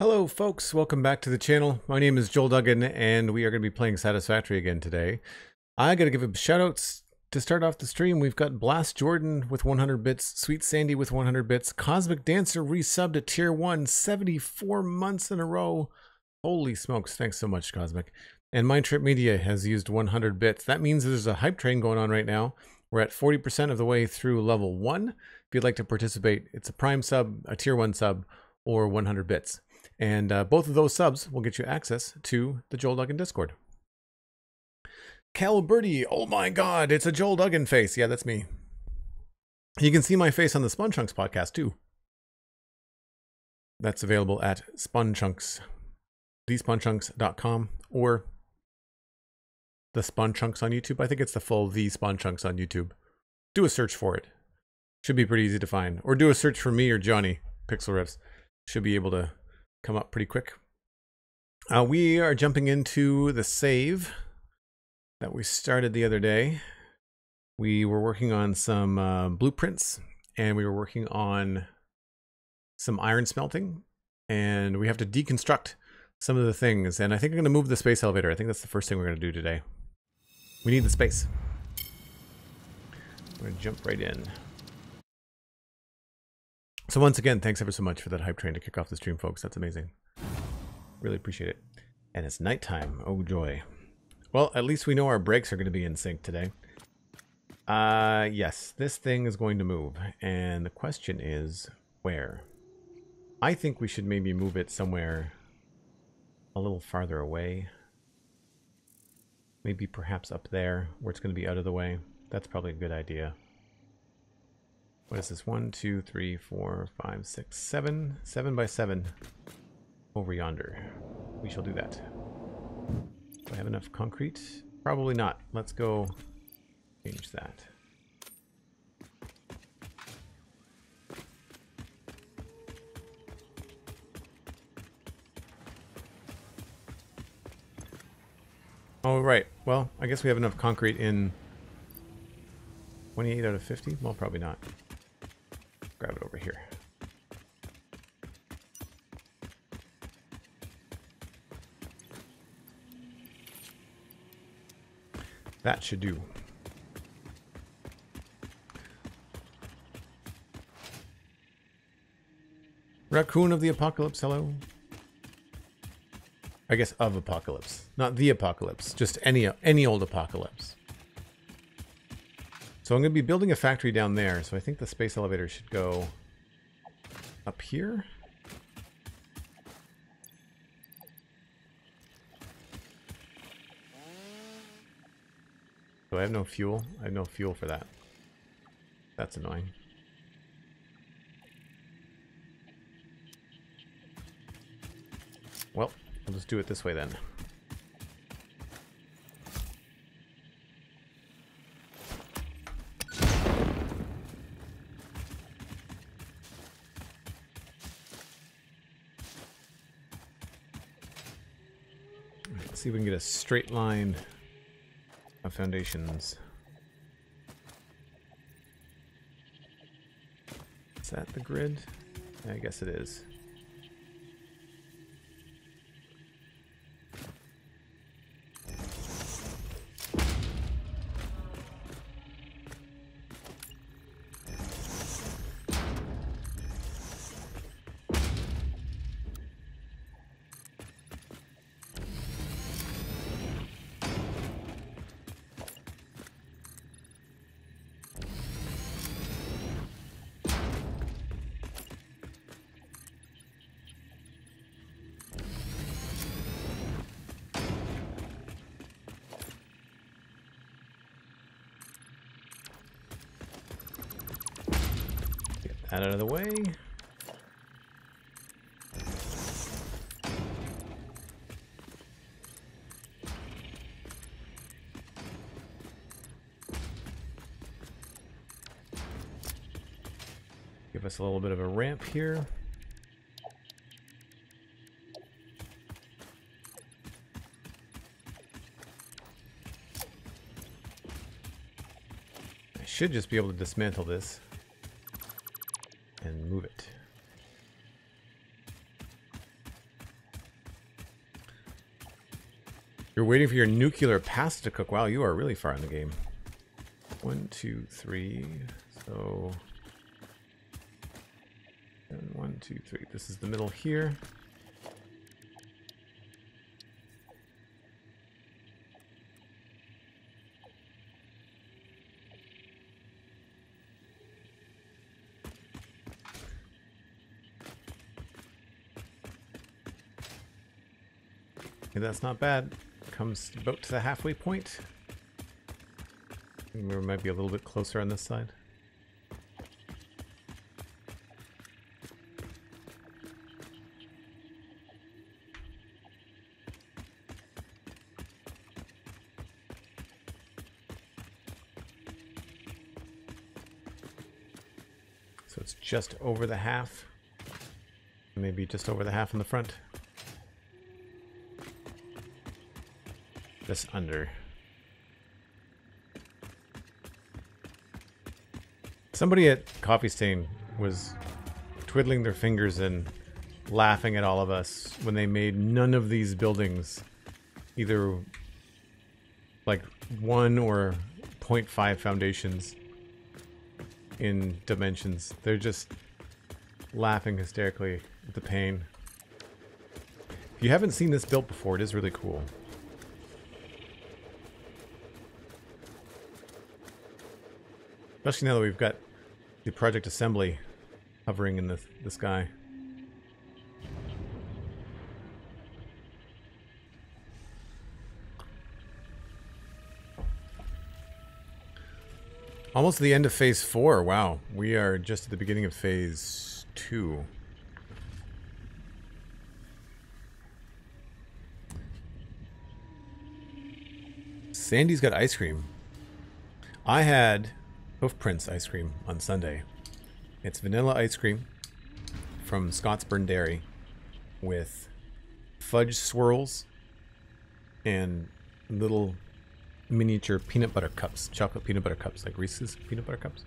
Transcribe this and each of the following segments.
Hello folks, welcome back to the channel. My name is Joel Duggan and we are going to be playing Satisfactory again today. I got to give a shout outs to start off the stream. We've got Blast Jordan with 100 bits, Sweet Sandi with 100 bits, Cosmic Dancer resubbed at tier 1 74 months in a row. Holy smokes, thanks so much Cosmic. And Mindtrip Media has used 100 bits. That means there's a hype train going on right now. We're at 40% of the way through level 1. If you'd like to participate, it's a prime sub, a tier 1 sub, or 100 bits. And uh, both of those subs will get you access to the Joel Duggan Discord. Cal Birdie, oh my god, it's a Joel Duggan face. Yeah, that's me. You can see my face on the Spawn Chunks podcast too. That's available at Spawnchunks, thespawnchunks.com or the Spawn Chunks on YouTube. I think it's the full The Spawn Chunks on YouTube. Do a search for it. Should be pretty easy to find. Or do a search for me or Johnny Pixel Riffs. Should be able to come up pretty quick. Uh, we are jumping into the save that we started the other day. We were working on some uh, blueprints and we were working on some iron smelting and we have to deconstruct some of the things. And I think I'm going to move the space elevator. I think that's the first thing we're going to do today. We need the space. We're going to jump right in. So once again, thanks ever so much for that hype train to kick off the stream, folks. That's amazing. Really appreciate it. And it's nighttime. Oh, joy. Well, at least we know our brakes are going to be in sync today. Uh, yes, this thing is going to move. And the question is, where? I think we should maybe move it somewhere a little farther away. Maybe perhaps up there, where it's going to be out of the way. That's probably a good idea. What is this? One, two, three, four, five, six, seven. Seven by seven over yonder. We shall do that. Do I have enough concrete? Probably not. Let's go change that. Oh, right. Well, I guess we have enough concrete in 28 out of 50? Well, probably not grab it over here. That should do. Raccoon of the Apocalypse, hello. I guess of Apocalypse, not the Apocalypse, just any any old Apocalypse. So I'm going to be building a factory down there, so I think the space elevator should go up here. So I have no fuel. I have no fuel for that. That's annoying. Well, I'll just do it this way then. See if we can get a straight line of foundations. Is that the grid? I guess it is. a little bit of a ramp here. I should just be able to dismantle this and move it. You're waiting for your nuclear pasta to cook. Wow, you are really far in the game. One, two, three. So two, three. This is the middle here. Okay, that's not bad. Comes about to the halfway point. We might be a little bit closer on this side. Just over the half. Maybe just over the half in the front. Just under. Somebody at Coffee Stain was twiddling their fingers and laughing at all of us when they made none of these buildings either like one or 0.5 foundations in dimensions. They're just laughing hysterically at the pain. If you haven't seen this built before, it is really cool. Especially now that we've got the project assembly hovering in the, the sky. Almost the end of phase four. Wow. We are just at the beginning of phase two. Sandi's got ice cream. I had Hoof Prints ice cream on Sunday. It's vanilla ice cream from Scotsburn Dairy with fudge swirls and little miniature peanut butter cups, chocolate peanut butter cups, like Reese's peanut butter cups.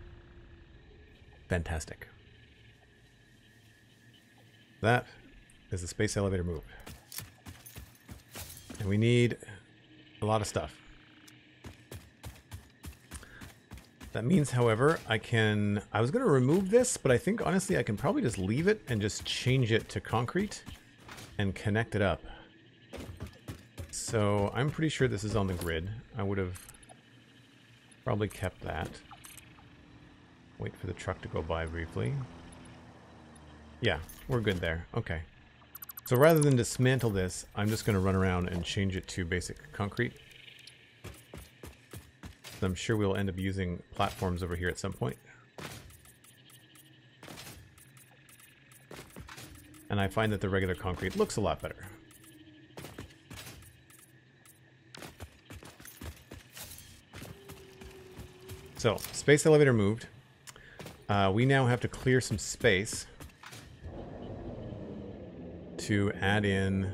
Fantastic. That is the space elevator move. And we need a lot of stuff. That means, however, I can... I was going to remove this, but I think, honestly, I can probably just leave it and just change it to concrete and connect it up. So I'm pretty sure this is on the grid. I would have probably kept that. Wait for the truck to go by briefly. Yeah, we're good there. Okay. So rather than dismantle this, I'm just going to run around and change it to basic concrete. So I'm sure we'll end up using platforms over here at some point. And I find that the regular concrete looks a lot better. So, space elevator moved. Uh, we now have to clear some space to add in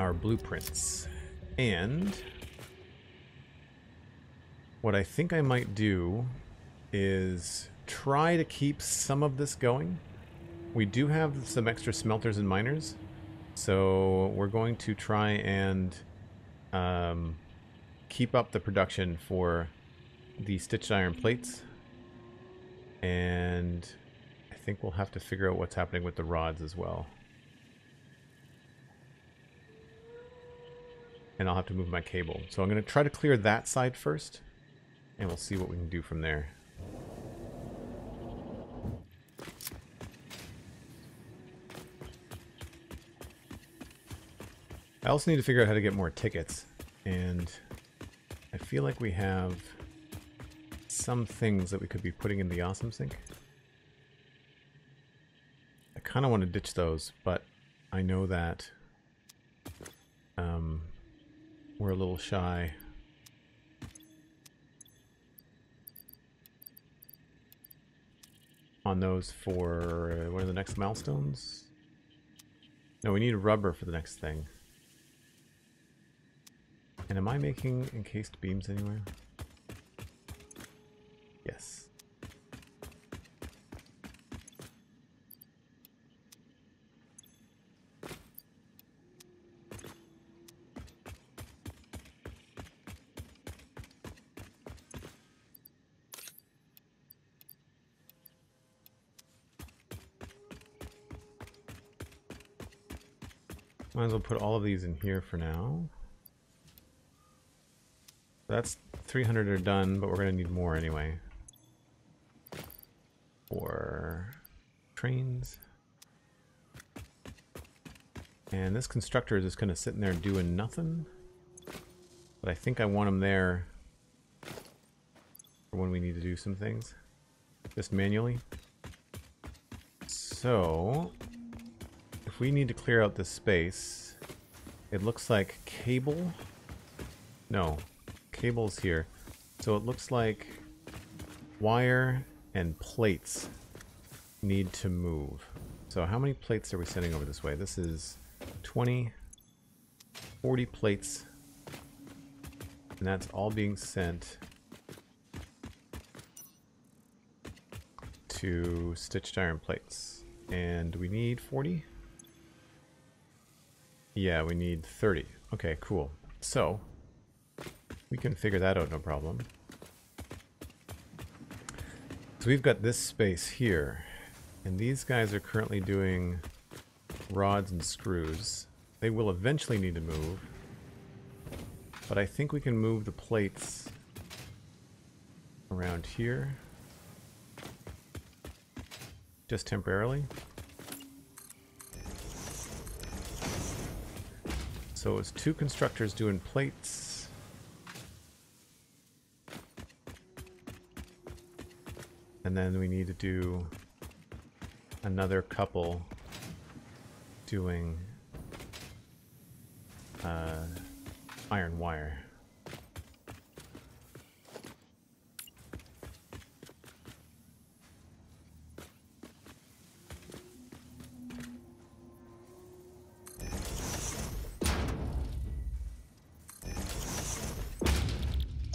our blueprints. And what I think I might do is try to keep some of this going. We do have some extra smelters and miners, so we're going to try and um, keep up the production for the stitched iron plates. And I think we'll have to figure out what's happening with the rods as well. And I'll have to move my cable. So I'm going to try to clear that side first. And we'll see what we can do from there. I also need to figure out how to get more tickets. And I feel like we have some things that we could be putting in the awesome sink. I kind of want to ditch those, but I know that um, we're a little shy. on those for uh, what are the next milestones? No, we need rubber for the next thing. And am I making encased beams anywhere? Yes. Might as well put all of these in here for now. That's 300 are done, but we're going to need more anyway. For trains. And this constructor is just kind of sitting there doing nothing. But I think I want him there for when we need to do some things. Just manually. So, if we need to clear out this space, it looks like cable. No, cable's here. So it looks like wire and plates need to move. So how many plates are we sending over this way? This is 20, 40 plates. And that's all being sent to stitched iron plates. And we need 40? Yeah, we need 30. Okay, cool. So, we can figure that out no problem. So we've got this space here. And these guys are currently doing rods and screws. They will eventually need to move. But I think we can move the plates around here. Just temporarily. So it's two constructors doing plates. And then we need to do another couple doing uh, iron wire.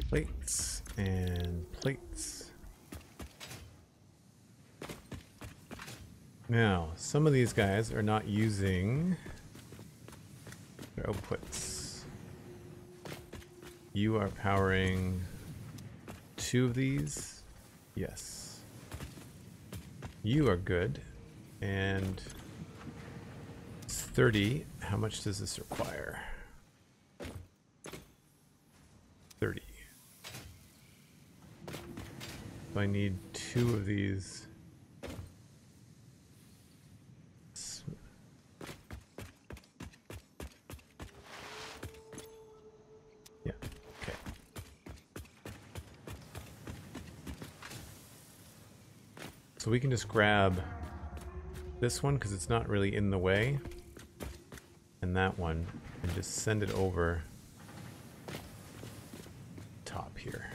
Plates and plates. Now, some of these guys are not using their outputs. You are powering two of these. Yes. You are good. And it's 30. How much does this require? 30. So I need two of these. S- Yeah, okay. So we can just grab this one because it's not really in the way. And that one and just send it over top here.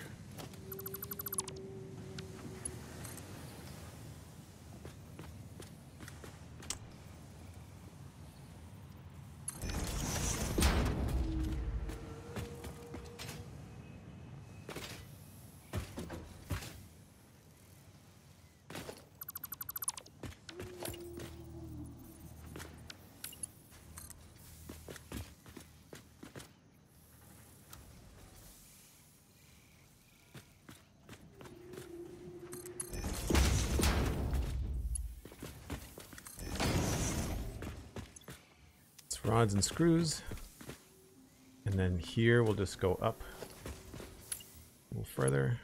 It's rods and screws. And then here we'll just go up a little further.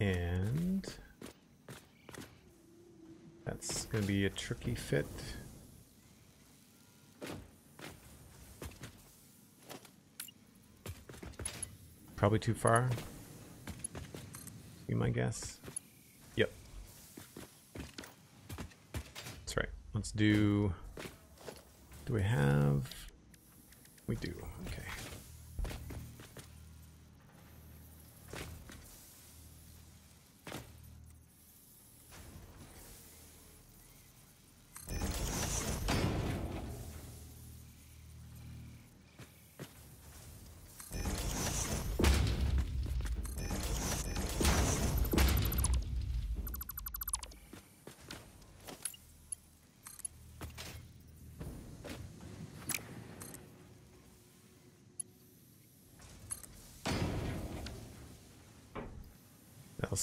And that's going to be a tricky fit. Probably too far. Be my guess. Yep. That's right. Let's do. Do we have? We do.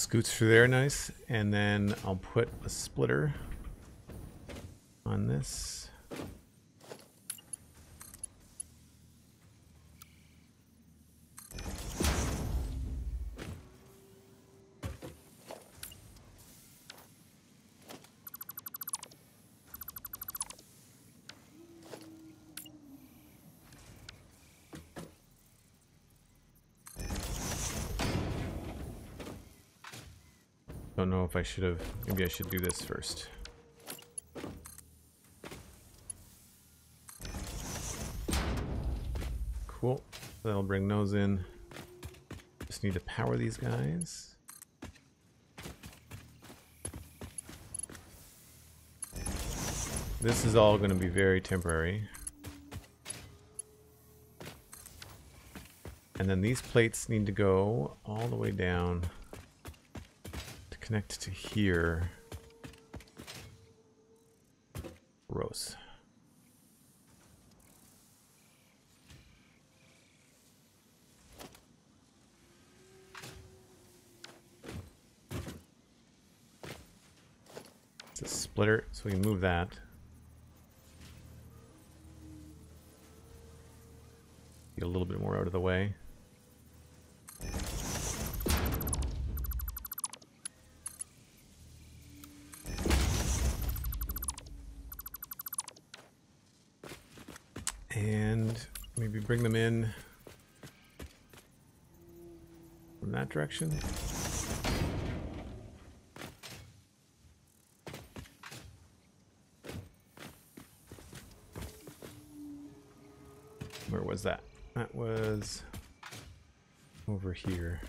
Scoots through there nice, and then I'll put a splitter on this. Don't know if I should have, maybe I should do this first. Cool. That'll bring those in. Just need to power these guys. This is all going to be very temporary. And then these plates need to go all the way down connect to here. Gross. It's a splitter, so we can move that. Get a little bit more out of the way. And maybe bring them in from that direction. Where was that? That was over here.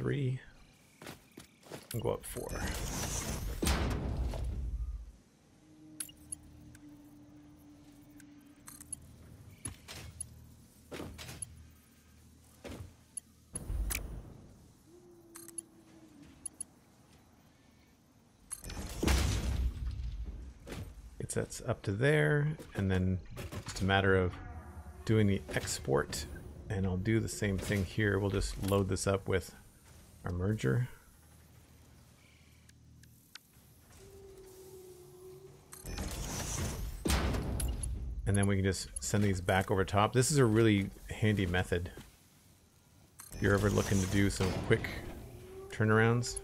Three. I'll go up four. It sets up to there, and then it's a matter of doing the export, and I'll do the same thing here. We'll just load this up with our merger. And then we can just send these back over top. This is a really handy method. If you're ever looking to do some quick turnarounds,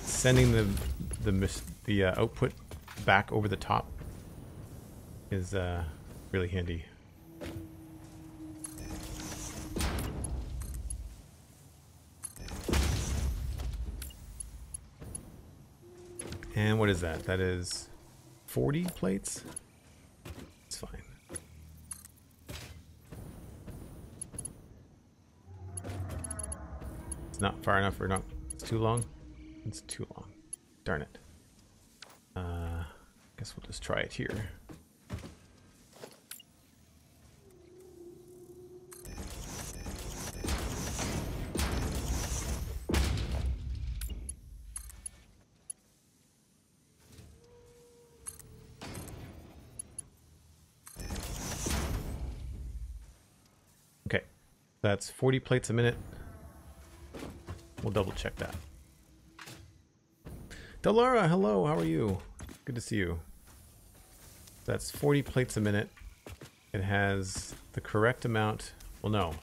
sending the the the uh, output back over the top is uh, really handy. Is that? That is 40 plates? It's fine. It's not far enough or not. It's too long. It's too long. Darn it. Uh, guess we'll just try it here. Okay, that's 40 plates a minute. We'll double check that. Delara, hello, how are you? Good to see you. That's 40 plates a minute. It has the correct amount, well no,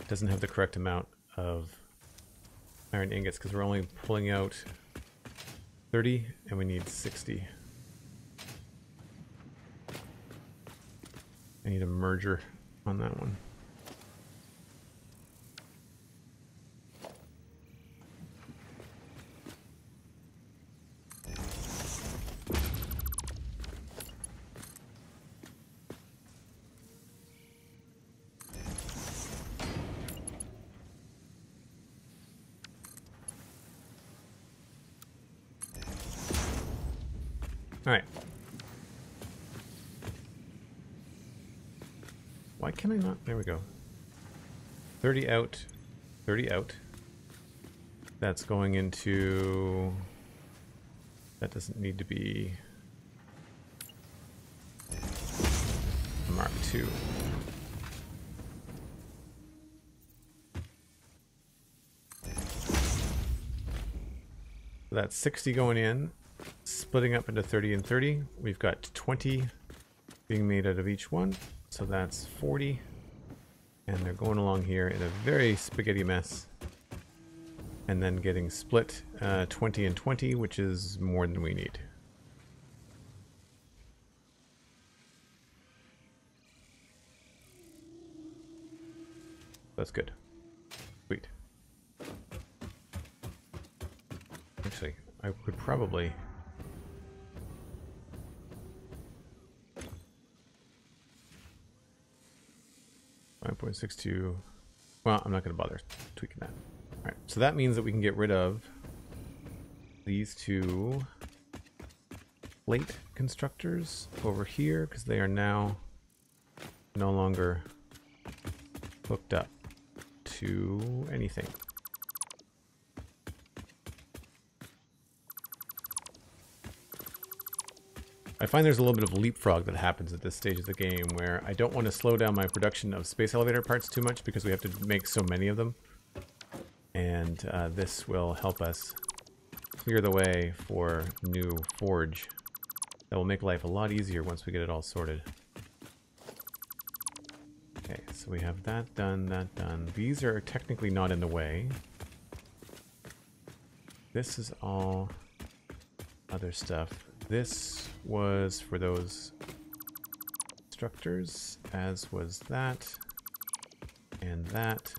it doesn't have the correct amount of iron ingots because we're only pulling out 30 and we need 60. I need a merger on that one. All right. Why can I not? There we go. 30 out, 30 out. That's going into... That doesn't need to be... Mark 2. That's 60 going in, splitting up into 30 and 30. We've got 20 being made out of each one, so that's 40. And they're going along here in a very spaghetti mess. And then getting split uh, 20 and 20, which is more than we need. That's good. Sweet. Actually, I could probably... Five point six two. Well, I'm not going to bother tweaking that. All right, so that means that we can get rid of these two plate constructors over here because they are now no longer hooked up to anything. I find there's a little bit of leapfrog that happens at this stage of the game where I don't want to slow down my production of space elevator parts too much because we have to make so many of them. And uh, this will help us clear the way for new forge. That will make life a lot easier once we get it all sorted. Okay, so we have that done, that done. These are technically not in the way. This is all other stuff. This was for those structures, as was that, and that.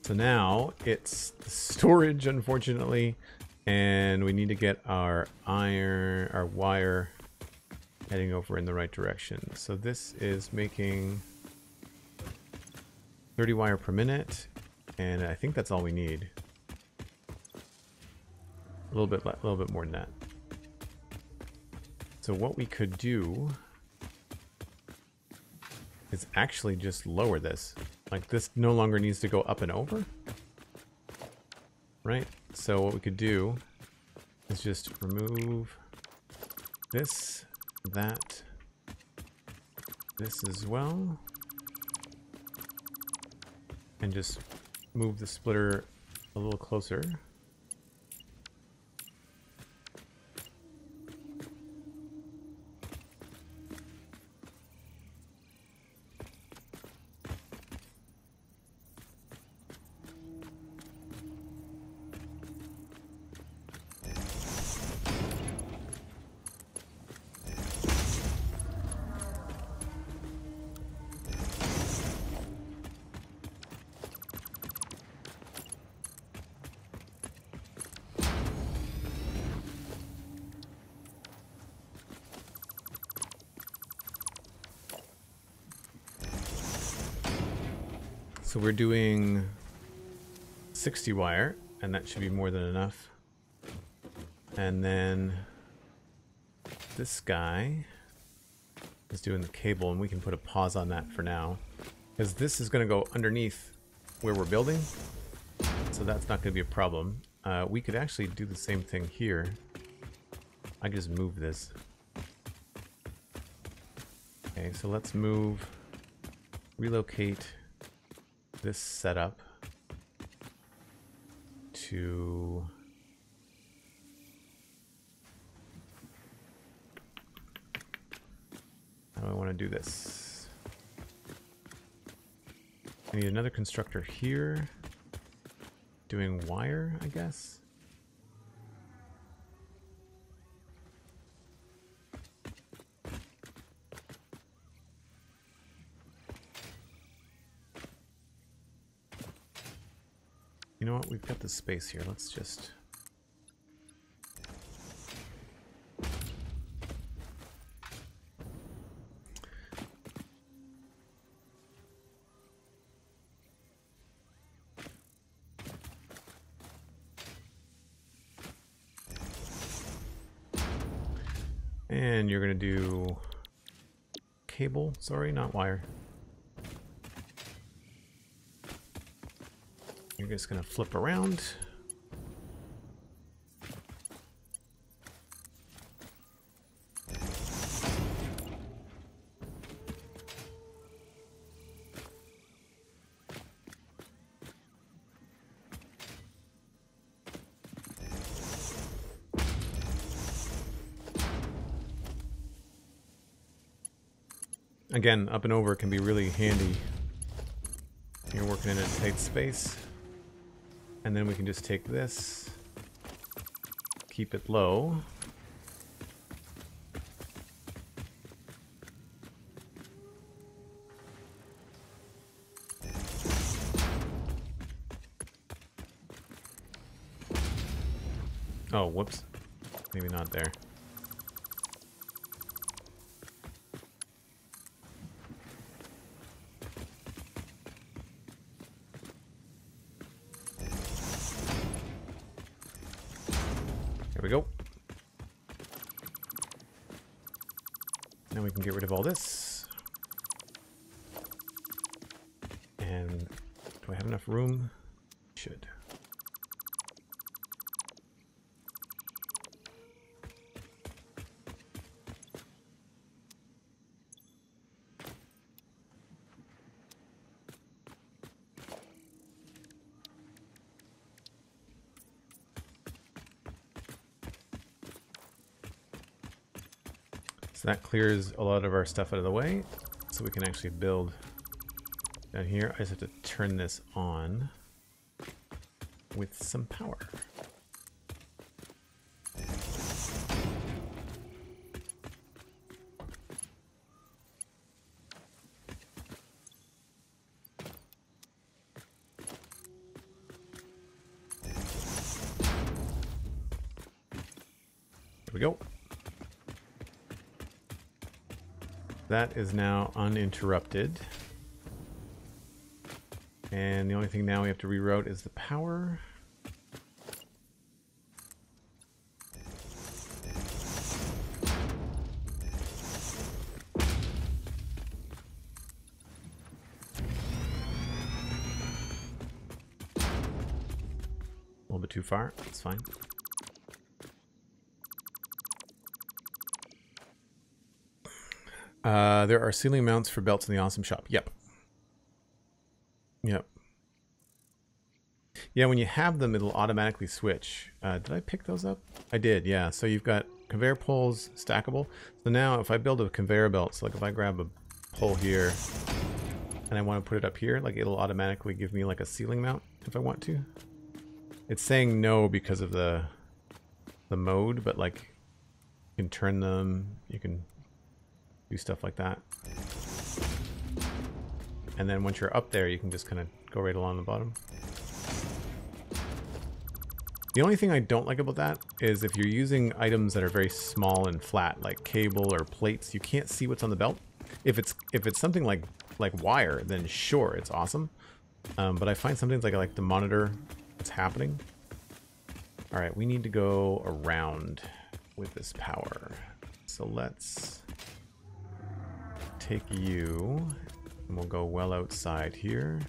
So now it's storage, unfortunately, and we need to get our iron, our wire heading over in the right direction. So this is making 30 wire per minute, and I think that's all we need. Little bit, a little bit more than that. So what we could do is actually just lower this. Like this no longer needs to go up and over. Right? So what we could do is just remove this, that, this as well. And just move the splitter a little closer. So we're doing 60 wire, and that should be more than enough. And then this guy is doing the cable, and we can put a pause on that for now. Because this is going to go underneath where we're building, so that's not going to be a problem. Uh, we could actually do the same thing here. I just move this. Okay, so let's move, relocate this setup to how do I want to do this? I need another constructor here doing wire, I guess. You know what? We've got the space here. Let's just... And you're going to do cable. Sorry, not wire. You're just to flip around. Again, up and over can be really handy. You're working in a tight space. And then we can just take this, keep it low. Oh, whoops. Maybe not there. we go. Now we can get rid of all this. And do I have enough room? Should. That clears a lot of our stuff out of the way. So we can actually build down here. I just have to turn this on with some power. There we go. That is now uninterrupted. And the only thing now we have to reroute is the power. A little bit too far, it's fine. Uh, there are ceiling mounts for belts in the awesome shop. Yep. Yep. Yeah, when you have them, it'll automatically switch. Uh, did I pick those up? I did, yeah. So you've got conveyor poles stackable. So now if I build a conveyor belt, so like if I grab a pole here and I want to put it up here, like it'll automatically give me like a ceiling mount if I want to. It's saying no because of the the mode, but like you can turn them, you can do stuff like that. And then once you're up there, you can just kind of go right along the bottom. The only thing I don't like about that is if you're using items that are very small and flat, like cable or plates, you can't see what's on the belt. If it's if it's something like like wire, then sure, it's awesome. Um, but I find sometimes like I like to monitor what's happening. All right, we need to go around with this power. So let's take you, and we'll go well outside here.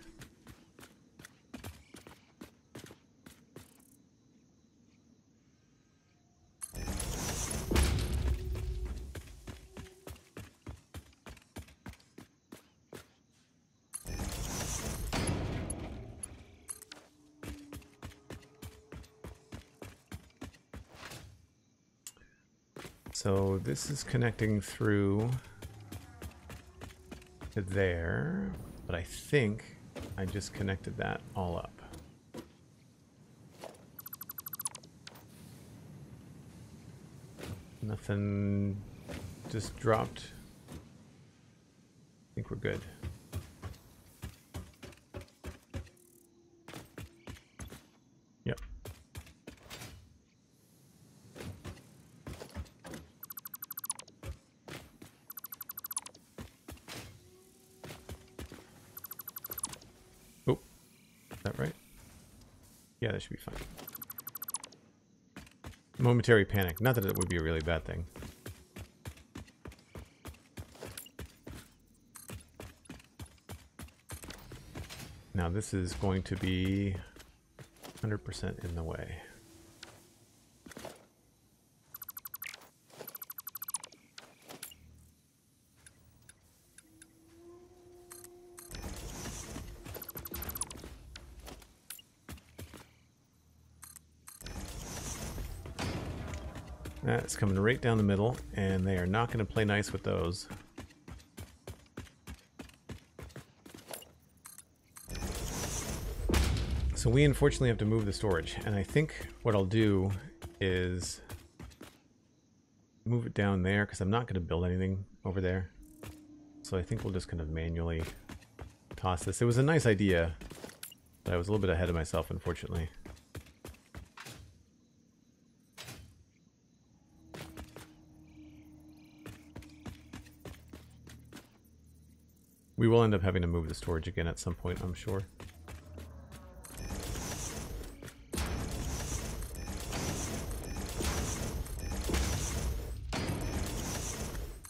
So this is connecting through to there, but I think I just connected that all up. Nothing just dropped. I think we're good. that should be fine. Momentary panic. Not that it would be a really bad thing. Now this is going to be 100% in the way. That's coming right down the middle, and they are not going to play nice with those. So we unfortunately have to move the storage, and I think what I'll do is move it down there, because I'm not going to build anything over there. So I think we'll just kind of manually toss this. It was a nice idea, but I was a little bit ahead of myself, unfortunately. We will end up having to move the storage again at some point, I'm sure.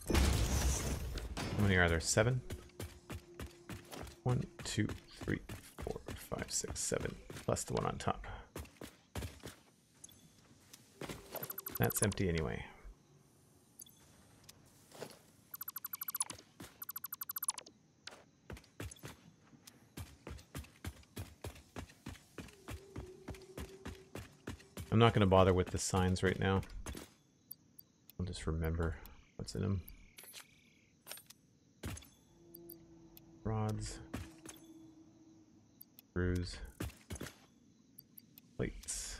How many are there? Seven? One, two, three, four, five, six, seven, plus the one on top. That's empty anyway. I'm not going to bother with the signs right now. I'll just remember what's in them. Rods. Screws. Plates.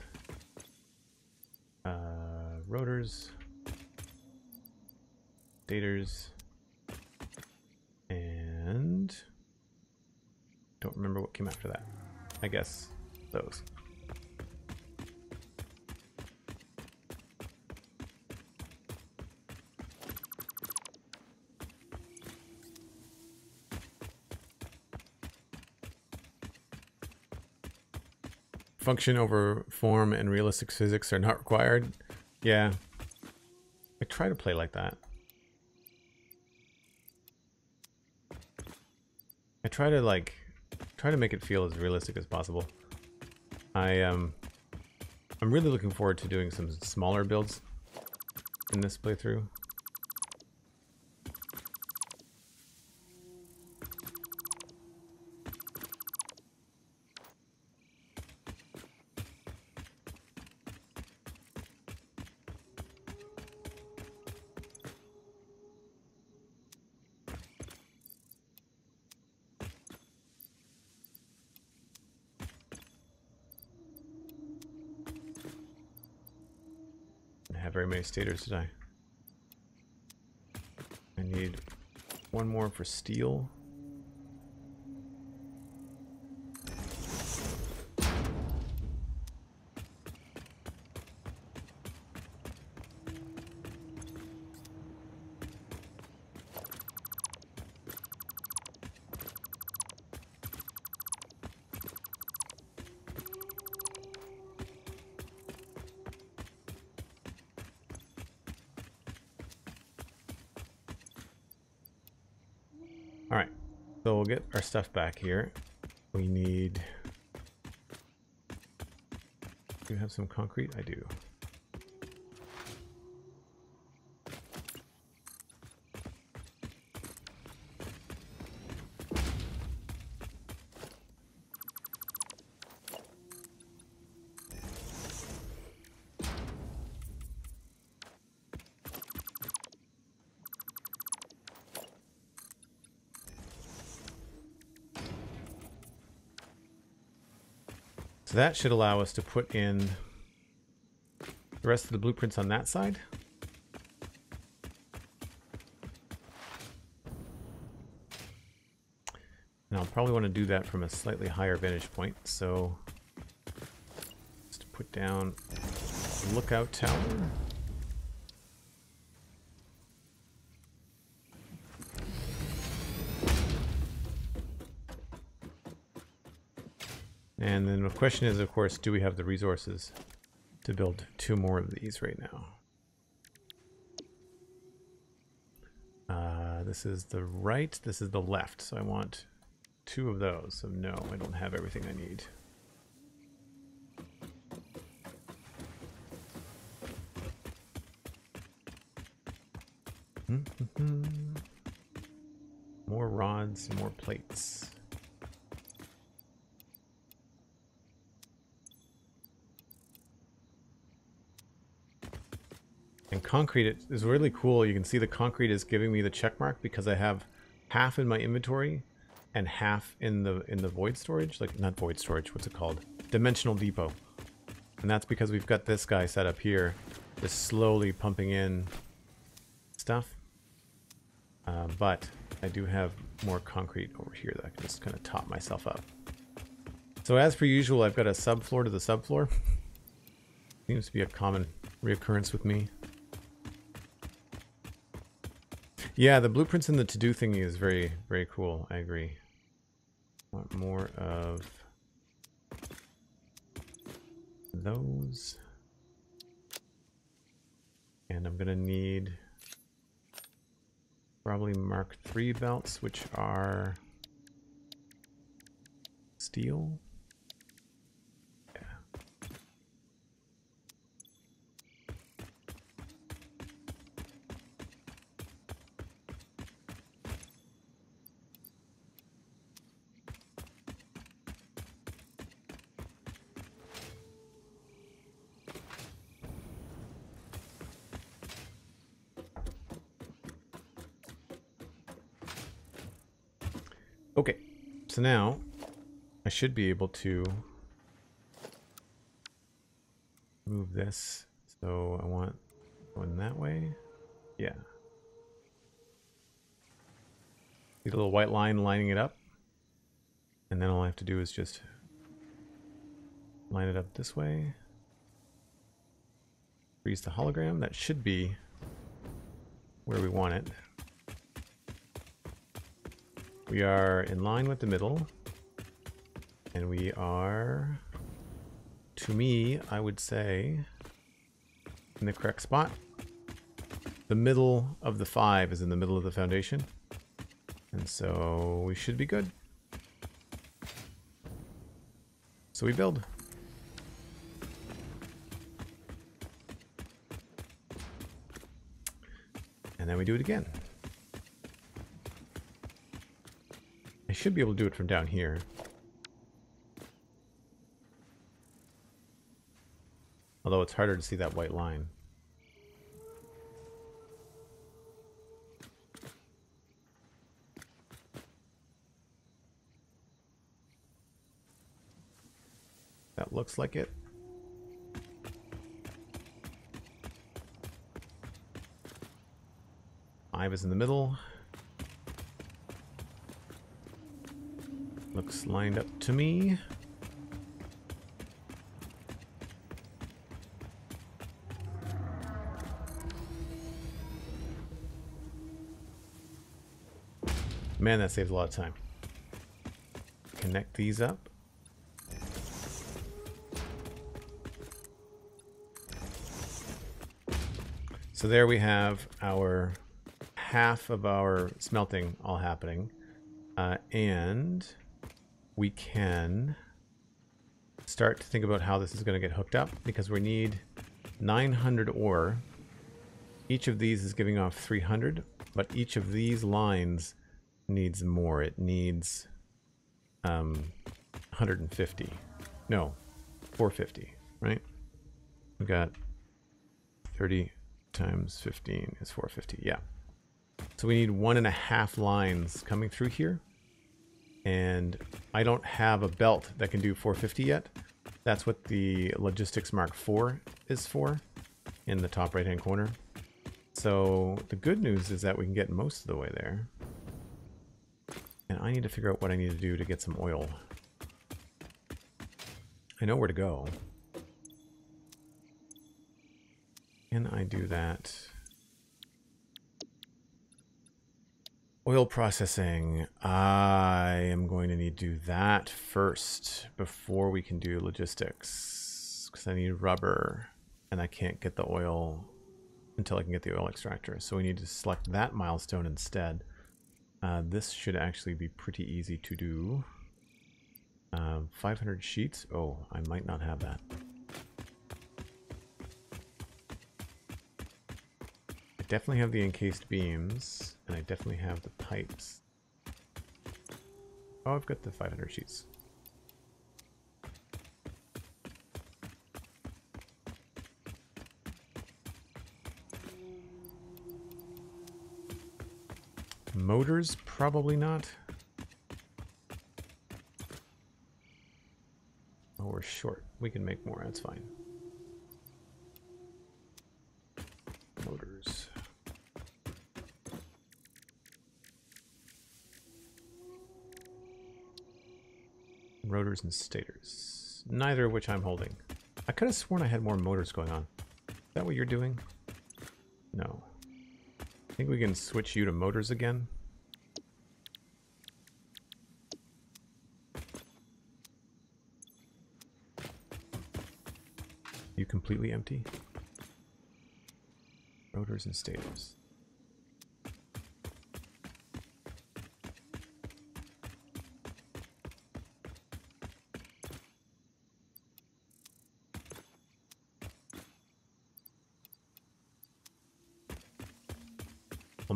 Uh, rotors. Stators. And... Don't remember what came after that. I guess those. Function over form and realistic physics are not required. Yeah. I try to play like that. I try to like try to make it feel as realistic as possible. I um I'm really looking forward to doing some smaller builds in this playthrough. many stators I? I need one more for steel. Our stuff back here. We need... Do you have some concrete? I do. That should allow us to put in the rest of the blueprints on that side. And I'll probably want to do that from a slightly higher vantage point, so just put down lookout tower. And then the question is, of course, do we have the resources to build two more of these right now? Uh, this is the right, this is the left, so I want two of those. So no, I don't have everything I need. Mm -hmm. More rods, more plates. Concrete is really cool. You can see the concrete is giving me the check mark because I have half in my inventory and half in the in the void storage. Like not void storage, what's it called? Dimensional depot. And that's because we've got this guy set up here, just slowly pumping in stuff. Uh, but I do have more concrete over here that I can just kind of top myself up. So as per usual, I've got a subfloor to the subfloor. Seems to be a common reoccurrence with me. Yeah, the blueprints in the to-do thingy is very, very cool. I agree. Want more of those. And I'm gonna need probably Mark III belts, which are steel. Okay, so now I should be able to move this. So I want going that way. Yeah. See the little white line lining it up. And then all I have to do is just line it up this way. Freeze the hologram. That should be where we want it. We are in line with the middle. And we are, to me, I would say, in the correct spot. The middle of the five is in the middle of the foundation. And so we should be good. So we build. And then we do it again. Should be able to do it from down here. Although it's harder to see that white line. That looks like it. Five is in the middle. Looks lined up to me. Man, that saves a lot of time. Connect these up. So there we have our half of our smelting all happening. Uh, and we can start to think about how this is going to get hooked up because we need 900 ore. Each of these is giving off 300, but each of these lines needs more. It needs um, 150. No, 450, right? We've got 30 times 15 is 450, yeah. So we need one and a half lines coming through here and I don't have a belt that can do 450 yet. That's what the Logistics Mark IV is for in the top right hand corner. So the good news is that we can get most of the way there. And I need to figure out what I need to do to get some oil. I know where to go. Can I do that? Oil processing. I am going to need to do that first before we can do logistics. Because I need rubber and I can't get the oil until I can get the oil extractor. So we need to select that milestone instead. Uh, this should actually be pretty easy to do. Um, 500 sheets. Oh, I might not have that. Definitely have the encased beams, and I definitely have the pipes. Oh, I've got the 500 sheets. Motors, probably not. Oh, we're short. We can make more, that's fine. Motors. Rotors and stators. Neither of which I'm holding. I could have sworn I had more motors going on. Is that what you're doing? No. I think we can switch you to motors again. You completely empty? Rotors and stators.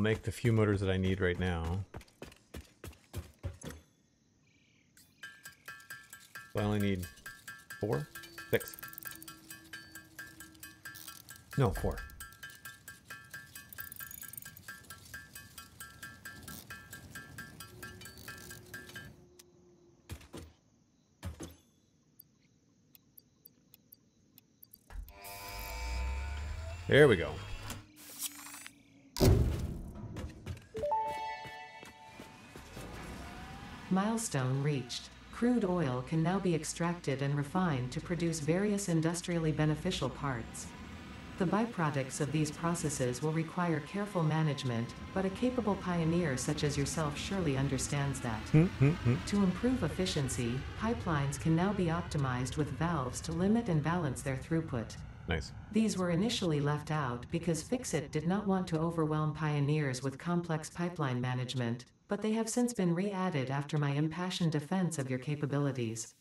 Make the few motors that I need right now. I only need four? Six. No, four. There we go. Milestone reached. Crude oil can now be extracted and refined to produce various industrially beneficial parts. The byproducts of these processes will require careful management, but a capable pioneer such as yourself surely understands that. Hmm, hmm, hmm. To improve efficiency, pipelines can now be optimized with valves to limit and balance their throughput. Nice. These were initially left out because FICSIT did not want to overwhelm pioneers with complex pipeline management, but they have since been re-added after my impassioned defense of your capabilities.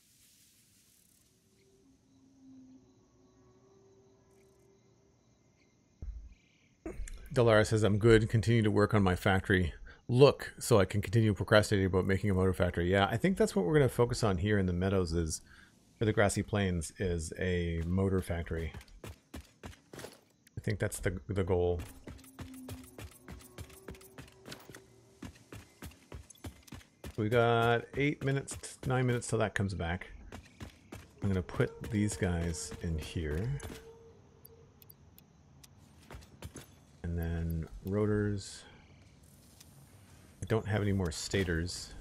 Delara says, I'm good. Continue to work on my factory look so I can continue procrastinating about making a motor factory. Yeah, I think that's what we're going to focus on here in the meadows is, for the grassy plains, is a motor factory. I think that's the, the goal. We got eight minutes, nine minutes till that comes back. I'm to put these guys in here. And then rotors. I don't have any more stators.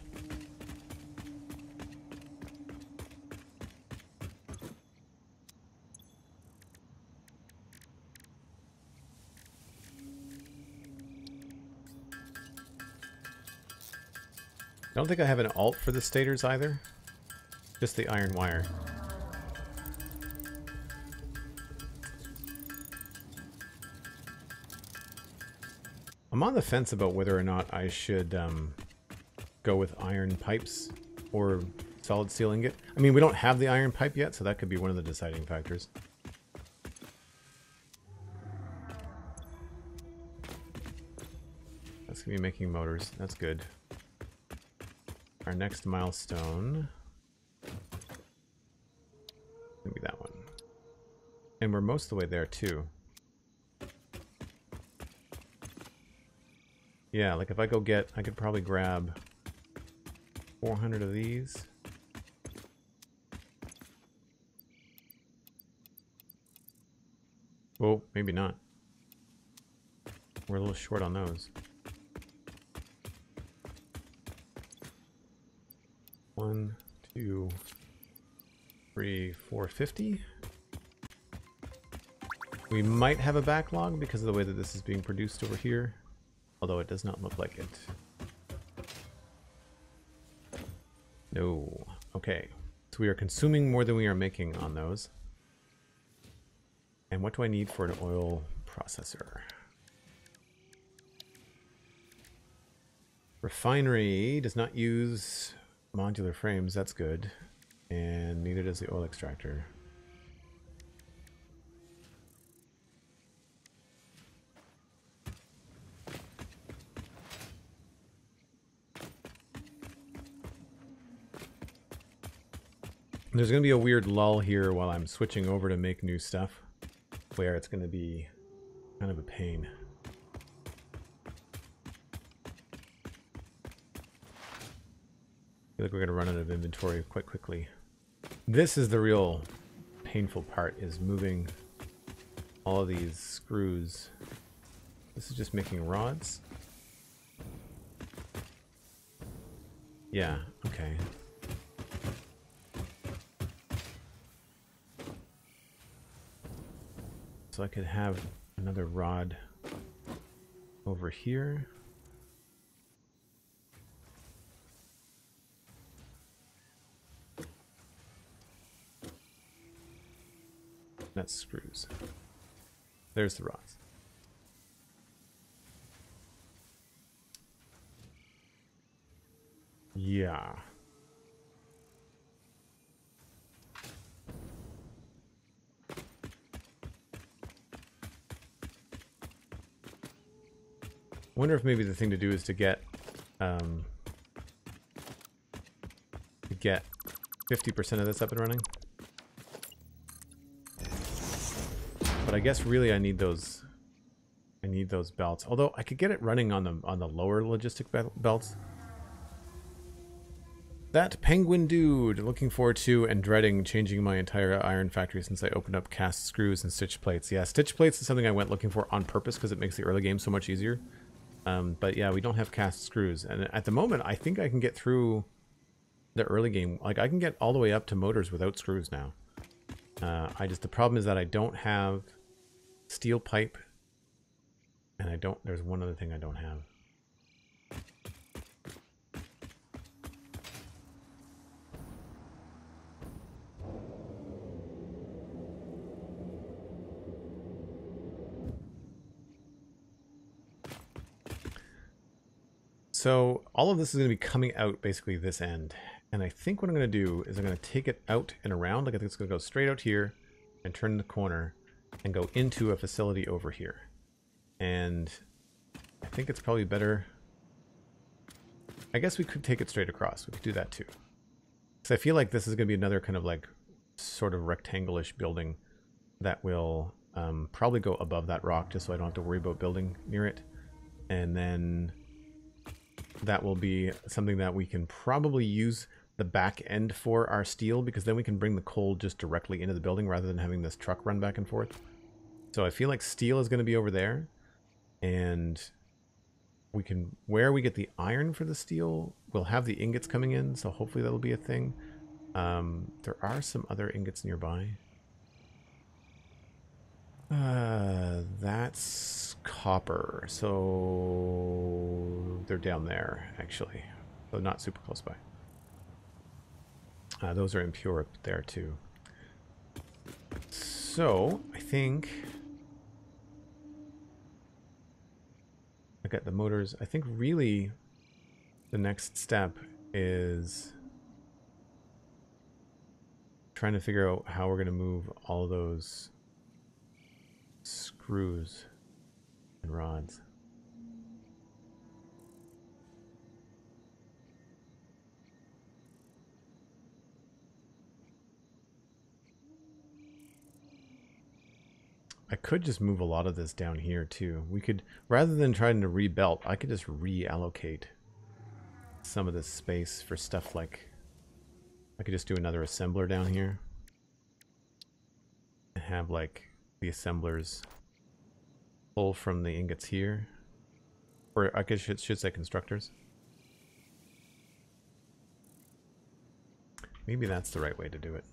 I don't think I have an alt for the stators either. Just the iron wire. I'm on the fence about whether or not I should um, go with iron pipes or solid steel ingot. I mean, we don't have the iron pipe yet, so that could be one of the deciding factors. That's going to be making motors. That's good. Our next milestone... Maybe that one. And we're most of the way there, too. Yeah, like if I go get, I could probably grab 400 of these. Oh, maybe not. We're a little short on those. One, two, three, four fifty. We might have a backlog because of the way that this is being produced over here although it does not look like it. No. Okay. So we are consuming more than we are making on those. And what do I need for an oil processor? Refinery does not use modular frames, that's good. And neither does the oil extractor. There's going to be a weird lull here while I'm switching over to make new stuff, where it's going to be kind of a pain. Feel like we're going to run out of inventory quite quickly. This is the real painful part, is moving all these screws. This is just making rods. Yeah, okay. So I could have another rod over here. Screws. There's the rods. Yeah. Wonder if maybe the thing to do is to get um, to get 50% of this up and running. But I guess really I need those I need those belts. Although I could get it running on the on the lower logistic belts. That penguin dude. Looking forward to and dreading changing my entire iron factory since I opened up cast screws and stitch plates. Yeah, stitch plates is something I went looking for on purpose because it makes the early game so much easier. Um, but yeah, we don't have cast screws. And at the moment, I think I can get through the early game. Like, I can get all the way up to motors without screws now. Uh, I just, the problem is that I don't have steel pipe. And I don't, there's one other thing I don't have. So all of this is going to be coming out basically this end. And I think what I'm going to do is I'm going to take it out and around. Like I think it's going to go straight out here and turn the corner and go into a facility over here. And I think it's probably better. I guess we could take it straight across. We could do that too. So I feel like this is going to be another kind of like sort of rectangle-ish building that will um, probably go above that rock just so I don't have to worry about building near it. And then that will be something that we can probably use the back end for our steel because then we can bring the coal just directly into the building rather than having this truck run back and forth. So I feel like steel is going to be over there and we can, where we get the iron for the steel, we'll have the ingots coming in. So hopefully that'll be a thing. Um, there are some other ingots nearby. Uh, that's copper. So they're down there, actually. So not super close by. Uh, those are impure up there, too. So, I think... I got the motors. I think really the next step is trying to figure out how we're going to move all those screws and rods. I could just move a lot of this down here too. We could, rather than trying to rebelt, I could just reallocate some of this space for stuff like, I could just do another assembler down here. And have like the assemblers pull from the ingots here. Or I guess it should say constructors. Maybe that's the right way to do it.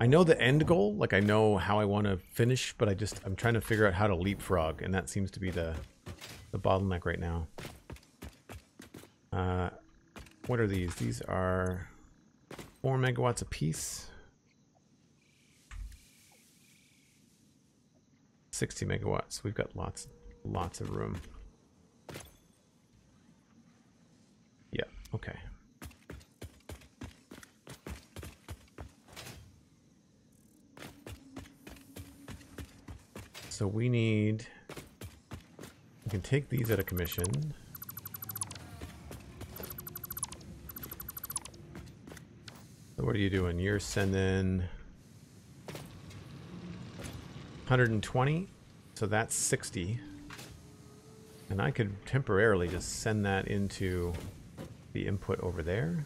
I know the end goal, like I know how I want to finish, but I just, I'm trying to figure out how to leapfrog, and that seems to be the, the bottleneck right now. Uh, what are these? These are 4 megawatts a piece. 60 megawatts. We've got lots, lots of room. Yeah, okay. So we need, we can take these out of commission. So what are you doing? You're sending 120. So that's 60. And I could temporarily just send that into the input over there.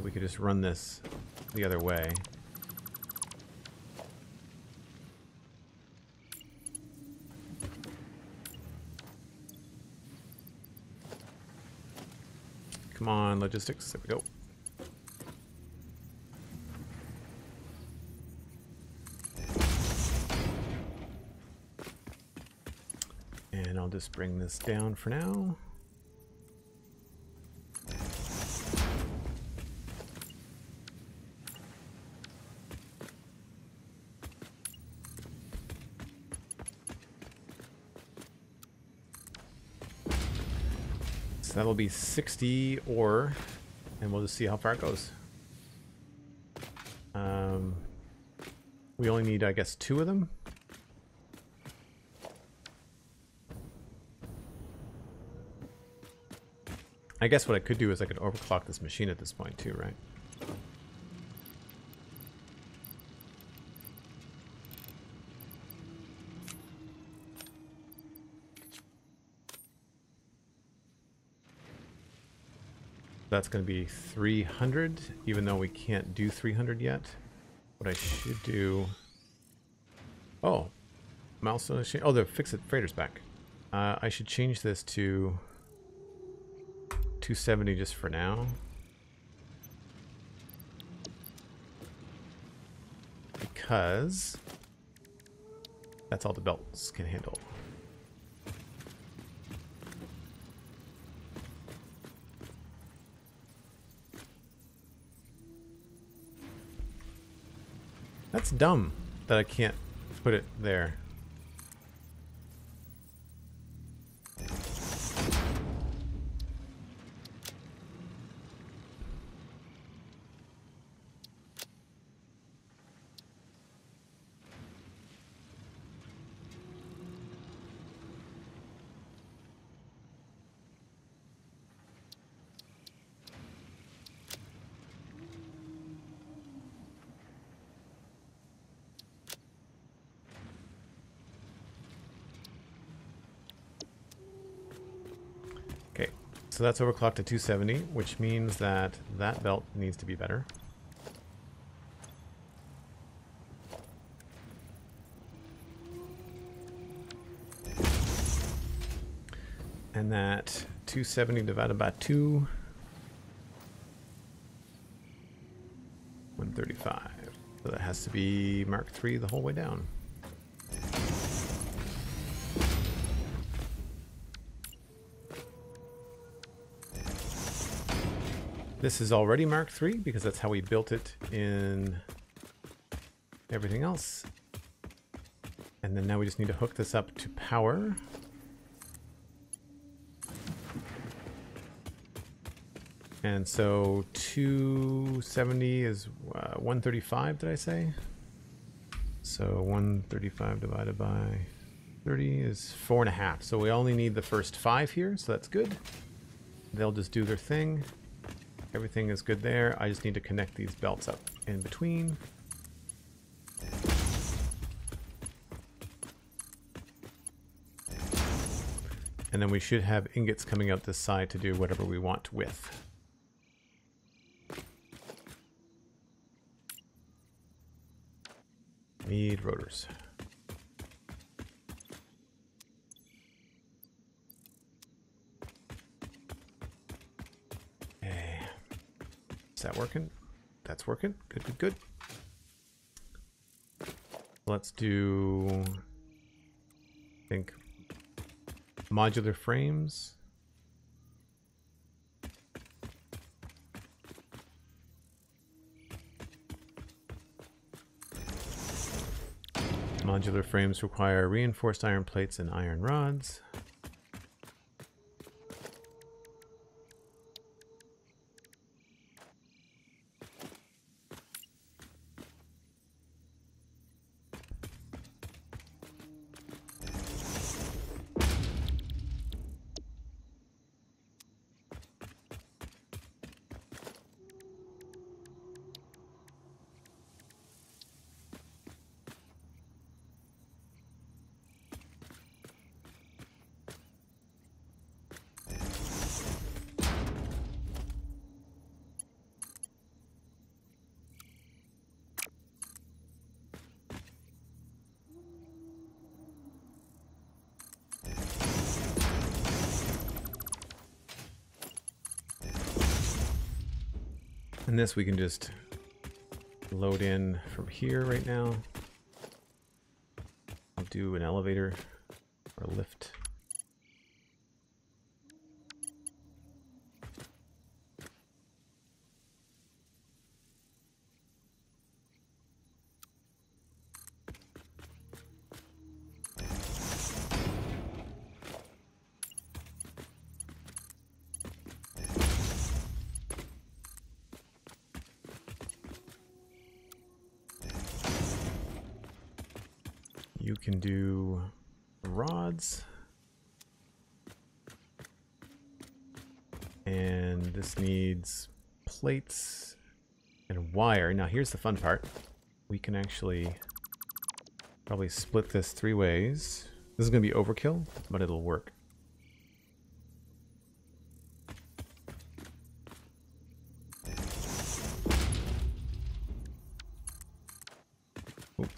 So we could just run this the other way. Come on, logistics. There we go. And I'll just bring this down for now. Be 60 ore, and we'll just see how far it goes. Um, we only need, I guess, two of them. I guess what I could do is I could overclock this machine at this point too, right? That's going to be 300, even though we can't do 300 yet. What I should do... Oh, milestone. Oh, the FICSIT freighter's back. Uh, I should change this to 270 just for now. Because that's all the belts can handle. That's dumb that I can't put it there. Okay, so that's overclocked to 270, which means that that belt needs to be better. And that 270 divided by 2, 135. So that has to be Mark III the whole way down. This is already Mark III because that's how we built it in everything else. And then now we just need to hook this up to power. And so 270 is uh, 135, did I say? So 135 divided by 30 is four and a half. So we only need the first five here, so that's good. They'll just do their thing. Everything is good there. I just need to connect these belts up in between. And then we should have ingots coming out this side to do whatever we want with. Need rotors. Okay. Is that working? That's working. Good, good, good. Let's do, I think, modular frames. Modular frames require reinforced iron plates and iron rods. This we can just load in from here right now. I'll do an elevator or lift. You can do rods. And this needs plates and wire. Now here's the fun part. We can actually probably split this three ways. This is going to be overkill, but it'll work. Oop.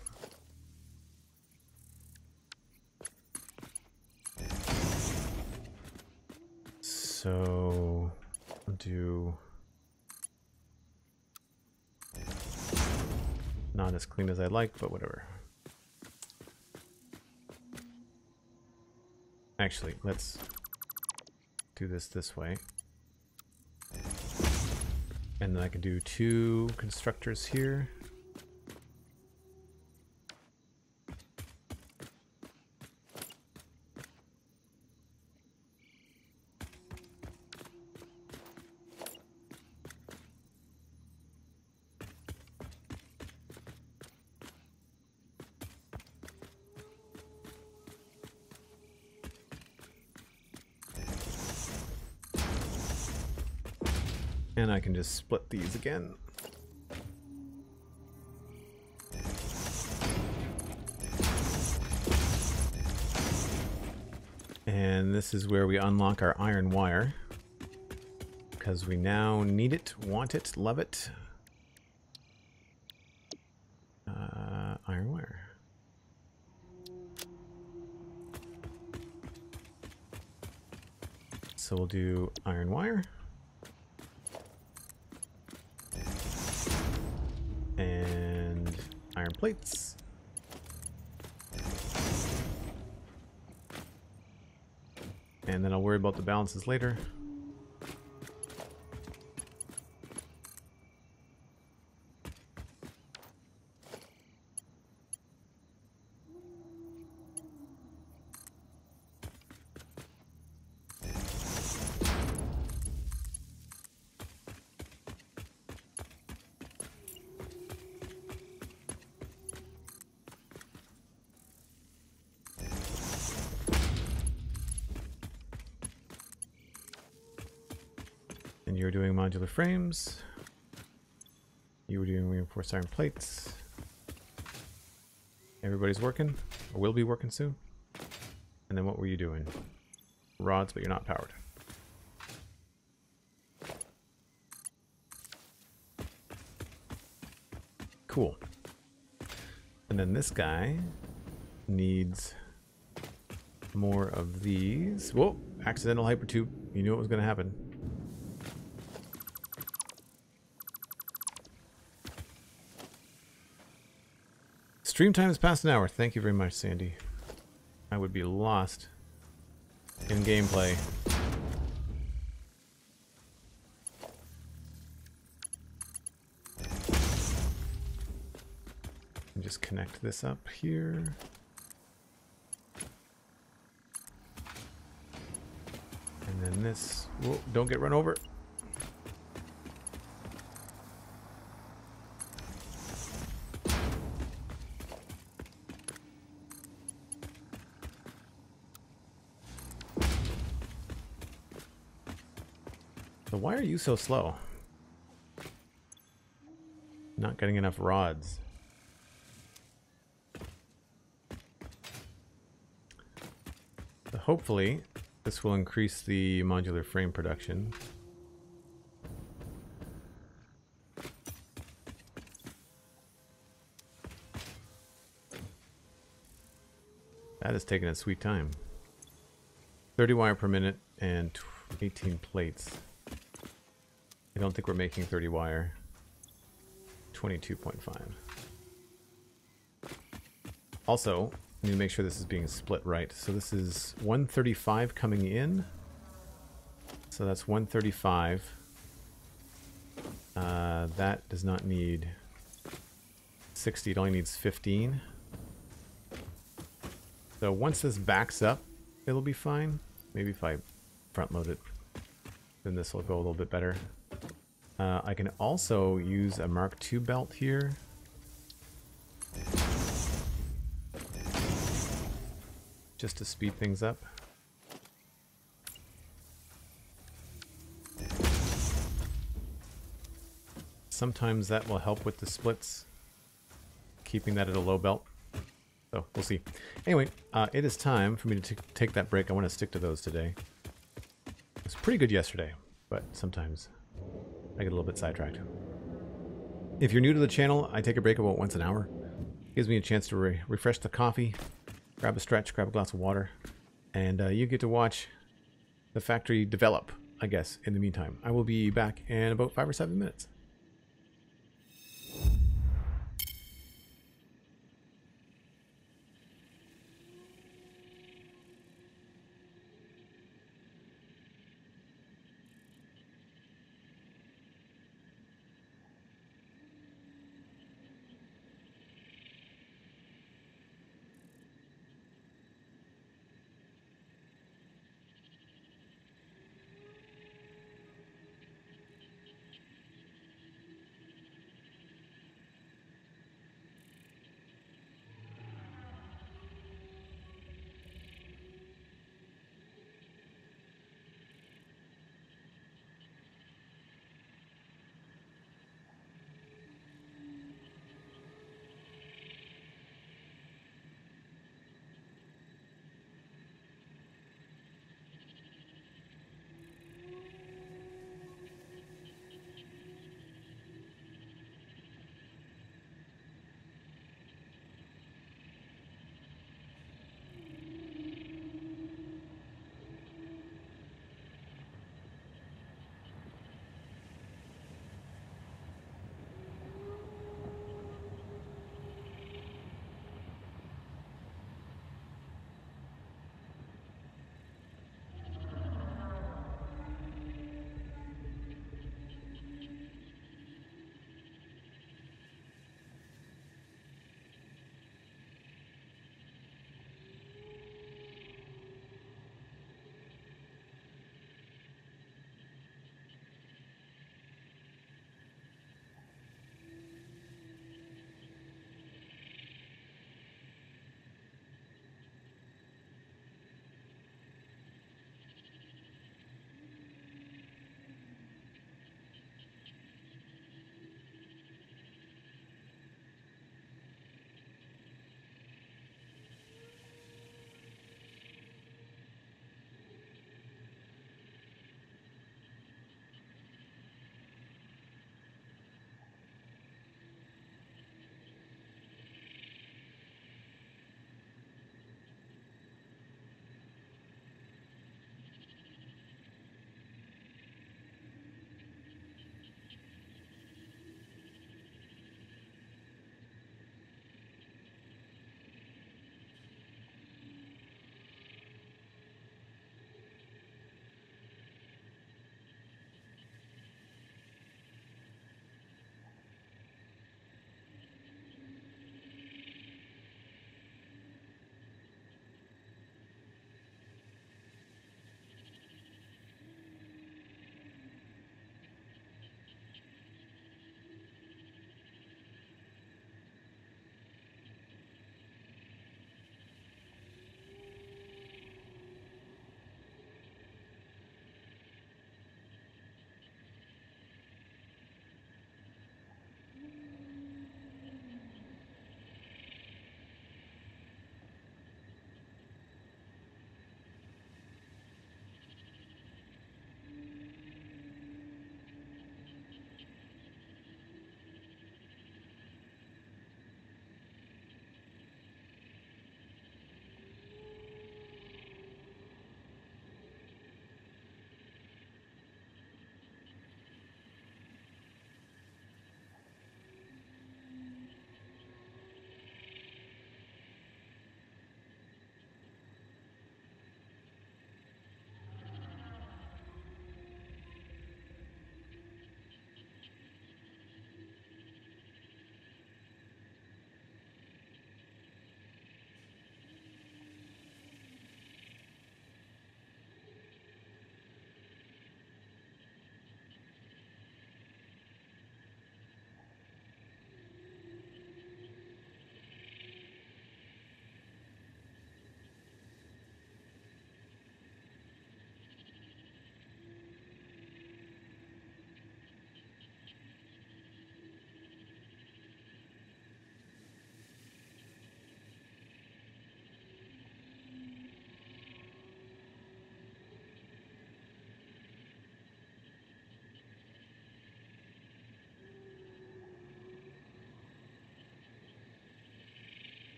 So I'll do not as clean as I like, but whatever. Actually, let's do this this way. And then I can do two constructors here. Just split these again. And this is where we unlock our iron wire. Because we now need it, want it, love it. Uh, iron wire. So we'll do iron wire. Plates. And then I'll worry about the balances later. You were doing modular frames. You were doing reinforced iron plates. Everybody's working, or will be working soon. And then what were you doing? Rods, but you're not powered. Cool. And then this guy needs more of these. Whoa, accidental hypertube. You knew it was going to happen. Stream time is past an hour. Thank you very much, Sandi. I would be lost in gameplay. And just connect this up here. And then this. Whoa, don't get run over. You so slow? Not getting enough rods. So hopefully, this will increase the modular frame production. That is taking a sweet time. 30 wire per minute and 18 plates. I don't think we're making 30 wire. 22.5. Also, I need to make sure this is being split right. So this is 135 coming in. So that's 135. Uh, that does not need 60, it only needs 15. So once this backs up, it'll be fine. Maybe if I front load it, then this will go a little bit better. Uh, I can also use a Mark II belt here. Just to speed things up. Sometimes that will help with the splits, keeping that at a low belt. So we'll see. Anyway, uh, it is time for me to take that break. I want to stick to those today. It was pretty good yesterday, but sometimes I get a little bit sidetracked. If you're new to the channel, I take a break about once an hour. It gives me a chance to re refresh the coffee, grab a stretch, grab a glass of water, and uh, you get to watch the factory develop, I guess, in the meantime. I will be back in about five or seven minutes.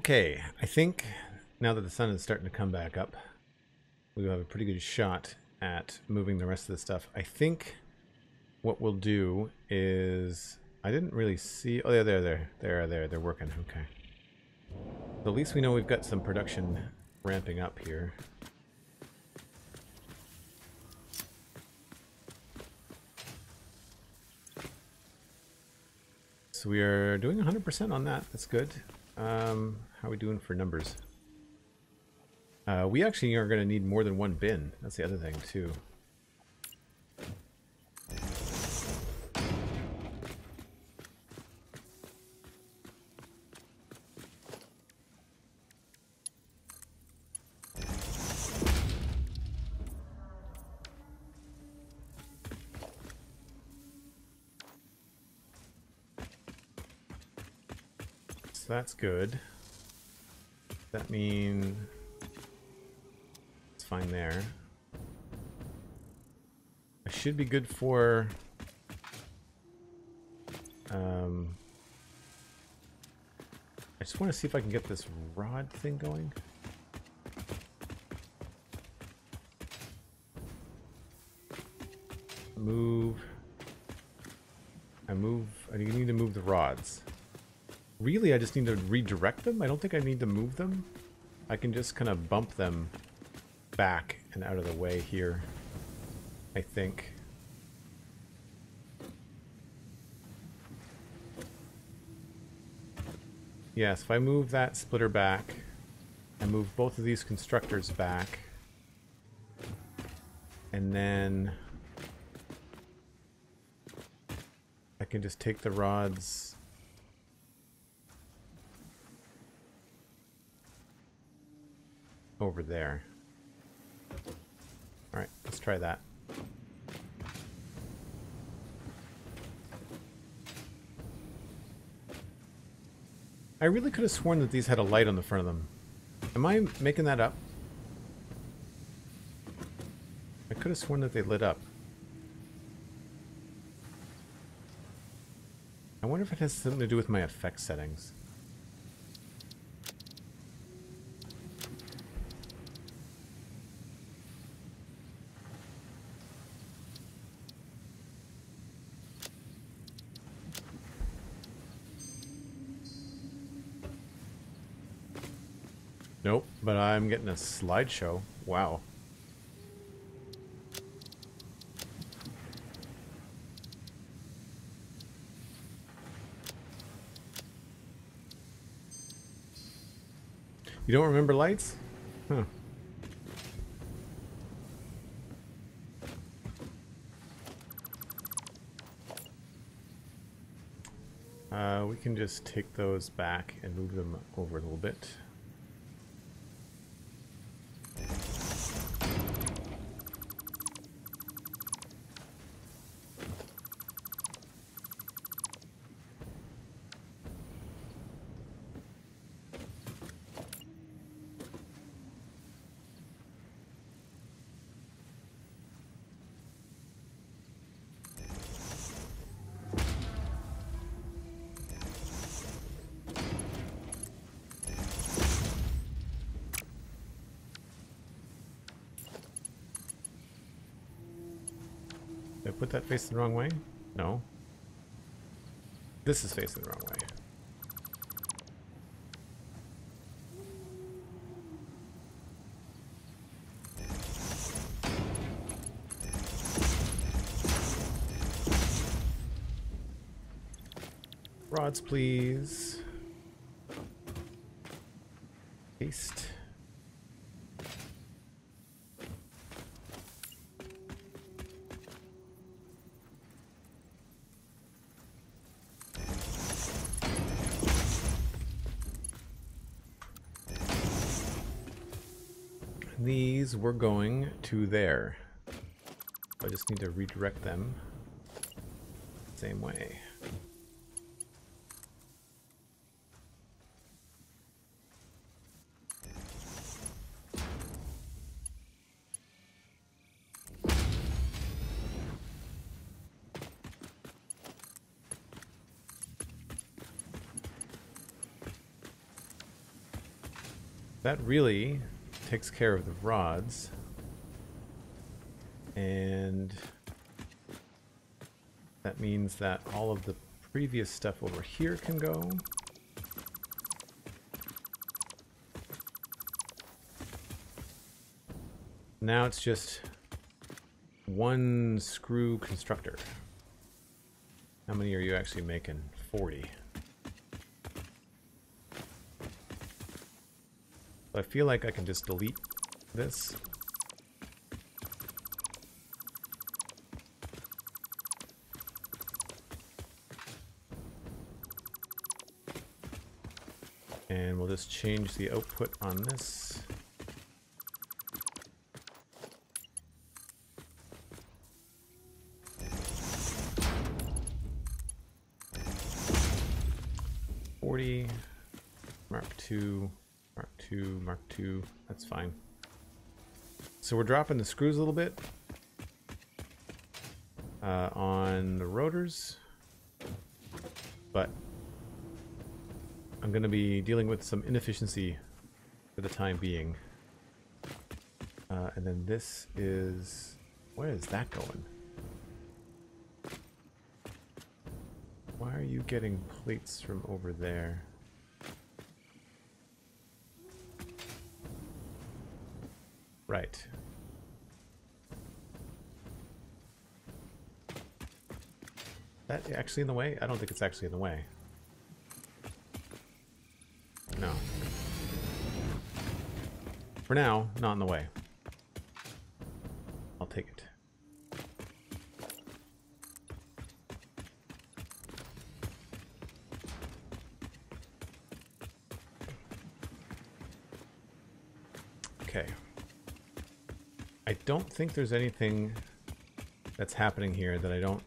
Okay, I think now that the sun is starting to come back up, we have a pretty good shot at moving the rest of the stuff. I think what we'll do is... I didn't really see... Oh, yeah, there, there, there, there. They're working. Okay. At least we know we've got some production ramping up here. So we are doing 100% on that. That's good. Um, how are we doing for numbers? Uh, we actually are going to need more than one bin. That's the other thing, too. Good. That mean it's fine there. I should be good for um I just want to see if I can get this rod thing going. Move. I move. I need to move the rods. Really, I just need to redirect them? I don't think I need to move them. I can just kind of bump them back and out of the way here. I think. Yes, if I move that splitter back, I move both of these constructors back, and then I can just take the rods over there. Alright, let's try that. I really could have sworn that these had a light on the front of them. Am I making that up? I could have sworn that they lit up. I wonder if it has something to do with my effect settings. Nope, but I'm getting a slideshow. Wow. You don't remember lights? Huh. Uh, we can just take those back and move them over a little bit. Did I put that facing the wrong way? No. This is facing the wrong way. Rods, please. Paste. These were going to there. I just need to redirect them same way. That really takes care of the rods. And that means that all of the previous stuff over here can go. Now it's just one screw constructor. How many are you actually making? 40. I feel like I can just delete this. And we'll just change the output on this. Forty, Mark two, two, Mark two. That's fine. So we're dropping the screws a little bit uh, on the rotors, but I'm going to be dealing with some inefficiency for the time being. Uh, and then this is... Where is that going? Why are you getting plates from over there? Right. That actually in the way? I don't think it's actually in the way. No. For now, not in the way. Think there's anything that's happening here that I don't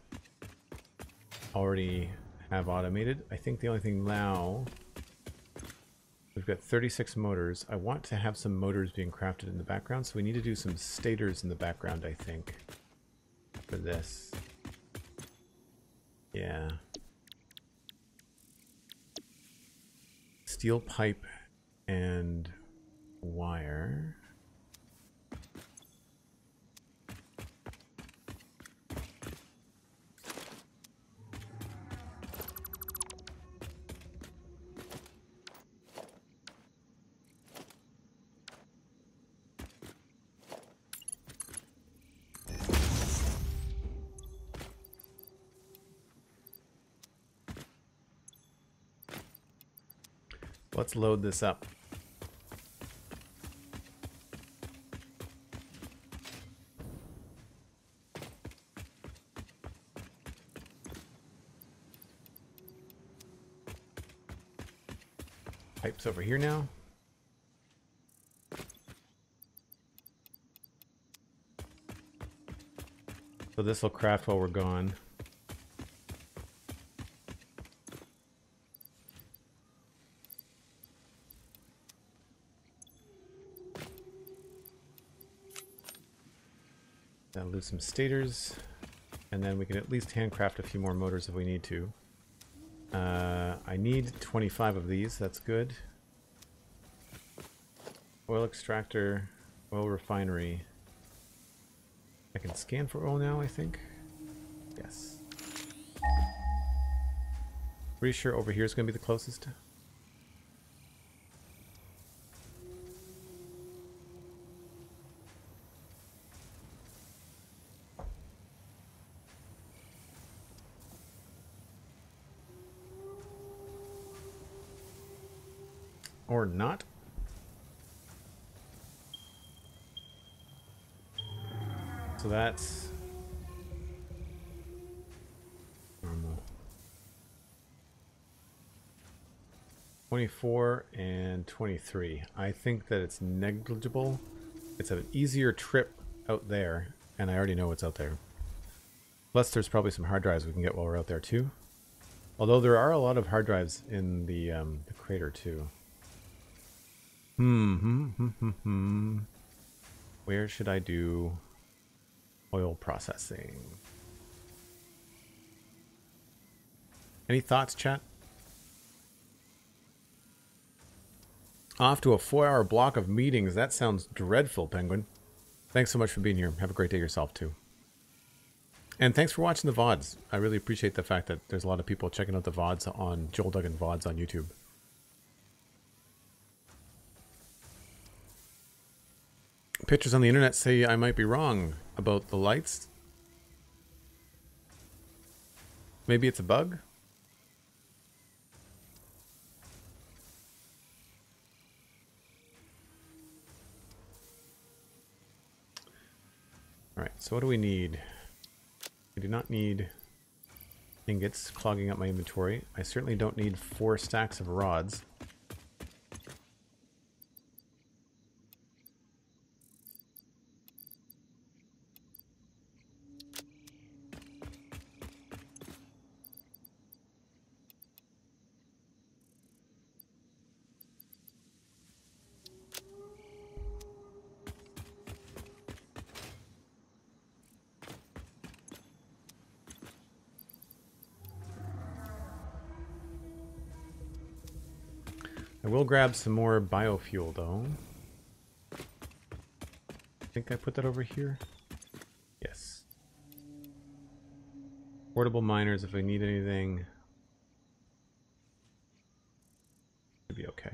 already have automated. I think the only thing now We've got 36 motors. I want to have some motors being crafted in the background, so we need to do some stators in the background, I think, for this. Yeah. Steel pipe and wire. Let's load this up. Pipes over here now. So this will craft while we're gone. That'll some stators, and then we can at least handcraft a few more motors if we need to. Uh, I need 25 of these, that's good. Oil extractor, oil refinery. I can scan for oil now, I think. Yes. Pretty sure over here is going to be the closest. Or not. So that's normal. 24 and 23. I think that it's negligible. It's an easier trip out there, and I already know what's out there. Plus, there's probably some hard drives we can get while we're out there too. Although there are a lot of hard drives in the um, the crater too. Hmm, hmm, hmm, hmm, hmm. Where should I do oil processing? Any thoughts, chat? Off to a four-hour block of meetings. That sounds dreadful, Penguin. Thanks so much for being here. Have a great day yourself, too. And thanks for watching the VODs. I really appreciate the fact that there's a lot of people checking out the VODs on Joel Duggan VODs on YouTube. Pictures on the internet say I might be wrong about the lights. Maybe it's a bug? Alright, so what do we need? I do not need ingots clogging up my inventory. I certainly don't need four stacks of rods. Will grab some more biofuel though. I think I put that over here. Yes. Portable miners if I need anything. Should be okay.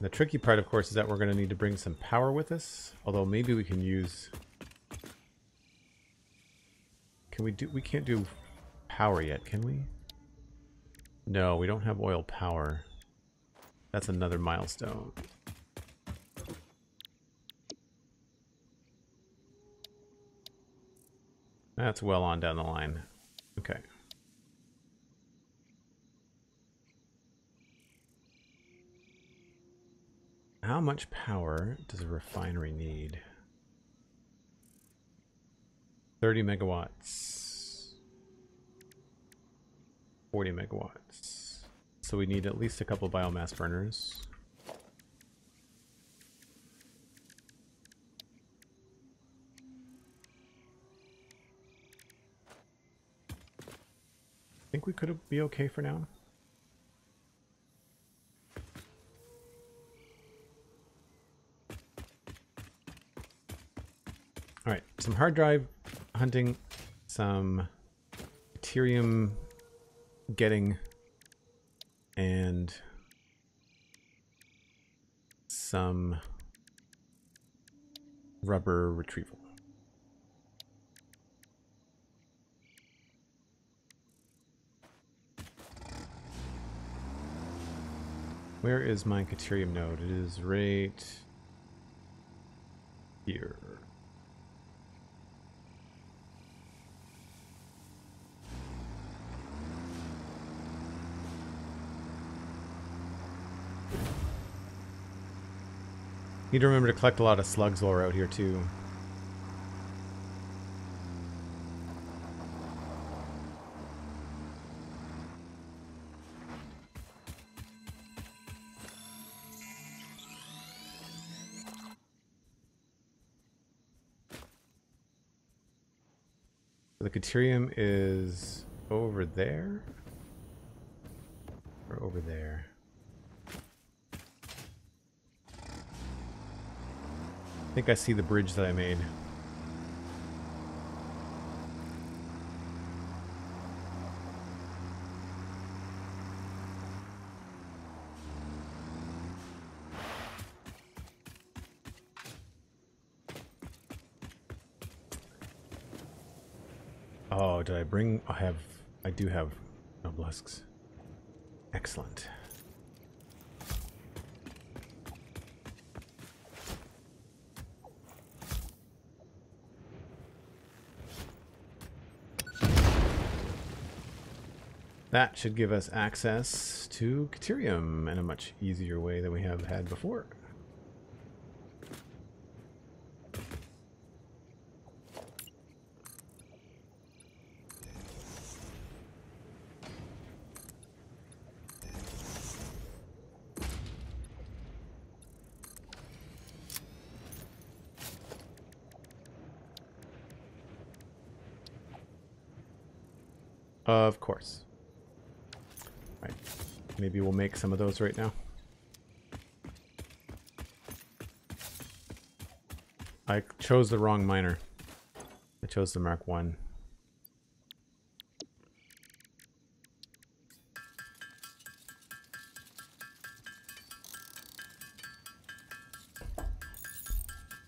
The tricky part, of course, is that we're going to need to bring some power with us. Although maybe we can use... Can we do... We can't do power yet, can we? No, we don't have oil power. That's another milestone. That's well on down the line. Okay. How much power does a refinery need? 30 megawatts. 40 megawatts. So we need at least a couple biomass burners. I think we could be okay for now. Alright, some hard drive hunting, some Caterium getting, and some rubber retrieval. Where is my Caterium node? It is right here. Need to remember to collect a lot of slugs while we're out here too. The Caterium is over there? Or over there? Think I see the bridge that I made. Oh, did I bring... I have... I do have obelisks. Excellent. That should give us access to Caterium in a much easier way than we have had before. Of course. Right. Maybe we'll make some of those right now. I chose the wrong miner. I chose the Mark 1.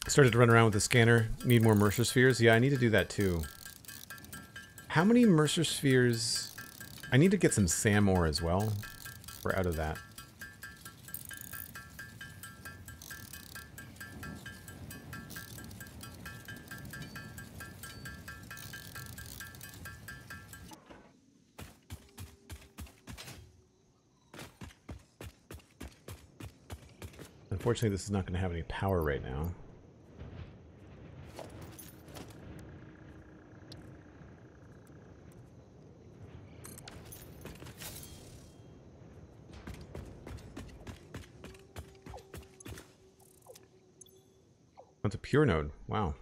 Started to run around with the scanner. Need more Mercer Spheres? Yeah, I need to do that too. How many Mercer Spheres... I need to get some SAM ore as well. We're out of that. Unfortunately, this is not going to have any power right now. Pure node. Wow.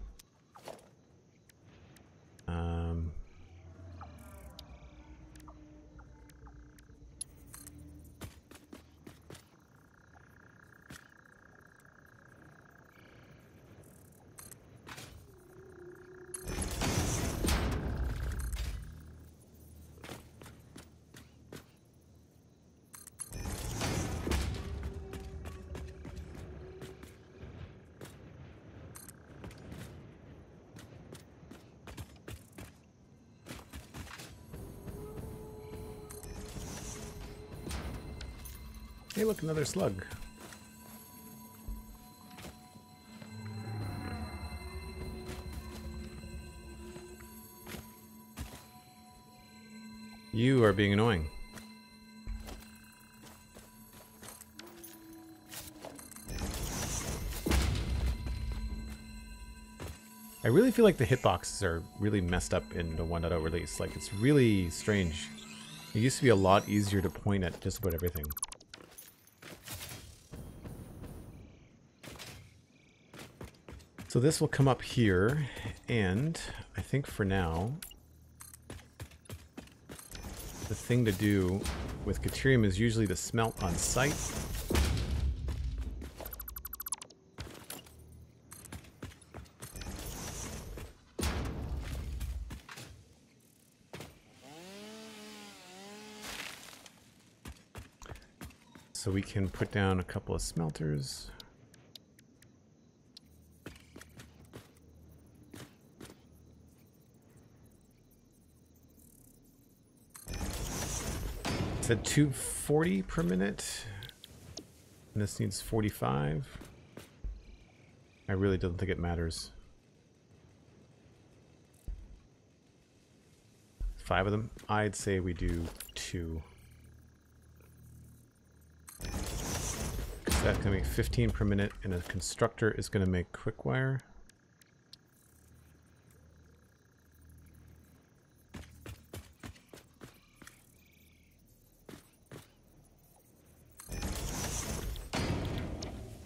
Another slug. You are being annoying. I really feel like the hitboxes are really messed up in the 1.0 release. Like, it's really strange. It used to be a lot easier to point at just about everything. So this will come up here, and I think for now, the thing to do with Caterium is usually to smelt on site. So we can put down a couple of smelters. It's at 240 per minute. And this needs 45. I really don't think it matters. Five of them? I'd say we do two. That's gonna be 15 per minute, and a constructor is gonna make Quickwire.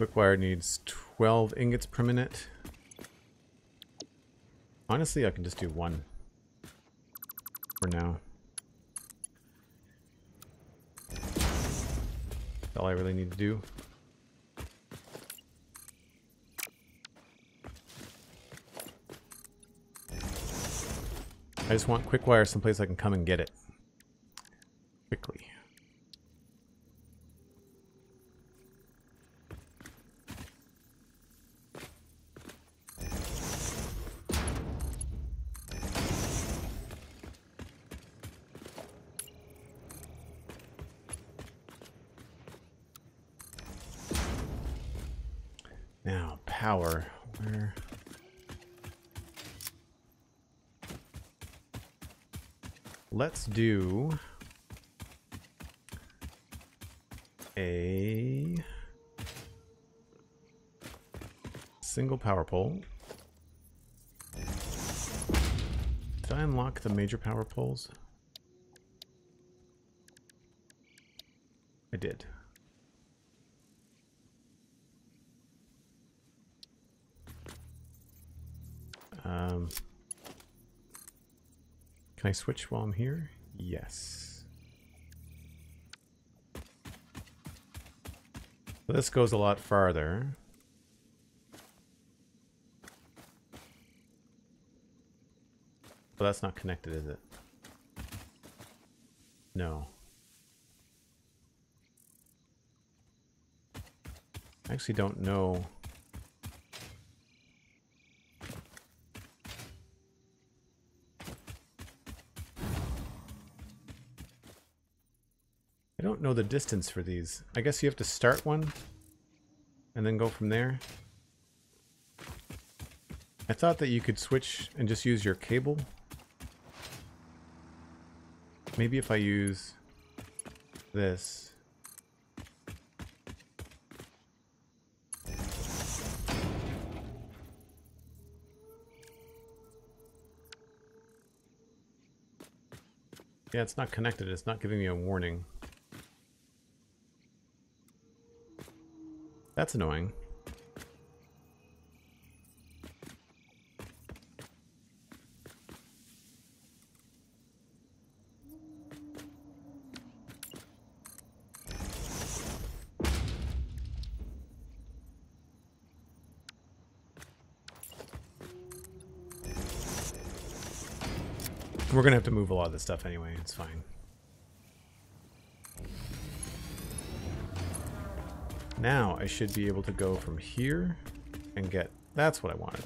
Quickwire needs 12 ingots per minute. Honestly, I can just do one for now. That's all I really need to do. I just want Quickwire someplace I can come and get it. Quickly. power. Where? Let's do a single power pole. Did I unlock the major power poles? I did. Can I switch while I'm here? Yes. This goes a lot farther. But that's not connected, is it? No. I actually don't know. Know the distance for these. I guess you have to start one and then go from there. I thought that you could switch and just use your cable. Maybe if I use this. Yeah, it's not connected. It's not giving me a warning. That's annoying. We're gonna have to move a lot of this stuff anyway, it's fine. Now I should be able to go from here and get... That's what I wanted.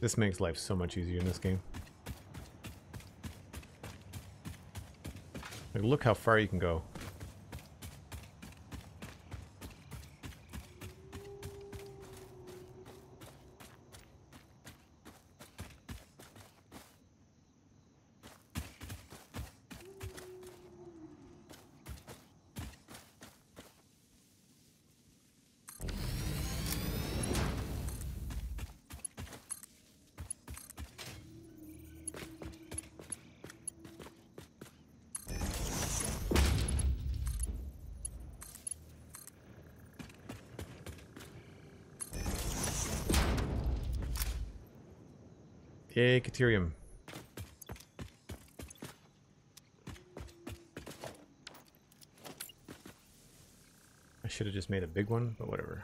This makes life so much easier in this game. Like, look how far you can go. Yay, Caterium. I should have just made a big one, but whatever.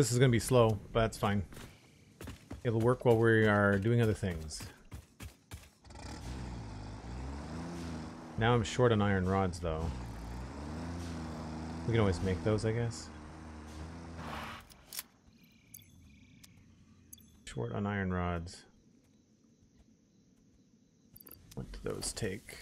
This is going to be slow, but that's fine. It'll work while we are doing other things. Now I'm short on iron rods, though. We can always make those, I guess. Short on iron rods. What do those take?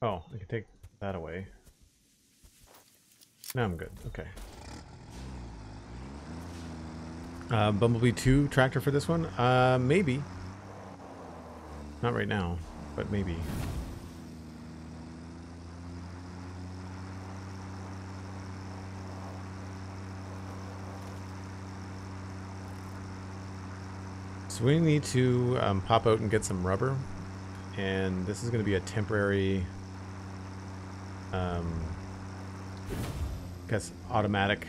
Oh, I can take that away. Now I'm good. Okay. Uh, Bumblebee 2 tractor for this one? Uh, maybe. Not right now, but maybe. So we need to um, pop out and get some rubber. And this is going to be a temporary um, I guess automatic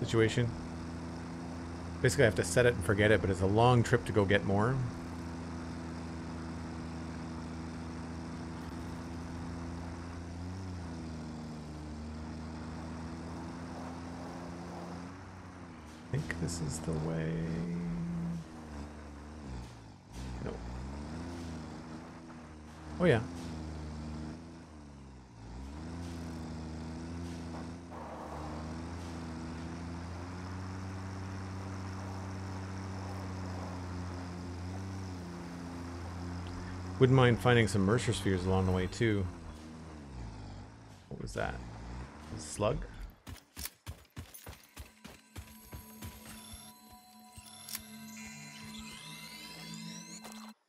situation. Basically, I have to set it and forget it, but it's a long trip to go get more. I think this is the way. No. Oh yeah, Wouldn't mind finding some Mercer spheres along the way too. What was that? Slug?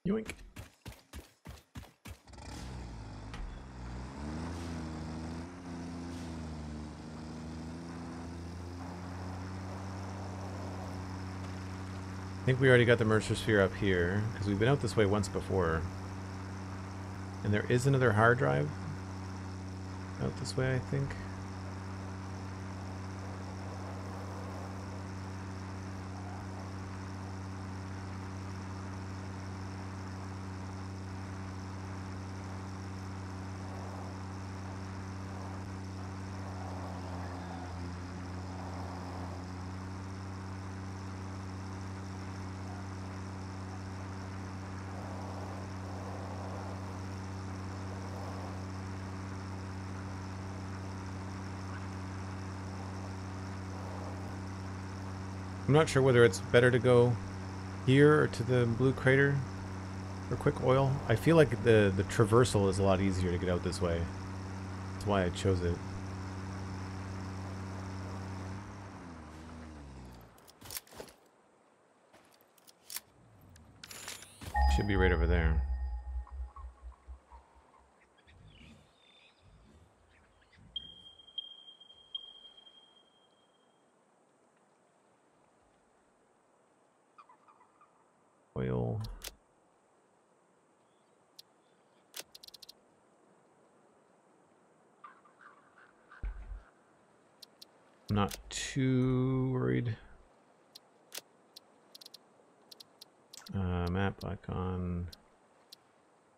Yoink. I think we already got the Mercer Sphere up here, because we've been out this way once before. And there is another hard drive out this way, I think. I'm not sure whether it's better to go here or to the blue crater for quick oil. I feel like the, the traversal is a lot easier to get out this way. That's why I chose it. Should be right over there. Oil. I'm not too worried. Uh, map icon,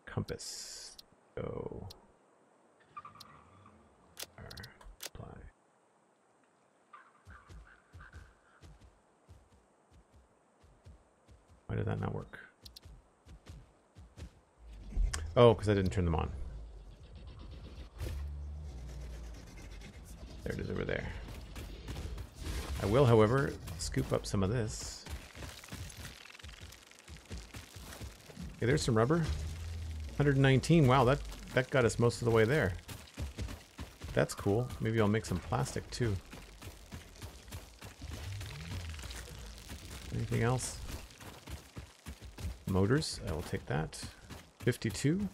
compass, go. Apply. Why did that not work? Oh, because I didn't turn them on. There it is over there. I will, however, scoop up some of this. Okay, there's some rubber. 119. Wow, that that got us most of the way there. That's cool. Maybe I'll make some plastic too. Anything else? Motors. I will take that. 52.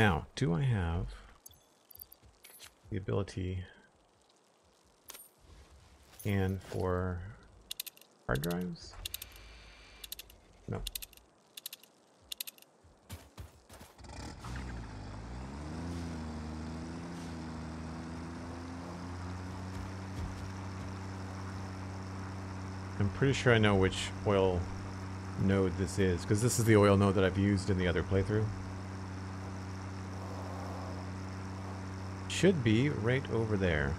Now, do I have the ability and for hard drives? No. I'm pretty sure I know which oil node this is, because this is the oil node that I've used in the other playthrough. Should be right over there.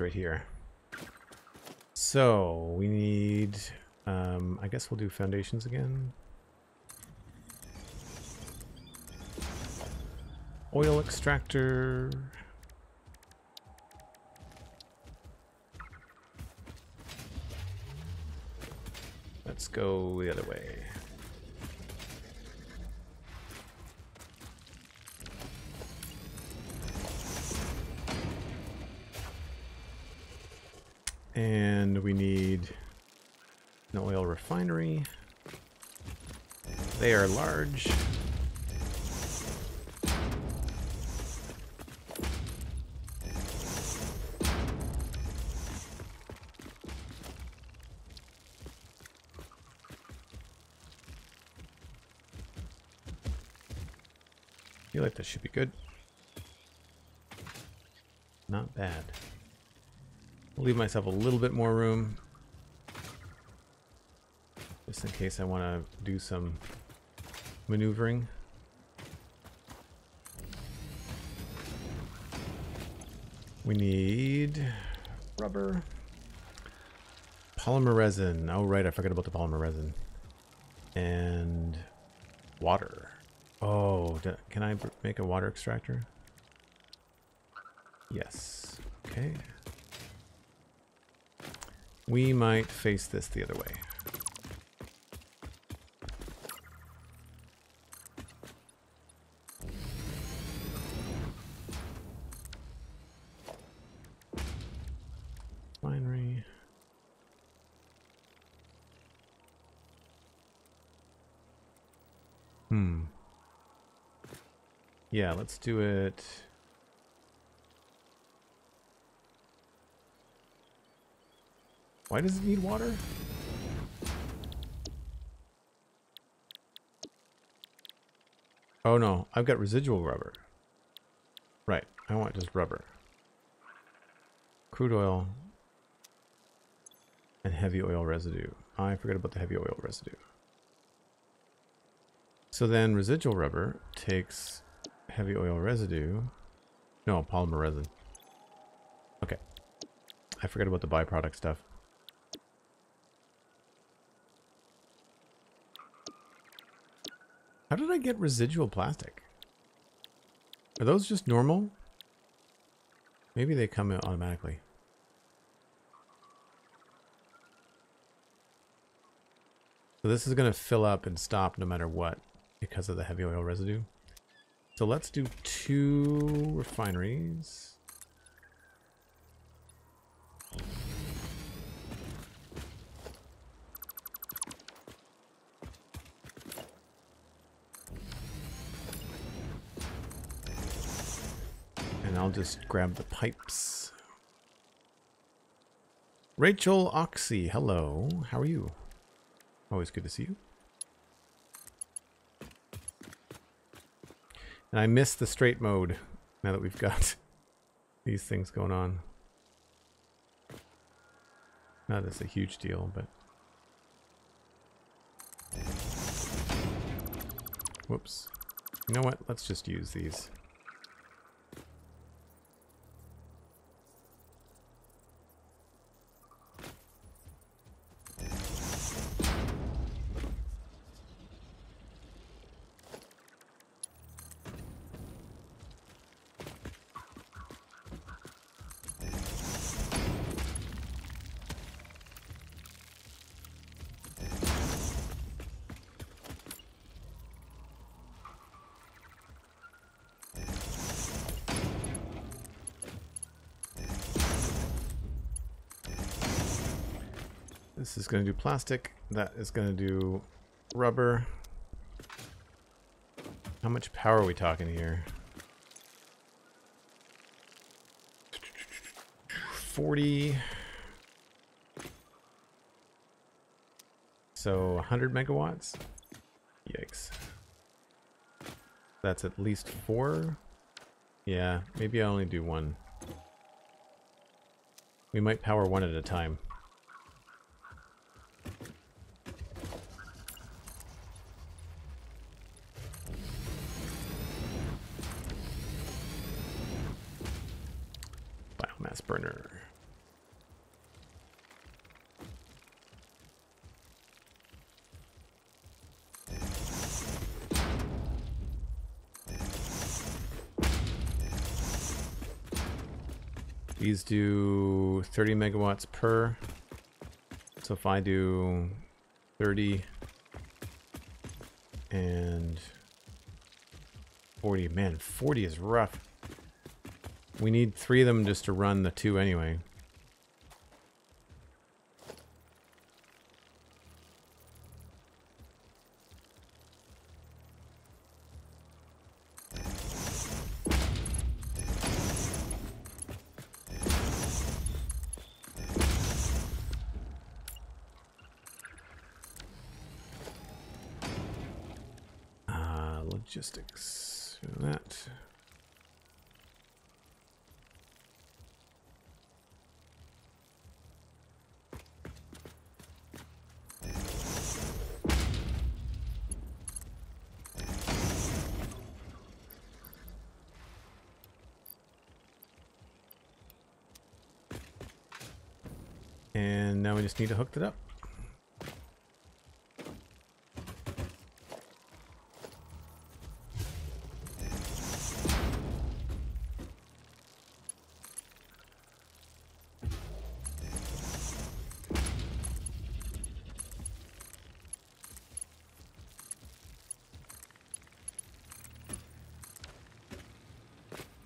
Right here. So we need, um, I guess we'll do foundations again. Oil extractor. Let's go the other way. And we need an oil refinery. They are large. This should be good. Not bad. I'll leave myself a little bit more room. Just in case I want to do some maneuvering. We need rubber. Polymer resin. Oh, right. I forgot about the polymer resin. And water. Oh, can I make a water extractor? Yes. Okay. We might face this the other way. Winery. Hmm. Yeah, let's do it. Why does it need water? Oh no, I've got residual rubber. Right, I want just rubber. Crude oil and heavy oil residue. Oh, I forgot about the heavy oil residue. So then residual rubber takes heavy oil residue. No, polymer resin. Okay. I forgot about the byproduct stuff. How did I get residual plastic? Are those just normal? Maybe they come out automatically. So this is going to fill up and stop no matter what because of the heavy oil residue. So let's do two refineries. And I'll just grab the pipes. Rachel Oxy, hello. How are you? Always good to see you. And I miss the straight mode now that we've got these things going on. Not as a huge deal, but... Whoops. You know what? Let's just use these. This going to do plastic. That is going to do rubber. How much power are we talking here? 40. So 100 megawatts? Yikes. That's at least four? Yeah, maybe I only do one. We might power one at a time. These do 30 megawatts per. So if I do 30 and 40, man, 40 is rough. We need three of them just to run the two anyway. Uh, logistics. So that. And now we need to hook it up.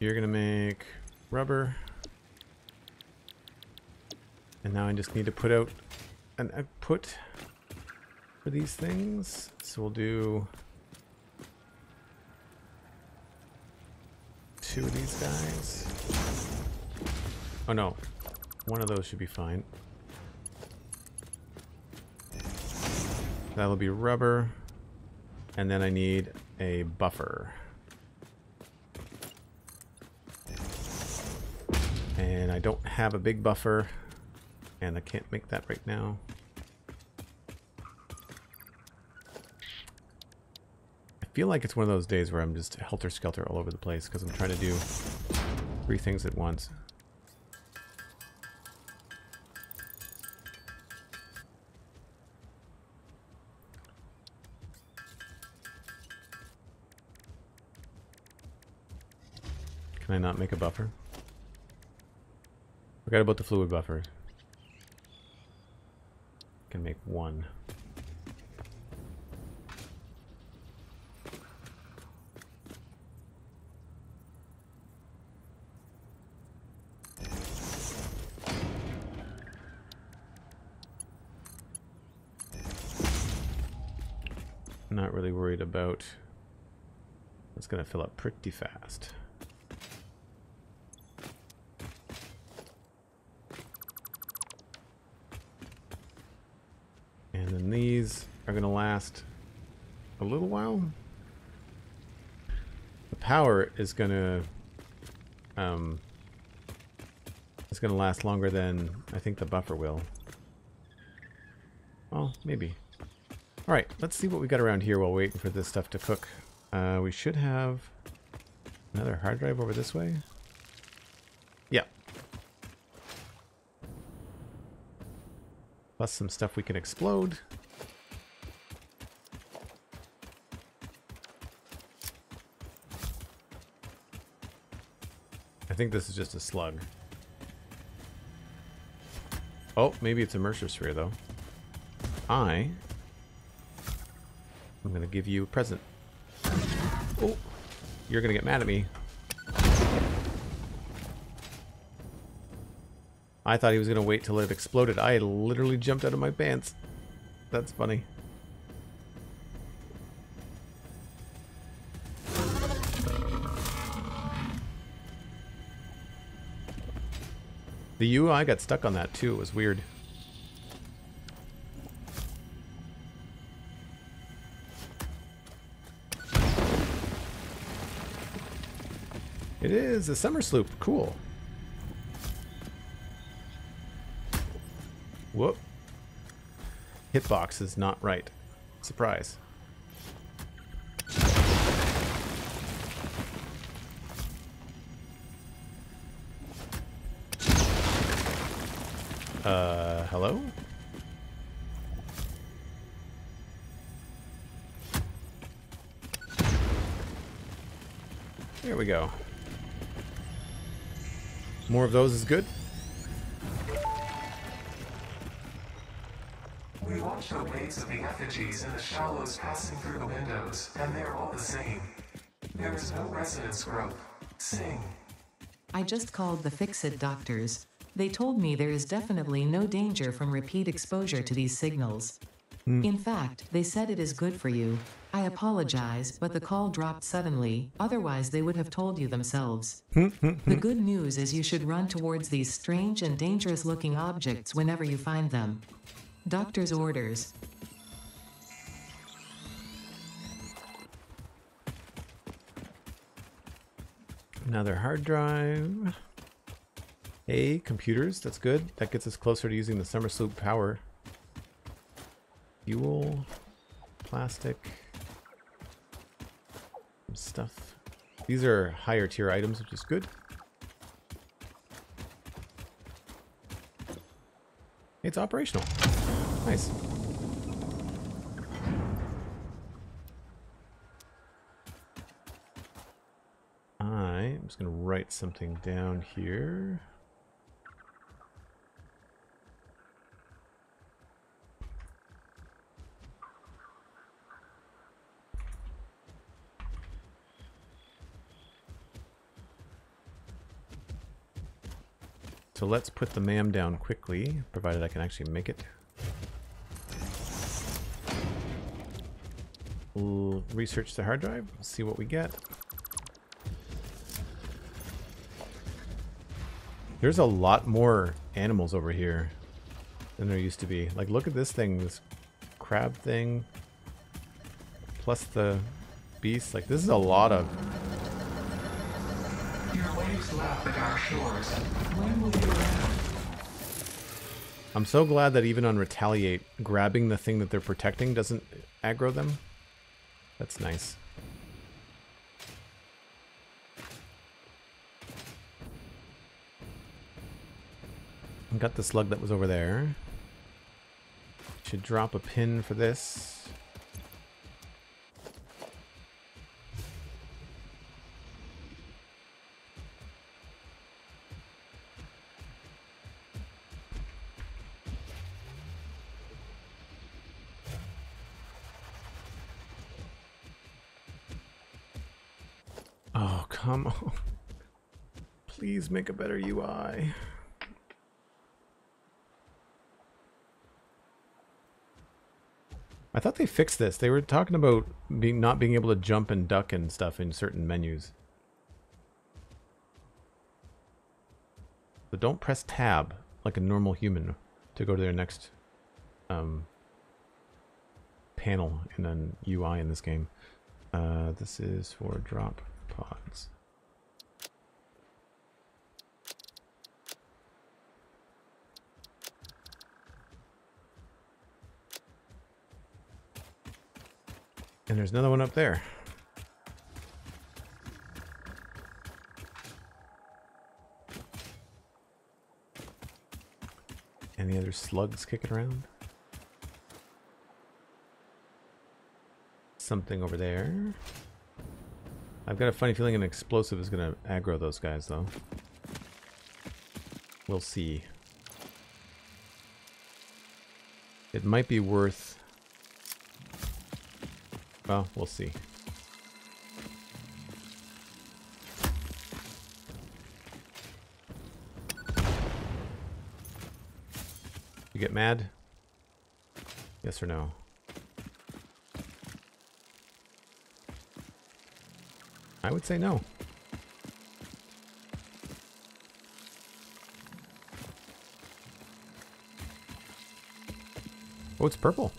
You're gonna make rubber. And now I just need to put out an output for these things. So we'll do two of these guys. Oh no, one of those should be fine. That'll be rubber. And then I need a buffer. And I don't have a big buffer. And I can't make that right now. I feel like it's one of those days where I'm just helter-skelter all over the place because I'm trying to do three things at once. Can I not make a buffer? Forgot about the fluid buffer. Can make one. Not really worried about. It's going to fill up pretty fast. And then these are going to last a little while. The power is to um, it's to last longer than I think the buffer will. Well, maybe. All right, let's see what we got around here while waiting for this stuff to cook. Uh, we should have another hard drive over this way. Yeah. Plus some stuff we can explode. I think this is just a slug. Oh, maybe it's a Mercer sphere, though. I I'm going to give you a present. Oh, you're going to get mad at me. I thought he was going to wait till it exploded. I literally jumped out of my pants. That's funny. The UI got stuck on that too. It was weird. It is a Somersloop. Cool. Whoop. Hitbox is not right. Surprise. Uh, hello? There we go. More of those is good. We watch the waves of the effigies in the shallows passing through the windows, and they're all the same. There is no resonance growth. Sing. I just called the FICSIT doctors. They told me there is definitely no danger from repeat exposure to these signals. Hmm. In fact, they said it is good for you. I apologize, but the call dropped suddenly, otherwise, they would have told you themselves. Hmm, hmm, the good news is you should run towards these strange and dangerous looking objects whenever you find them. Doctor's orders. Another hard drive. Hey, computers, that's good. That gets us closer to using the Somersloop power. Fuel, plastic, stuff. These are higher tier items, which is good. It's operational. Nice. I'm just going to write something down here. So let's put the MAM down quickly, provided I can actually make it. We'll research the hard drive, see what we get. There's a lot more animals over here than there used to be. Like, look at this thing, this crab thing, plus the beast. Like, this is a lot of Your waves lap at our shores. When will you land? I'm so glad that even on Retaliate, grabbing the thing that they're protecting doesn't aggro them. That's nice. I Got the slug that was over there. Should drop a pin for this. Make a better UI. I thought they fixed this. They were talking about being not being able to jump and duck and stuff in certain menus. So don't press tab like a normal human to go to their next um, panel in an UI in this game. Uh, this is for drop pods. And there's another one up there. Any other slugs kicking around? Something over there. I've got a funny feeling an explosive is going to aggro those guys, though. We'll see. It might be worth... Well, we'll see. You get mad? Yes or no? I would say no. Oh, it's purple.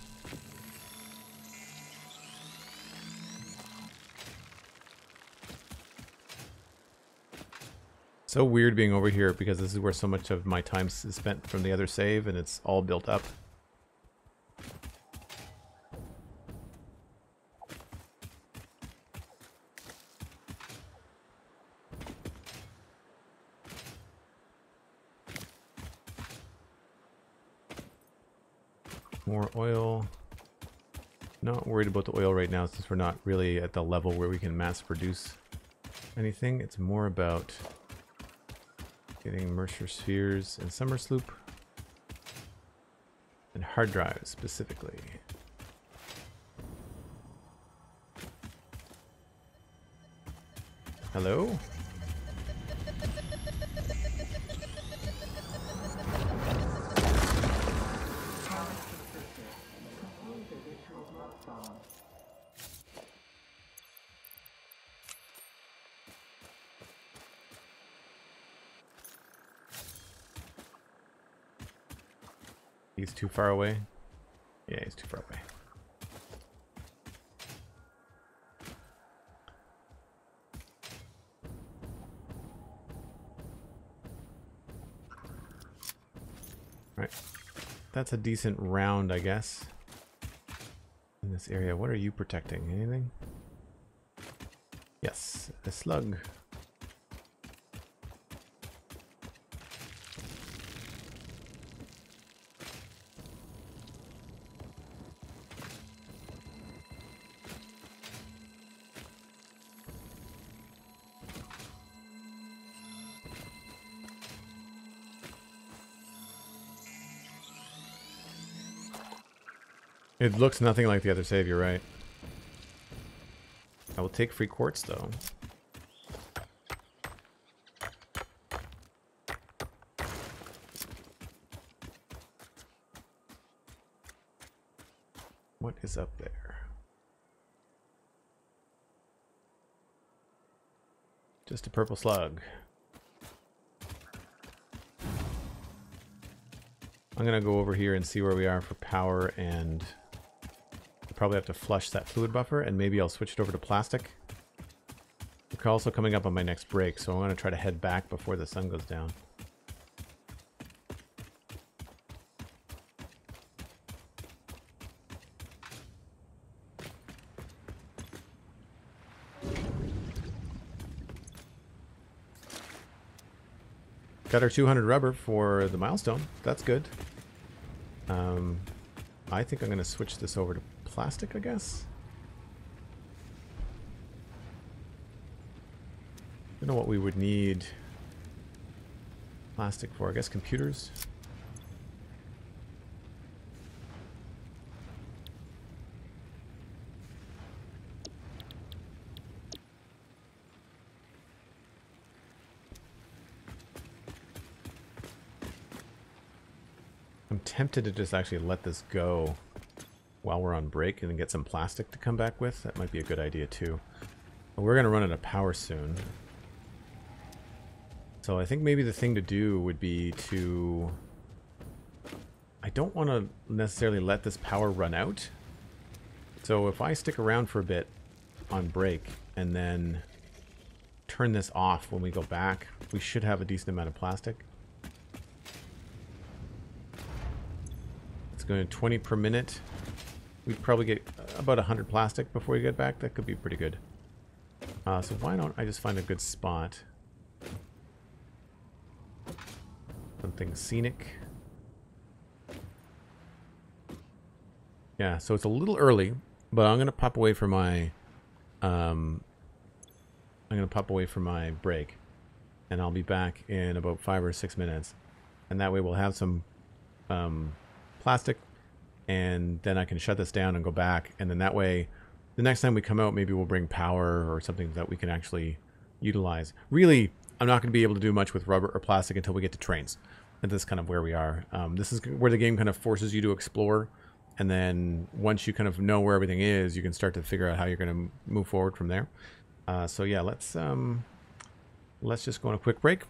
So weird being over here because this is where so much of my time is spent from the other save and it's all built up. More oil. Not worried about the oil right now since we're not really at the level where we can mass produce anything. It's more about getting Mercer spheres and Somersloop and hard drives specifically. Hello? far away? Yeah, he's too far away. Right. That's a decent round, I guess. In this area, what are you protecting? Anything? Yes, a slug. It looks nothing like the other save, you're right. I will take free quartz, though. What is up there? Just a purple slug. I'm to go over here and see where we are for power and probably have to flush that fluid buffer, and maybe I'll switch it over to plastic. We're also coming up on my next break, so I want to try to head back before the sun goes down. Got our 200 rubber for the milestone. That's good. Um, I think I'm going to switch this over to plastic, I guess? Don't know what we would need plastic for. I guess computers? I'm tempted to just actually let this go while we're on break and get some plastic to come back with. That might be a good idea too. But we're going to run out of power soon. So I think maybe the thing to do would be to... I don't want to necessarily let this power run out. So if I stick around for a bit on break and then turn this off when we go back, we should have a decent amount of plastic. It's going to 20 per minute. We'd probably get about 100 plastic before we get back. That could be pretty good. Uh, so why don't I just find a good spot? Something scenic. Yeah, so it's a little early, but I'm going to pop away for my... Um, I'm going to pop away from my break. And I'll be back in about five or six minutes. And that way we'll have some um, plastic and then I can shut this down and go back. And then that way, the next time we come out, maybe we'll bring power or something that we can actually utilize. Really, I'm not going to be able to do much with rubber or plastic until we get to trains. And this is kind of where we are. Um, this is where the game kind of forces you to explore. And then once you kind of know where everything is, you can start to figure out how you're going to move forward from there. Uh, so yeah, let's um, let's just go on a quick break.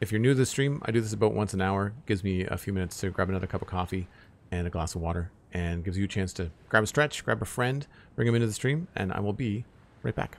If you're new to the stream, I do this about once an hour. Gives me a few minutes to grab another cup of coffee and a glass of water and gives you a chance to grab a stretch, grab a friend, bring them into the stream, and I will be right back.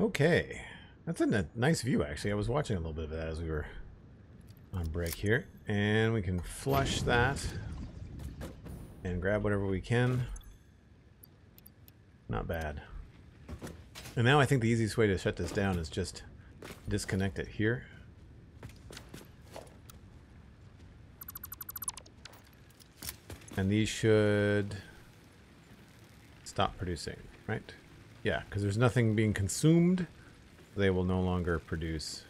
Okay. That's a nice view, actually. I was watching a little bit of that as we were on break here. And we can flush that and grab whatever we can. Not bad. And now I think the easiest way to shut this down is just disconnect it here. And these should stop producing, right? Yeah, because there's nothing being consumed. They will no longer produce.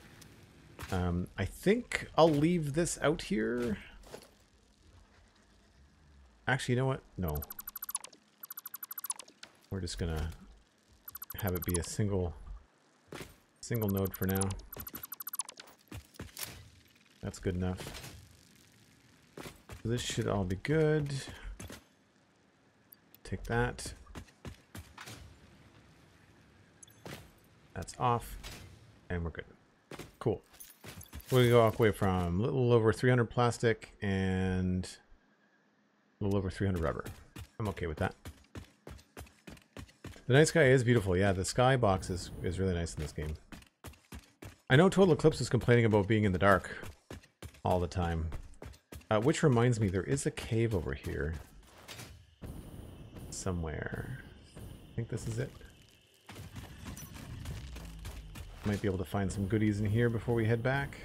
Um, I think I'll leave this out here. Actually, you know what? No. We're just gonna have it be a single single node for now. That's good enough. This should all be good. Take that. That's off. And we're good. Cool. We go away from a little over 300 plastic and a little over 300 rubber. I'm okay with that. The night sky is beautiful. Yeah, the sky box is, is really nice in this game. I know Total Eclipse is complaining about being in the dark all the time. Uh, which reminds me, there is a cave over here. Somewhere. I think this is it. Might be able to find some goodies in here before we head back.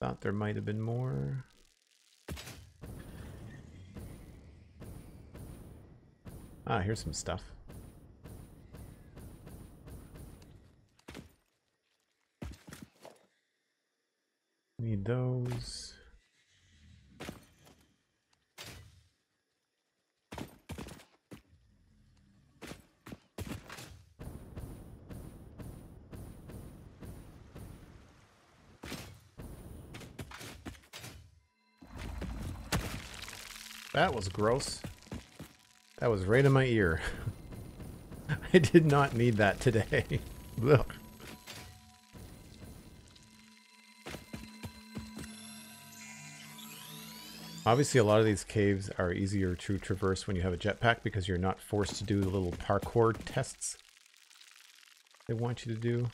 Thought there might have been more. Ah, here's some stuff. Need those. That was gross. That was right in my ear. I did not need that today. Obviously, a lot of these caves are easier to traverse when you have a jetpack because you're not forced to do the little parkour tests they want you to do.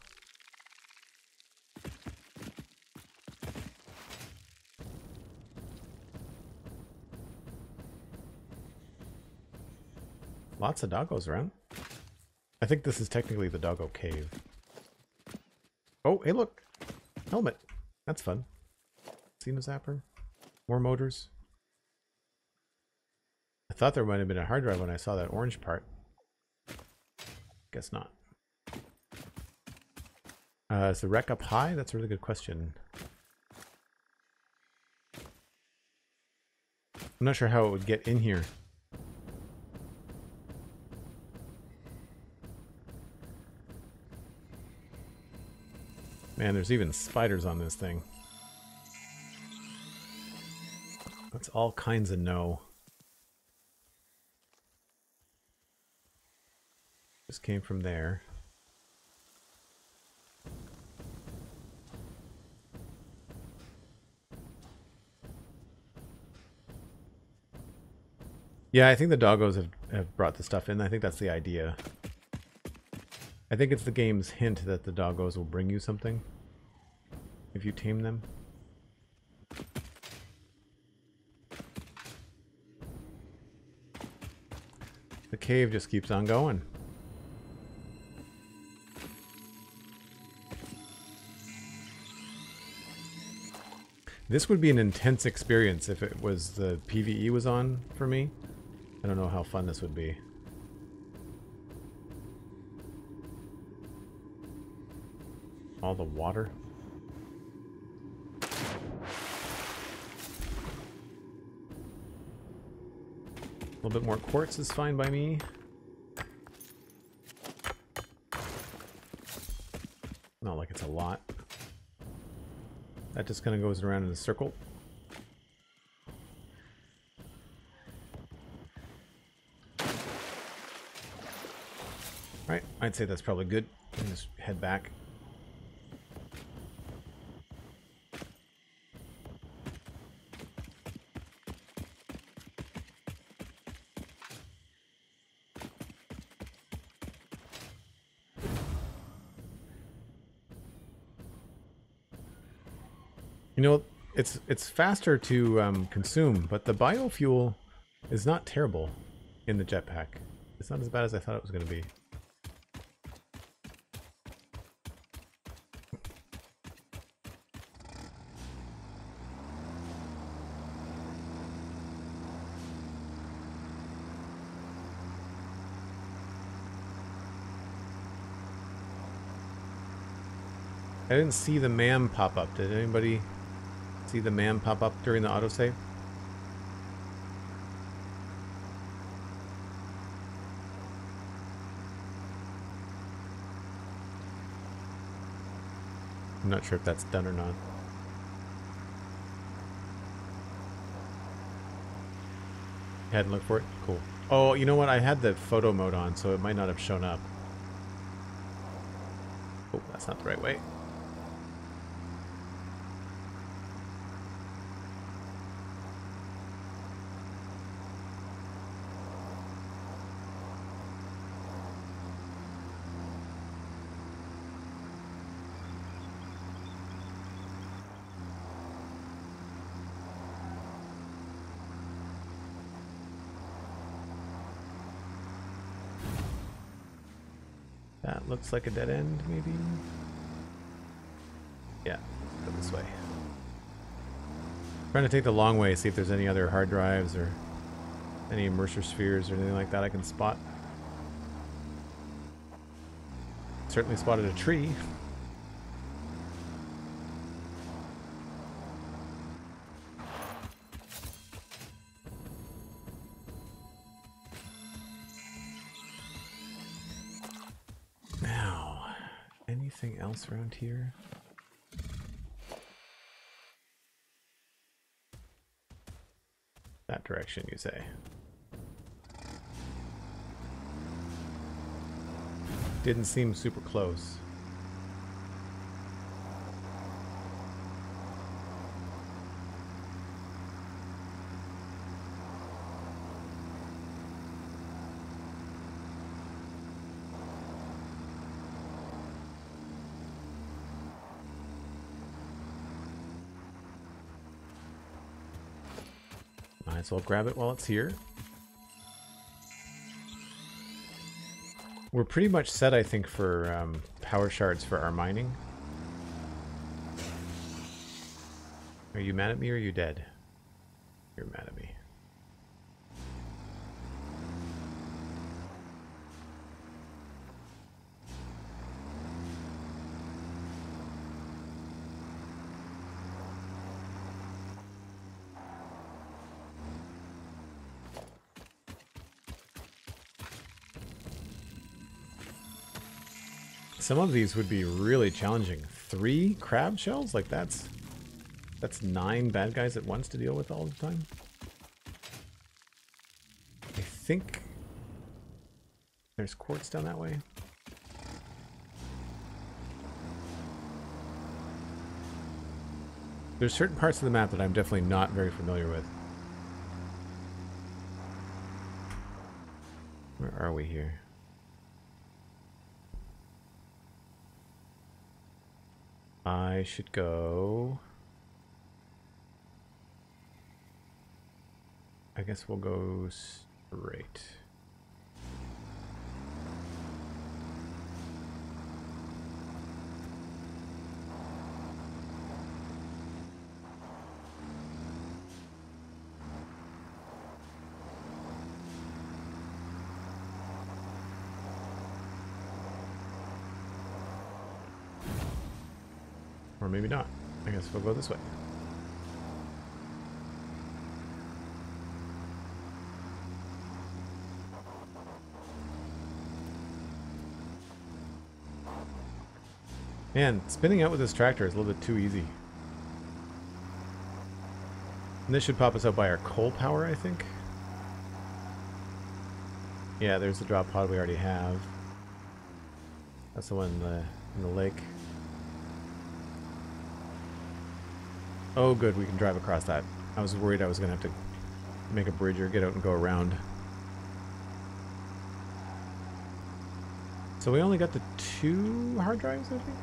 Lots of doggos around. I think this is technically the doggo cave. Oh, hey look! Helmet! That's fun. Seen a zapper? More motors. Thought there might have been a hard drive when I saw that orange part. Guess not. Uh, is the wreck up high? That's a really good question. I'm not sure how it would get in here. Man, there's even spiders on this thing. That's all kinds of no. Just came from there. Yeah, I think the doggos have, have brought the stuff in. I think that's the idea. I think it's the game's hint that the doggos will bring you something if you tame them. The cave just keeps on going. This would be an intense experience if it was the PvE was on for me. I don't know how fun this would be. All the water. A little bit more quartz is fine by me. Not like it's a lot. That just kind of goes around in a circle. Right, I'd say that's probably good. Just head back. It's it's faster to um, consume, but the biofuel is not terrible in the jetpack. It's not as bad as I thought it was going to be. I didn't see the MAM pop up. Did anybody see the MAM pop up during the autosave? I'm not sure if that's done or not. Hadn't looked for it? Cool. Oh, you know what? I had the photo mode on, so it might not have shown up. Oh, that's not the right way. Looks like a dead end, maybe? Yeah, go this way. Trying to take the long way, see if there's any other hard drives or any Mercer spheres or anything like that I can spot. Certainly spotted a tree. Here? That direction, you say? Didn't seem super close. Might I'll grab it while it's here. We're pretty much set, I think, for um, power shards for our mining. Are you mad at me or are you dead? You're mad at me. Some of these would be really challenging. Three crab shells? Like that's that's nine bad guys at once to deal with all the time. I think there's quartz down that way. There's certain parts of the map that I'm definitely not very familiar with. Where are we here? I should go. I guess we'll go straight. Or maybe not. I guess we'll go this way. Man, spinning out with this tractor is a little bit too easy. And this should pop us out by our coal power, I think. Yeah, there's the drop pod we already have. That's the one in the, in the lake. Oh, good, we can drive across that. I was worried I was going to have to make a bridge or get out and go around. So we only got the two hard drives, I think?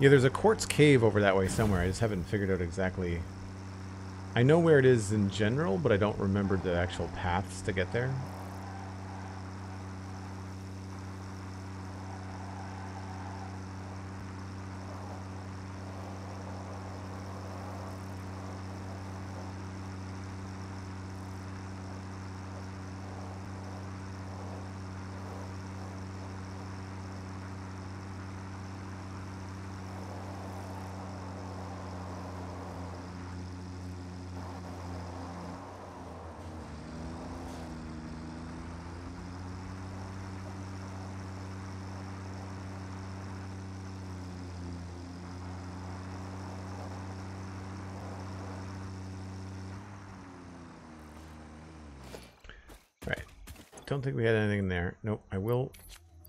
Yeah, there's a quartz cave over that way somewhere. I just haven't figured out exactly. I know where it is in general, but I don't remember the actual paths to get there. Don't think we had anything in there. Nope. I will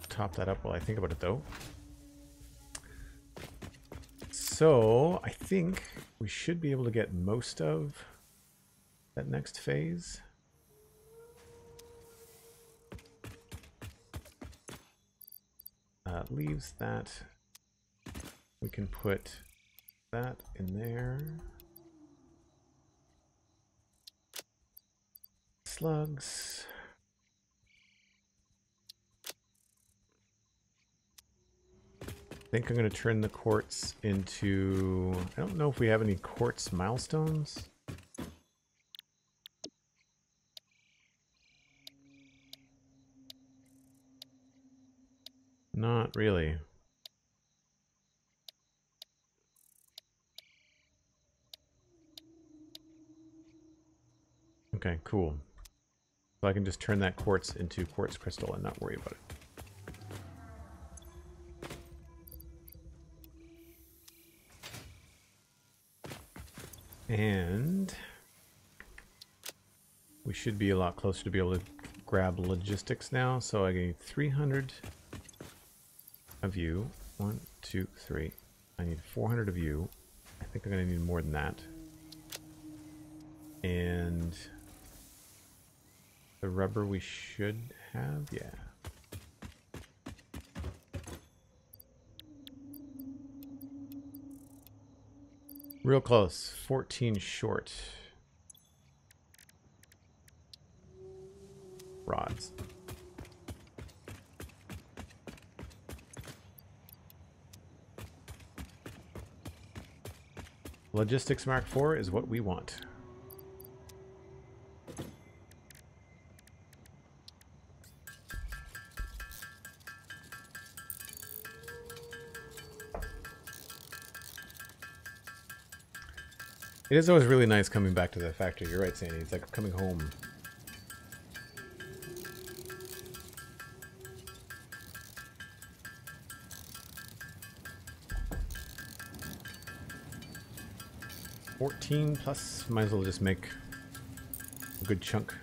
top that up while I think about it, though. So, I think we should be able to get most of that next phase. Uh, leaves that. We can put that in there. Slugs. Think I'm going to turn the quartz into... I don't know if we have any quartz milestones. Not really. Okay, cool. So I can just turn that quartz into quartz crystal and not worry about it. And we should be a lot closer to be able to grab logistics now. So I need 300 of you. One, two, three. I need 400 of you. I think I'm going to need more than that. And the rubber we should have, yeah. Real close, 14 short. Rods. Logistics Mark IV is what we want. It is always really nice coming back to the factory. You're right, Sandi. It's like coming home. Fourteen plus. Might as well just make a good chunk.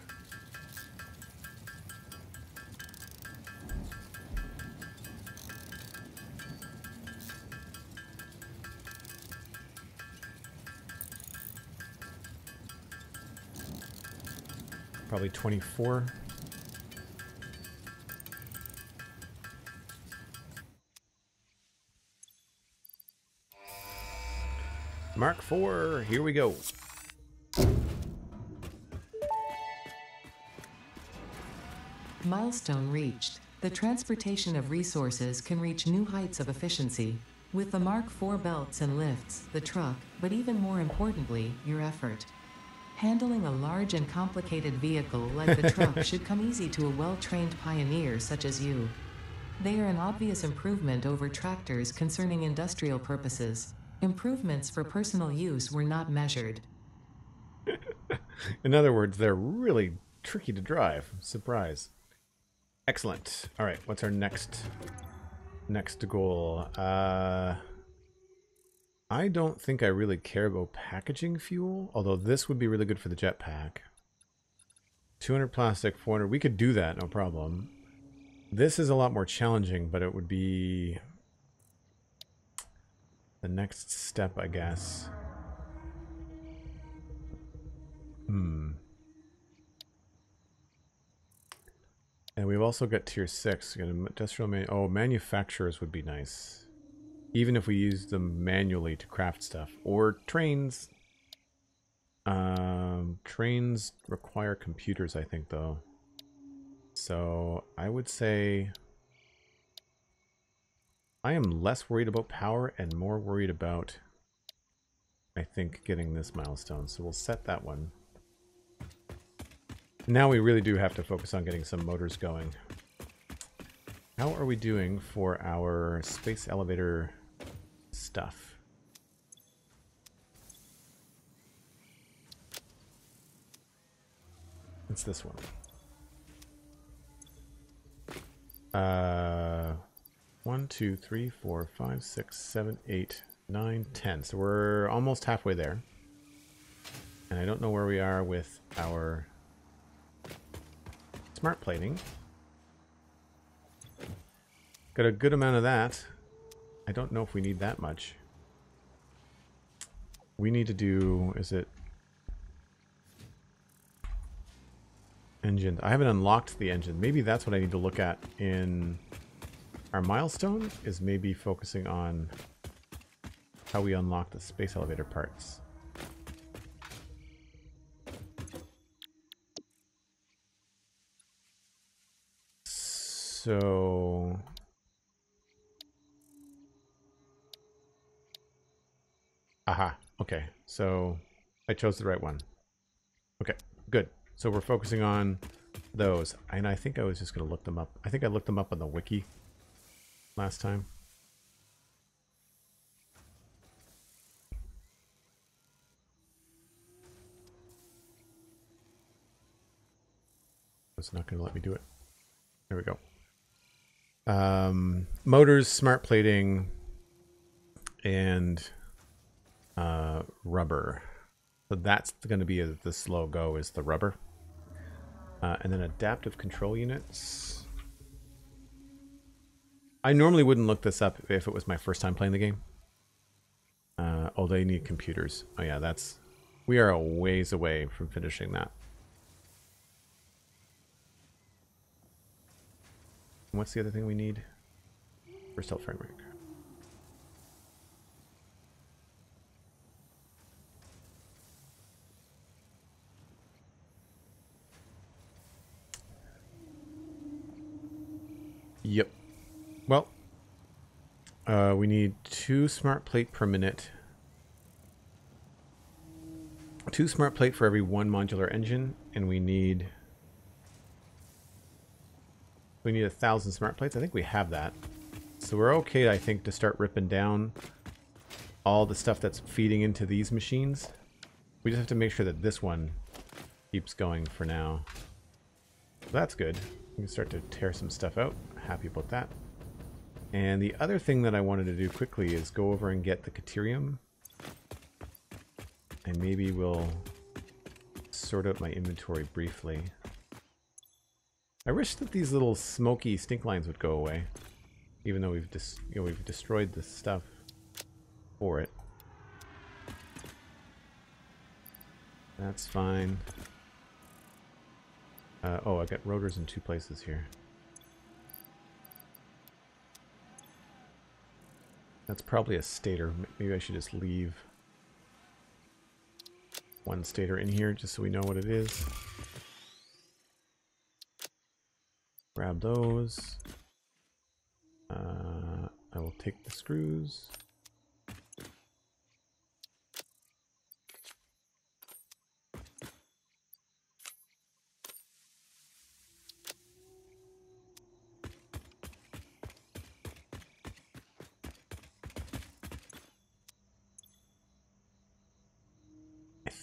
Probably 24. Mark 4, here we go. Milestone reached. The transportation of resources can reach new heights of efficiency. With the Mark IV belts and lifts, the truck, but even more importantly, your effort. Handling a large and complicated vehicle like the truck should come easy to a well-trained pioneer such as you. They are an obvious improvement over tractors concerning industrial purposes. Improvements for personal use were not measured. In other words, they're really tricky to drive. Surprise. Excellent. All right, what's our next next goal? Uh I don't think I really care about packaging fuel, although this would be really good for the jetpack. 200 plastic, 400. We could do that, no problem. This is a lot more challenging, but it would be the next step, I guess. Hmm. And we've also got tier 6. Industrial man oh, manufacturers would be nice. Even if we use them manually to craft stuff. Or trains. Um, trains require computers, I think, though. So I would say I am less worried about power and more worried about, I think, getting this milestone. So we'll set that one. Now we really do have to focus on getting some motors going. How are we doing for our space elevator stuff? It's this one. Uh, one, two, three, four, five, six, seven, eight, nine, ten. So we're almost halfway there. And I don't know where we are with our smart plating. Got a good amount of that. I don't know if we need that much. We need to do, is it engine? I haven't unlocked the engine. Maybe that's what I need to look at in our milestone is maybe focusing on how we unlock the space elevator parts. So Aha. Okay. So I chose the right one. Okay. Good. So we're focusing on those. And I think I was just going to look them up. I think I looked them up on the wiki last time. It's not going to let me do it. There we go. Um, motors, smart plating, and uh, rubber. So that's going to be a, the slow go is the rubber. Uh, and then adaptive control units. I normally wouldn't look this up if it was my first time playing the game. Uh, oh, they need computers. Oh yeah, that's... We are a ways away from finishing that. What's the other thing we need? For satile framework. Yep. Well, uh, we need two smart plate per minute. Two smart plate for every one modular engine, and we need we need a thousand smart plates. I think we have that. So we're okay, I think, to start ripping down all the stuff that's feeding into these machines. We just have to make sure that this one keeps going for now. that's good. We can start to tear some stuff out. Happy about that. And the other thing that I wanted to do quickly is go over and get the Caterium. And maybe we'll sort out my inventory briefly. I wish that these little smoky stink lines would go away. Even though we've just you know, we've destroyed the stuff for it. That's fine. Uh, oh, I got rotors in two places here. That's probably a stator. Maybe I should just leave one stator in here just so we know what it is. Grab those. Uh, I will take the screws.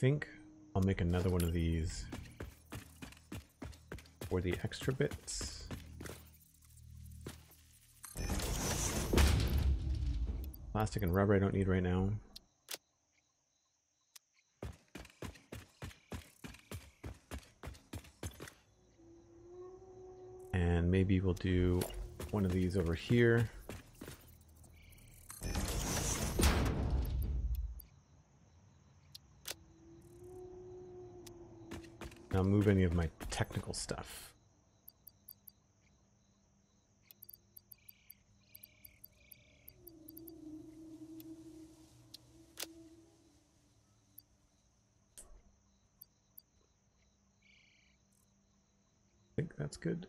Think I'll make another one of these for the extra bits. Plastic and rubber I don't need right now. And maybe we'll do one of these over here. Now move any of my technical stuff. I think that's good.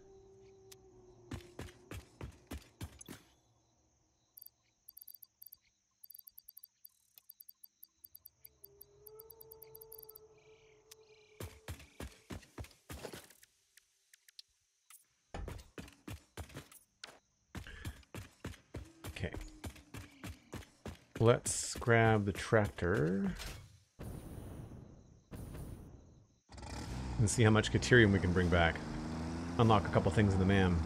Grab the tractor. And see how much Caterium we can bring back. Unlock a couple things in the MAM.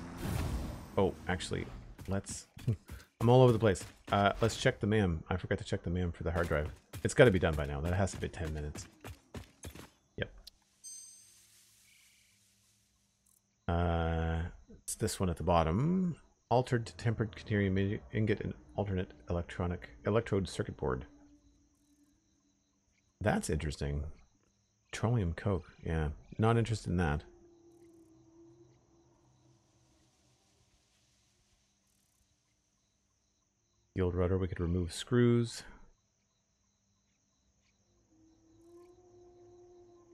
Oh, actually, let's... I'm all over the place. Uh, let's check the MAM. I forgot to check the MAM for the hard drive. It's got to be done by now. That has to be 10 minutes. Yep. Uh, it's this one at the bottom. Altered tempered Caterium ingot and alternate electronic electrode circuit board. That's interesting. Petroleum coke. Yeah, not interested in that. The old rudder, we could remove screws.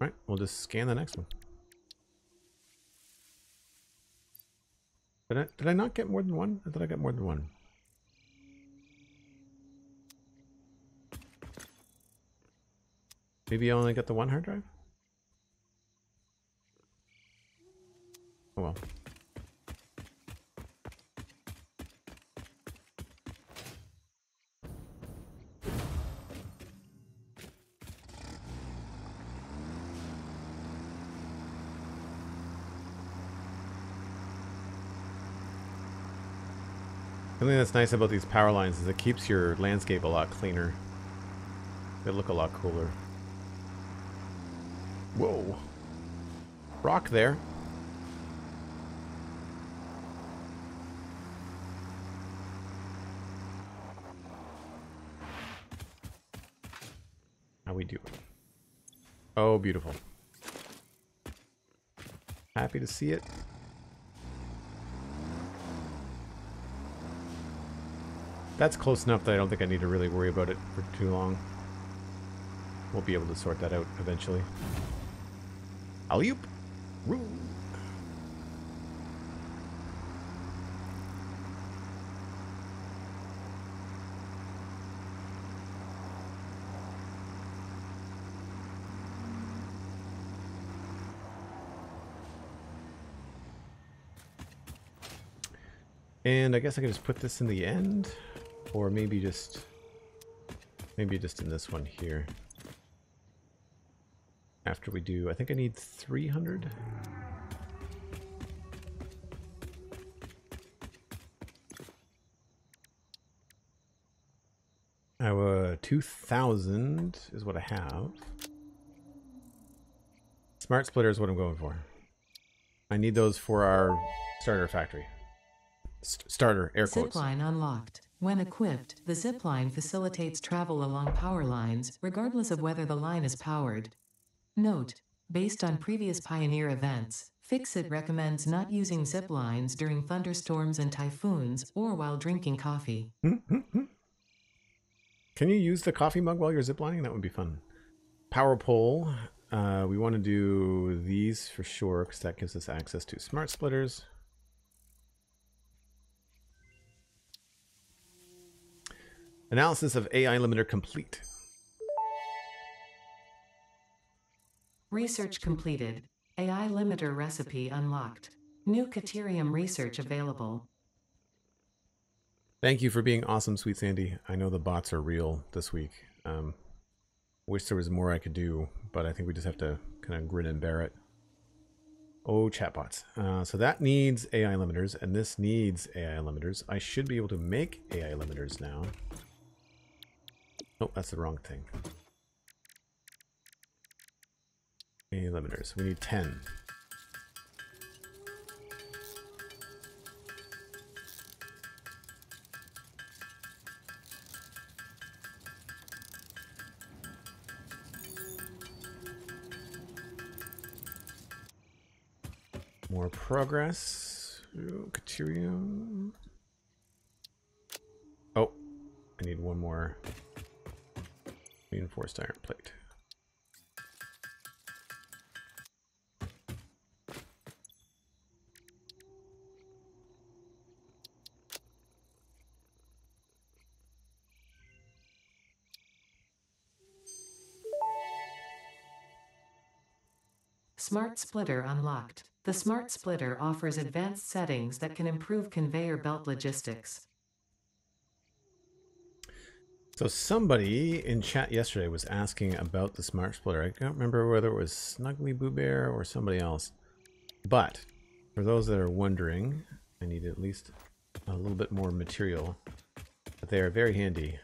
All right, we'll just scan the next one. Did I, did I not get more than one? I thought I got more than one. Maybe I only got the one hard drive? Oh well. Something that's nice about these power lines is it keeps your landscape a lot cleaner. They look a lot cooler. Whoa. Rock there. How we doing? Oh, beautiful. Happy to see it. That's close enough that I don't think I need to really worry about it for too long. We'll be able to sort that out eventually. Alley-oop! And I guess I can just put this in the end. Or maybe just... Maybe just in this one here. After we do... I think I need 300. I have uh, 2,000 is what I have. Smart splitter is what I'm going for. I need those for our starter factory. St starter, air quotes. Zipline unlocked. When equipped, the zipline facilitates travel along power lines, regardless of whether the line is powered. Note, based on previous Pioneer events, FICSIT recommends not using zip lines during thunderstorms and typhoons or while drinking coffee. Hmm, hmm, hmm. Can you use the coffee mug while you're ziplining? That would be fun. Power pole. Uh, we want to do these for sure because that gives us access to smart splitters. Analysis of AI limiter complete. Research completed. AI limiter recipe unlocked. New Caterium research available. Thank you for being awesome, Sweet Sandi. I know the bots are real this week. Um, wish there was more I could do, but I think we just have to kind of grin and bear it. Oh, chatbots. Uh, so that needs AI limiters, and this needs AI limiters. I should be able to make AI limiters now. Oh, that's the wrong thing. AI limiters. We need 10. More progress. Caterium. Oh, I need one more reinforced iron plate. Smart Splitter unlocked. The Smart Splitter offers advanced settings that can improve conveyor belt logistics. So somebody in chat yesterday was asking about the smart splitter. I can't remember whether it was Snuggly Boo Bear or somebody else. But for those that are wondering, I need at least a little bit more material. But they are very handy.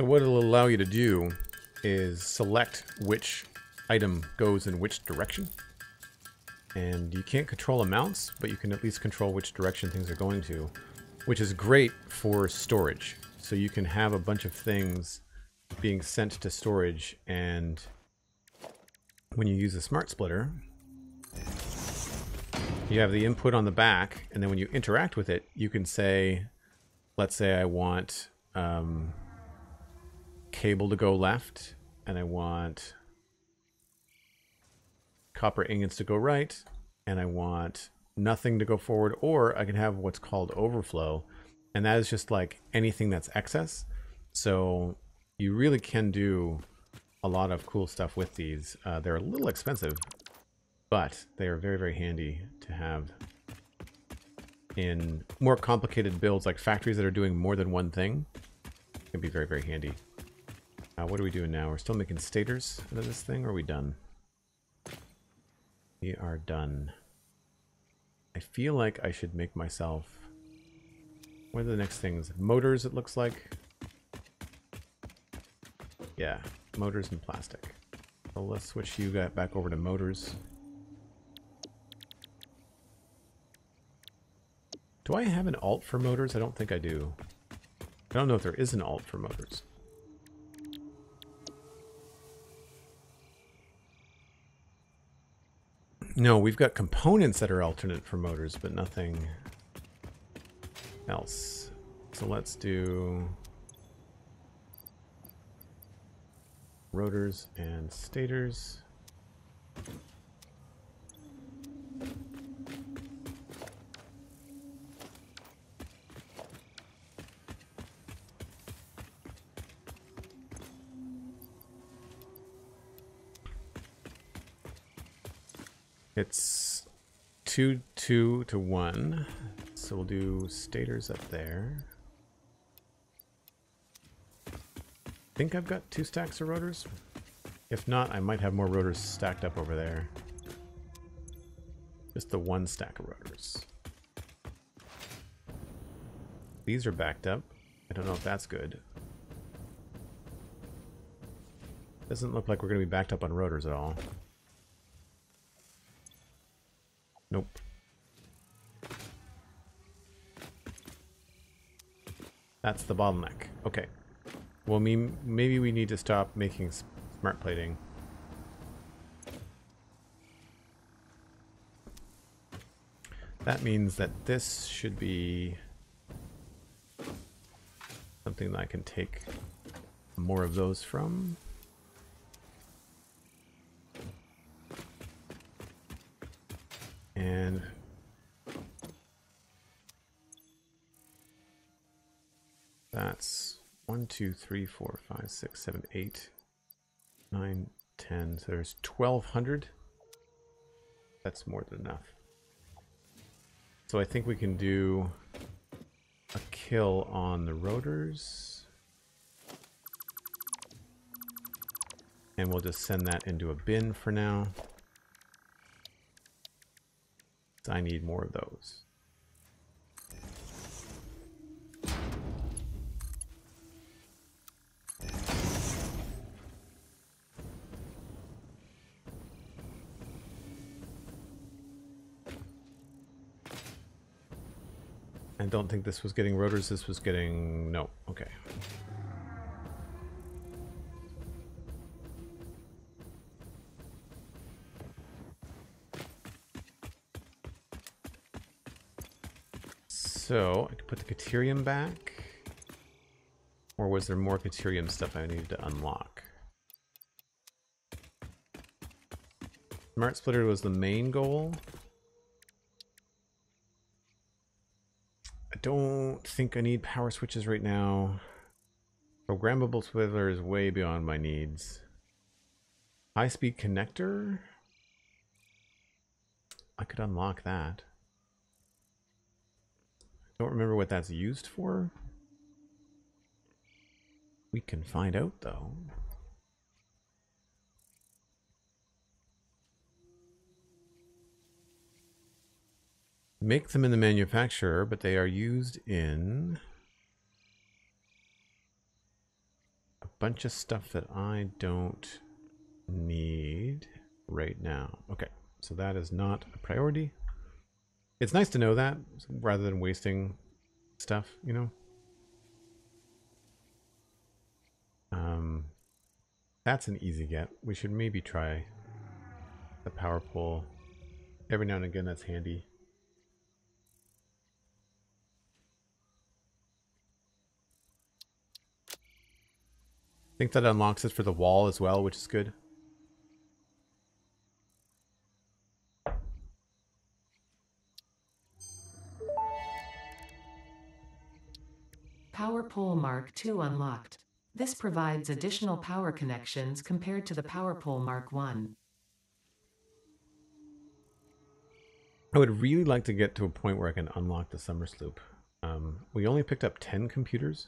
So what it'll allow you to do is select which item goes in which direction. And you can't control amounts, but you can at least control which direction things are going to, which is great for storage. So you can have a bunch of things being sent to storage and when you use a smart splitter, you have the input on the back, and then when you interact with it, you can say, let's say I want um, cable to go left, and I want copper ingots to go right, and I want nothing to go forward, or I can have what's called overflow, and that is just like anything that's excess. So you really can do a lot of cool stuff with these. Uh, they're a little expensive, but they are very, very handy to have in more complicated builds, like factories that are doing more than one thing. It can be very, very handy. Uh, what are we doing now? We're still making stators out of this thing, or are we done? We are done. I feel like I should make myself... What are the next things? Motors, it looks like. Yeah, motors and plastic. So let's switch you back over to motors. Do I have an alt for motors? I don't think I do. I don't know if there is an alt for motors. No, we've got components that are alternate for motors, but nothing else. So let's do rotors and stators. It's two, two to one. So we'll do stators up there. I think I've got two stacks of rotors. If not, I might have more rotors stacked up over there. Just the one stack of rotors. These are backed up. I don't know if that's good. Doesn't look like we're going to be backed up on rotors at all. Nope. That's the bottleneck. Okay. Well, me, maybe we need to stop making smart plating. That means that this should be something that I can take more of those from. And that's one, two, three, four, five, six, seven, eight, nine, ten. So there's 1200. That's more than enough. So I think we can do a kill on the rotors. And we'll just send that into a bin for now. I need more of those. I don't think this was getting rotors, this was getting... no, okay. So, I could put the Caterium back. Or was there more Caterium stuff I needed to unlock? Smart Splitter was the main goal. I don't think I need power switches right now. Programmable swiveler is way beyond my needs. High speed connector. I could unlock that. Don't remember what that's used for. We can find out though. Make them in the manufacturer, but they are used in a bunch of stuff that I don't need right now. Okay, so that is not a priority. It's nice to know that rather than wasting stuff, you know? Um, that's an easy get. We should maybe try the power pole. Every now and again, that's handy. I think that unlocks it for the wall as well, which is good. Pole Mark II unlocked. This provides additional power connections compared to the Power pole Mark I. I would really like to get to a point where I can unlock the Somersloop. Um, we only picked up 10 computers,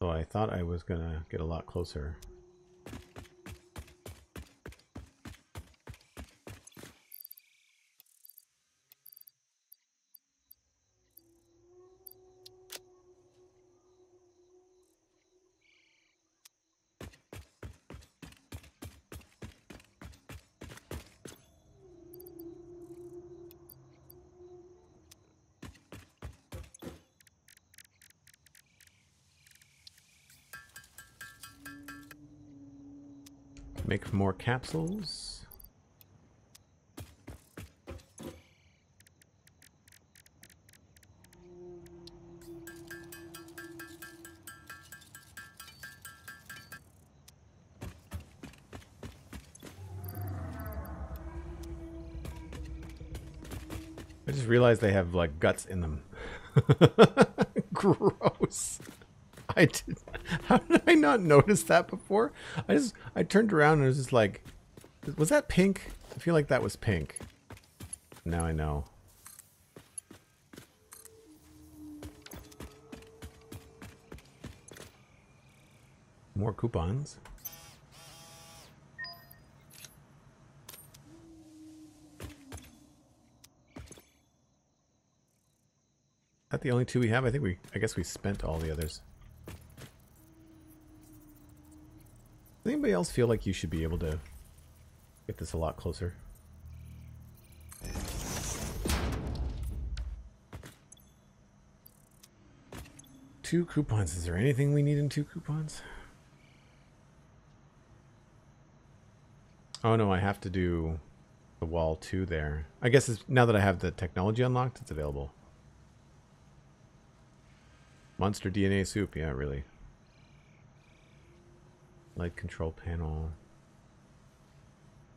so I thought I was going to get a lot closer. Capsules. I just realized they have like guts in them. Gross. I did. How did I not notice that before? I just I turned around and it was just like, was that pink? I feel like that was pink. Now I know. More coupons. that the only two we have? I think we, I guess we spent all the others. Anybody else feel like you should be able to get this a lot closer? Two coupons. Is there anything we need in two coupons? Oh no, I have to do the wall two there. I guess now that I have the technology unlocked, it's available. Monster DNA soup, yeah, really. Light control panel.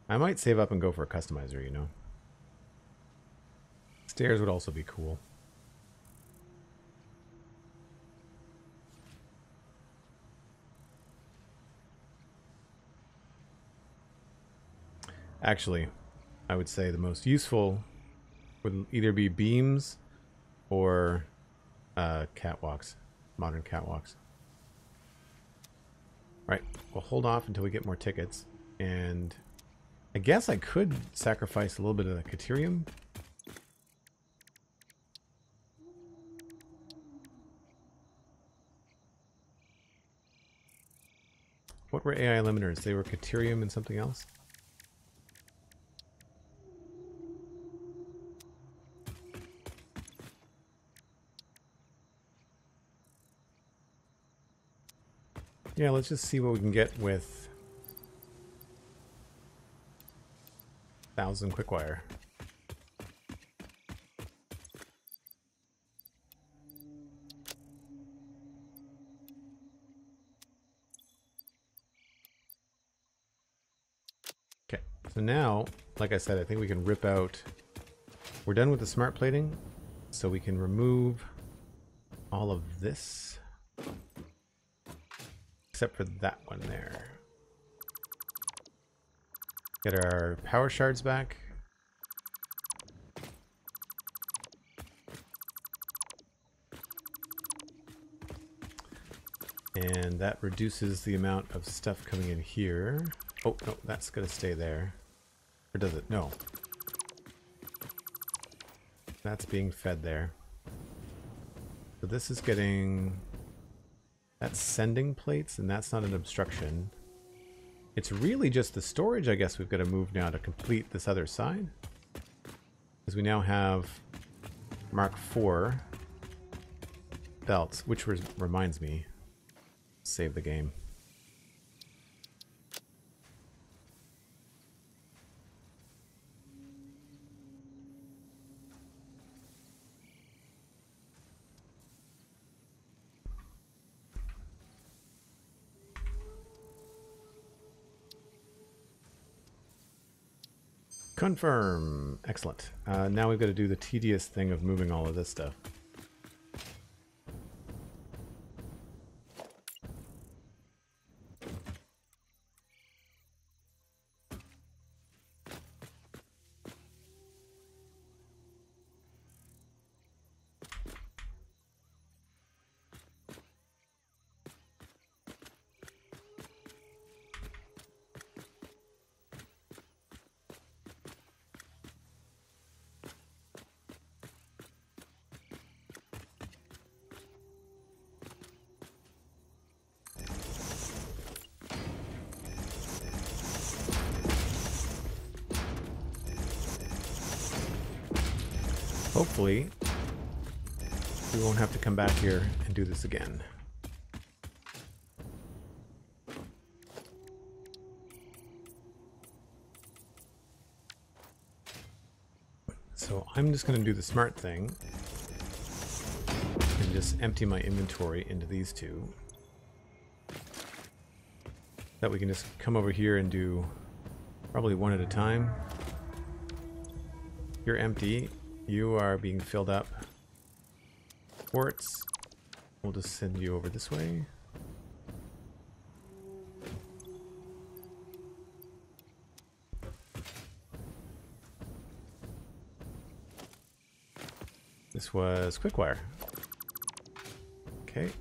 I might save up and go for a customizer, you know. Stairs would also be cool. Actually, I would say the most useful would either be beams or uh, catwalks, modern catwalks. Right, we'll hold off until we get more tickets. And I guess I could sacrifice a little bit of the Caterium. What were AI limiters? They were Caterium and something else? Yeah, let's just see what we can get with thousand quickwire. Okay, so now, like I said, I think we can rip out. We're done with the smart plating, so we can remove all of this. Except for that one there. Get our power shards back. And that reduces the amount of stuff coming in here. Oh, no, that's going to stay there. Or does it? No. That's being fed there. So this is getting... That's sending plates, and that's not an obstruction. It's really just the storage, I guess, we've got to move now to complete this other side. Because we now have Mark IV belts, which reminds me, save the game. Confirm. Excellent. Uh, now we've got to do the tedious thing of moving all of this stuff. This again. So I'm just going to do the smart thing and just empty my inventory into these two. That we can just come over here and do probably one at a time. You're empty. You are being filled up. Quartz. We'll just send you over this way. This was Quickwire. Okay.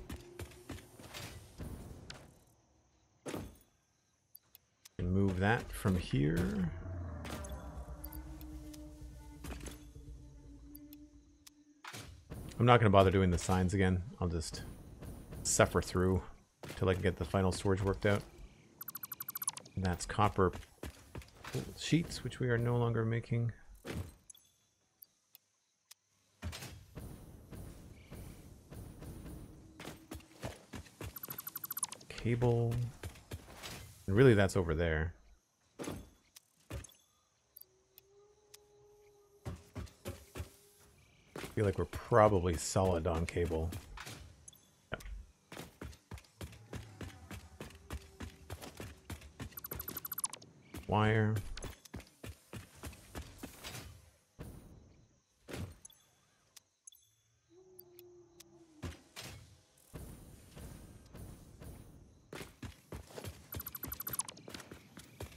Move that from here. I'm not going to bother doing the signs again. I'll just suffer through till I can get the final storage worked out. And that's copper sheets, which we are no longer making. Cable. And really that's over there. Feel like we're probably solid on cable. Yep. Wire.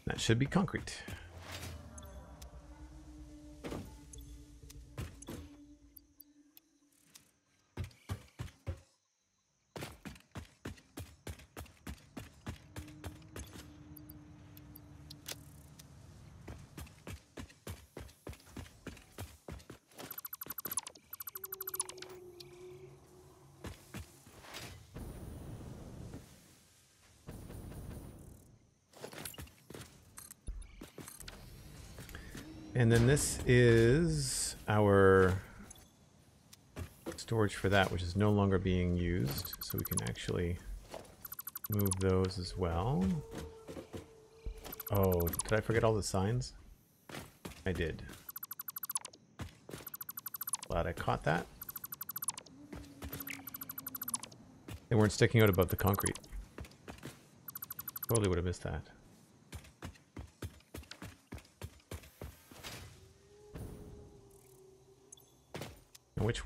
That should be concrete. Then this is our storage for that, which is no longer being used. So we can actually move those as well. Oh, did I forget all the signs? I did. Glad I caught that. They weren't sticking out above the concrete. Totally would have missed that.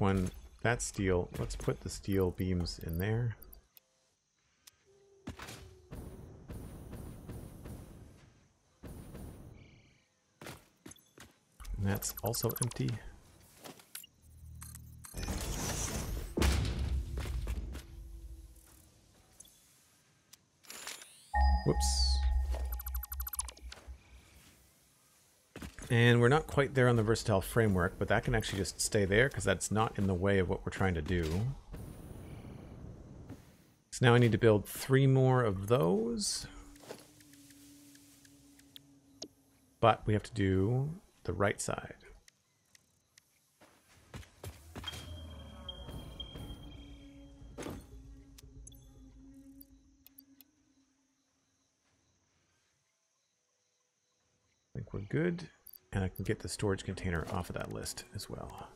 One That's steel. Let's put the steel beams in there. And that's also empty. There on the versatile framework, but that can actually just stay there because that's not in the way of what we're trying to do. So now I need to build three more of those. But we have to do the right side. I think we're good. Get the storage container off of that list as well.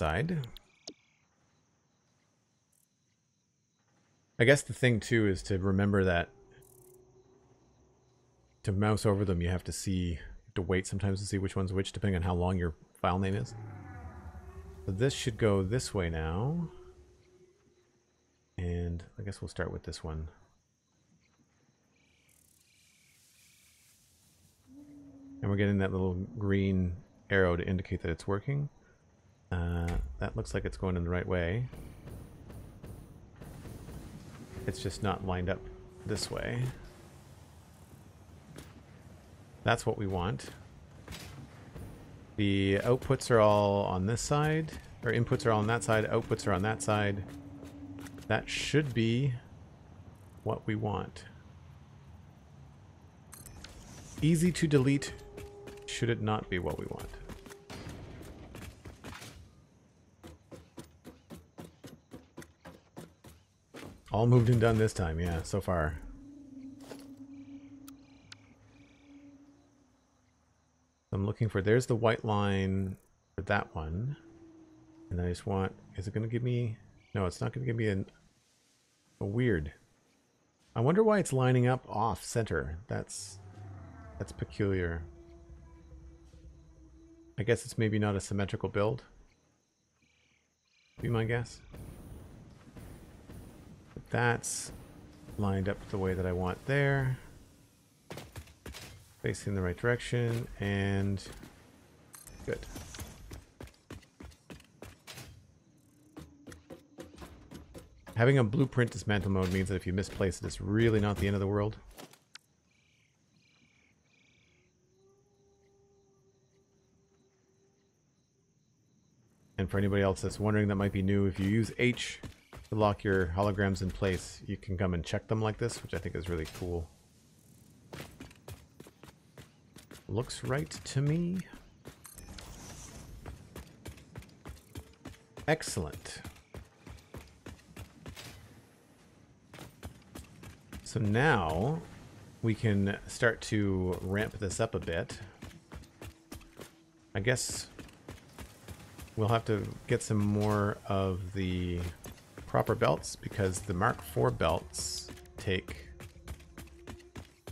Right-hand side, I guess the thing too is to remember that to mouse over them, you have to see, to wait sometimes to see which one's which, depending on how long your file name is. This should go this way now. And I guess we'll start with this one. And we're getting that little green arrow to indicate that it's working. Uh, that looks like it's going in the right way. It's just not lined up this way. That's what we want. The outputs are all on this side, or inputs are all on that side, outputs are on that side. That should be what we want. Easy to delete should it not be what we want. All moved and done this time, yeah, so far. I'm looking for, there's the white line for that one. And I just want, is it going to give me, no, it's not going to give me an, a weird. I wonder why it's lining up off center. That's, that's peculiar. I guess it's maybe not a symmetrical build. Be my guess. That's lined up the way that I want there. Facing the right direction and good. Having a blueprint dismantle mode means that if you misplace it, it's really not the end of the world. And for anybody else that's wondering that might be new, if you use H to lock your holograms in place, you can come and check them like this, which I think is really cool. Looks right to me. Excellent. So now we can start to ramp this up a bit. I guess We'll have to get some more of the proper belts because the Mark IV belts take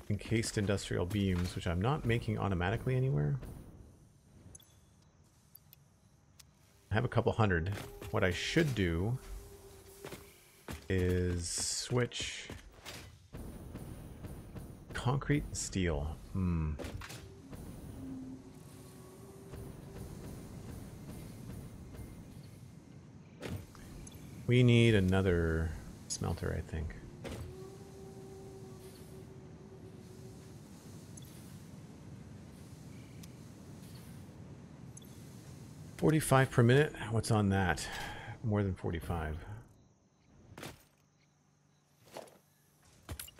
encased industrial beams, which I'm not making automatically anywhere. I have a couple hundred. What I should do is switch concrete steel. Hmm. We need another smelter, I think. Forty-five per minute. What's on that? More than forty-five.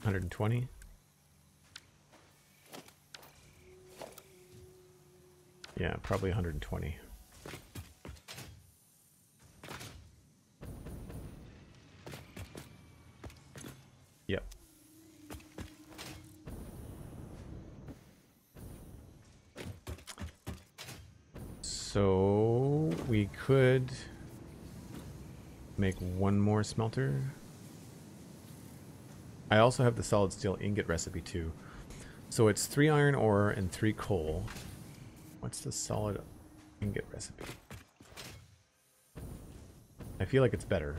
120. Yeah, probably 120. So we could make one more smelter. I also have the solid steel ingot recipe too. So it's three iron ore and three coal. What's the solid ingot recipe? I feel like it's better.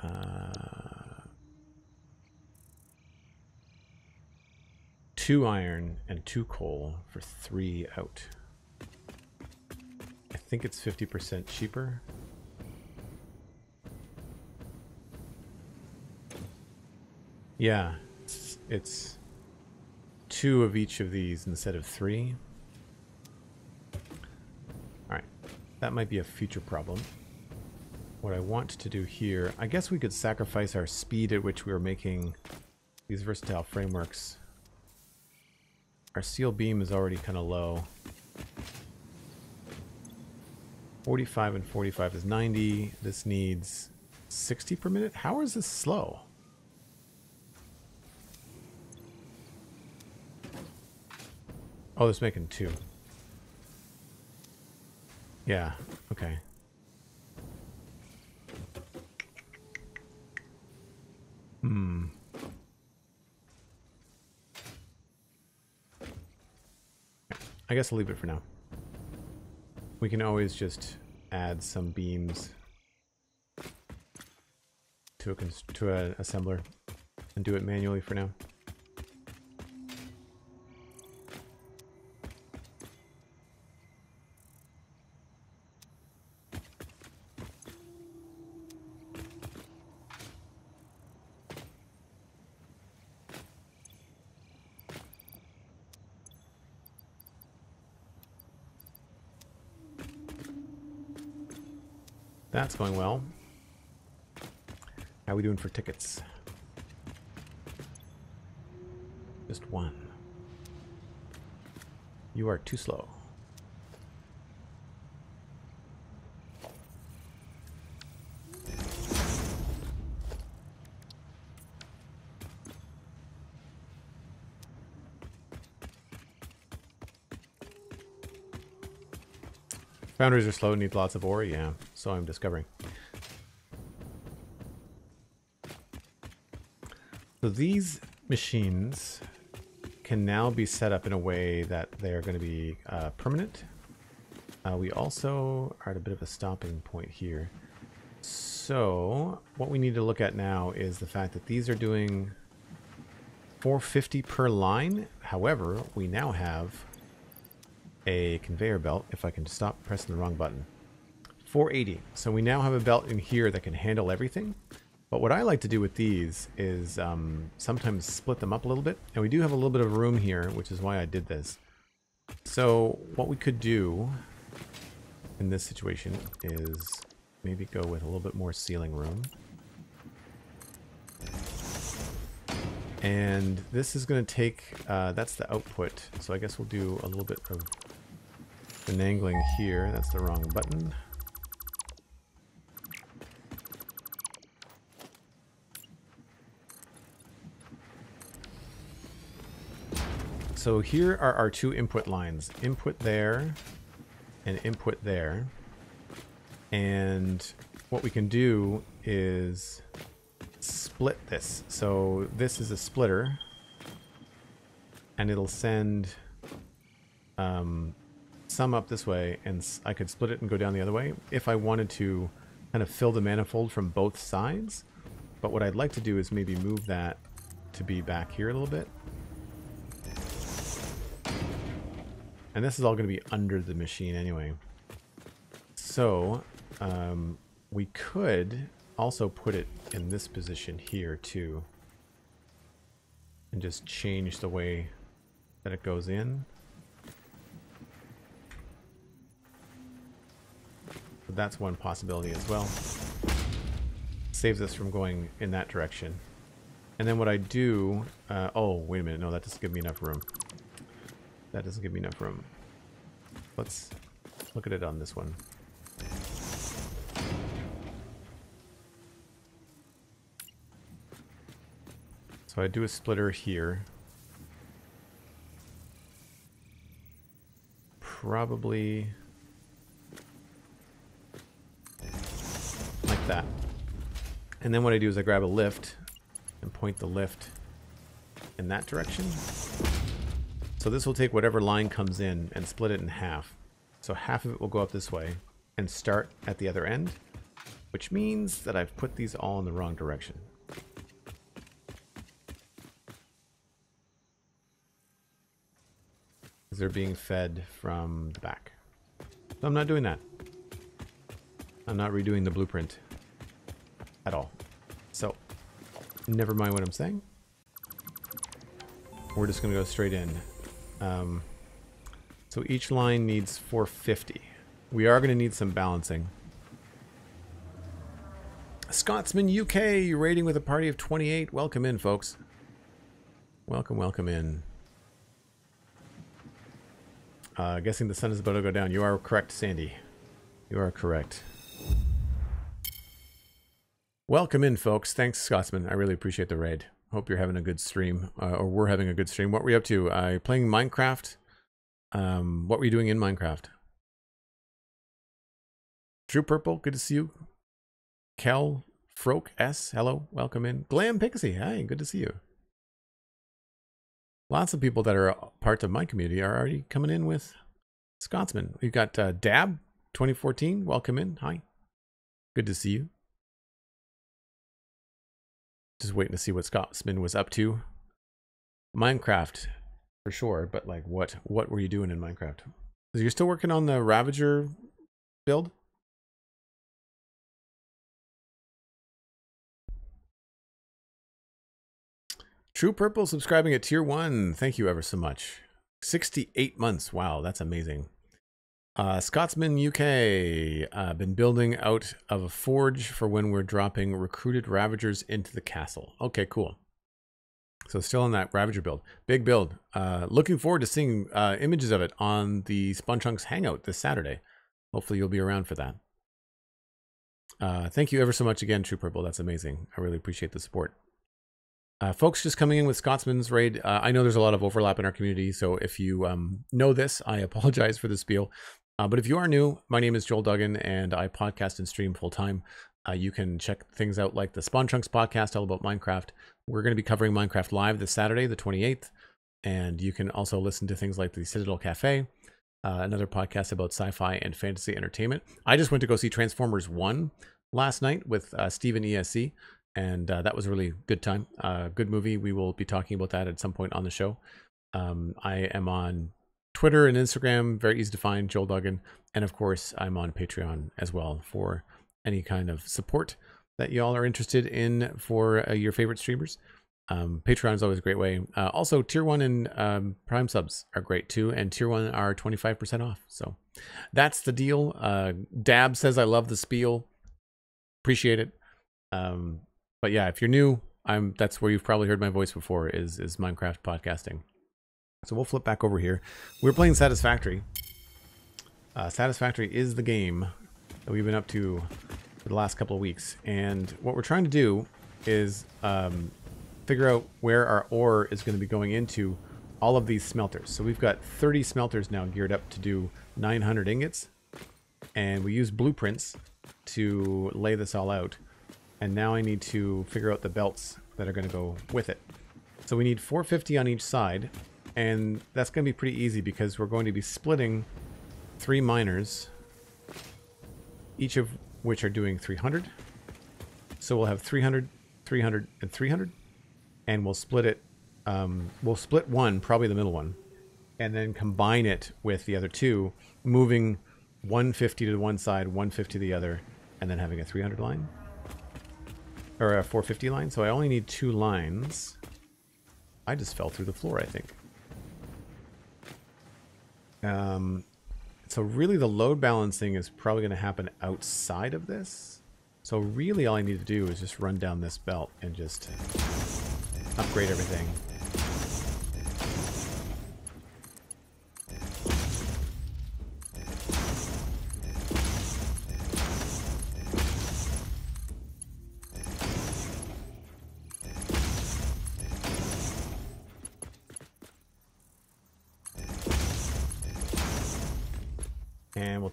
Uh, two iron and two coal for three out. I think it's 50% cheaper. Yeah, it's, it's two of each of these instead of three. Alright, that might be a future problem. What I want to do here, I guess we could sacrifice our speed at which we are making these versatile frameworks. Our steel beam is already kind of low. 45 and 45 is 90. This needs 60 per minute. How is this slow? Oh, it's making two. Yeah, okay. I guess I'll leave it for now. We can always just add some beams to a to an assembler and do it manually for now. That's going well. How are we doing for tickets? Just one. You are too slow. Foundries are slow, need lots of ore. Yeah, so I'm discovering. So these machines can now be set up in a way that they're going to be uh, permanent. Uh, we also are at a bit of a stopping point here. So what we need to look at now is the fact that these are doing 450 per line. However, we now have a conveyor belt, if I can stop pressing the wrong button. 480. So we now have a belt in here that can handle everything. But what I like to do with these is um, sometimes split them up a little bit. And we do have a little bit of room here, which is why I did this. So what we could do in this situation is maybe go with a little bit more ceiling room. And this is going to take, uh, that's the output. So I guess we'll do a little bit of finagling here. That's the wrong button. So here are our two input lines. Input there and input there. And what we can do is split this. So this is a splitter and it'll send um, some up this way, and I could split it and go down the other way if I wanted to kind of fill the manifold from both sides. But what I'd like to do is maybe move that to be back here a little bit. And this is all going to be under the machine anyway. So, um, we could also put it in this position here too. And just change the way that it goes in. So that's one possibility as well. Saves us from going in that direction. And then what I do... Uh, oh, wait a minute. No, that doesn't give me enough room. That doesn't give me enough room. Let's look at it on this one. So I do a splitter here. probably like that. And then what I do is I grab a lift and point the lift in that direction. So this will take whatever line comes in and split it in half. So half of it will go up this way and start at the other end, which means that I've put these all in the wrong direction. They're being fed from the back. So I'm not doing that. I'm not redoing the blueprint at all. So, never mind what I'm saying. We're just going to go straight in. Um, so each line needs 450. We are going to need some balancing. Scotsman UK rating with a party of 28. Welcome in, folks. Welcome, welcome in. Uh, guessing the sun is about to go down. You are correct, Sandi. You are correct. Welcome in, folks. Thanks, Scotsman. I really appreciate the raid. Hope you're having a good stream, uh, or we're having a good stream. What were you up to? Uh, playing Minecraft. Um, what were you doing in Minecraft? True Purple, good to see you. Kel Froke S, hello, welcome in. Glam Pixie, hi, good to see you. Lots of people that are part of my community are already coming in with Scotsman. We've got uh, Dab 2014, welcome in. Hi, good to see you. Just waiting to see what Scott Scotsman was up to. Minecraft, for sure, but like, what what were you doing in Minecraft? Are you still working on the Ravager build? True Purple subscribing at tier one. Thank you ever so much. 68 months. Wow, that's amazing. Uh, Scotsman UK. Uh, been building out of a forge for when we're dropping recruited Ravagers into the castle. Okay, cool. So still on that Ravager build. Big build. Uh, looking forward to seeing uh, images of it on the Chunks Hangout this Saturday. Hopefully you'll be around for that. Uh, thank you ever so much again, True Purple. That's amazing. I really appreciate the support. Uh, folks just coming in with Scotsman's Raid, uh, I know there's a lot of overlap in our community, so if you um, know this, I apologize for the spiel. Uh, but if you are new, my name is Joel Duggan and I podcast and stream full time. Uh, you can check things out like the Spawn Chunks podcast, all about Minecraft. We're going to be covering Minecraft live this Saturday, the 28th. And you can also listen to things like the Citadel Cafe, uh, another podcast about sci fi and fantasy entertainment. I just went to go see Transformers 1 last night with uh, Steven ESC, and uh, that was a really good time. Uh, good movie. We will be talking about that at some point on the show. Um, I am on Twitter and Instagram, very easy to find, Joel Duggan. And of course, I'm on Patreon as well for any kind of support that y'all are interested in for uh, your favorite streamers. Um, Patreon is always a great way. Uh, also, Tier 1 and um, Prime subs are great too, and Tier 1 are 25% off. So that's the deal. Uh, Dab says, I love the spiel. Appreciate it. Um, but yeah, if you're new, I'm that's where you've probably heard my voice before is is Minecraft podcasting. So we'll flip back over here. We're playing Satisfactory. Uh, Satisfactory is the game that we've been up to for the last couple of weeks. And what we're trying to do is um, figure out where our ore is going to be going into all of these smelters. So we've got 30 smelters now geared up to do 900 ingots. And we use blueprints to lay this all out. And now I need to figure out the belts that are going to go with it. So we need 450 on each side and that's going to be pretty easy because we're going to be splitting three miners, each of which are doing 300. So we'll have 300, 300, and 300. And we'll split it. Um, we'll split one, probably the middle one, and then combine it with the other two, moving 150 to one side, 150 to the other, and then having a 300 line. Or a 450 line. So I only need two lines. I just fell through the floor, I think. Um, so really the load balancing is probably going to happen outside of this. So really all I need to do is just run down this belt and just upgrade everything.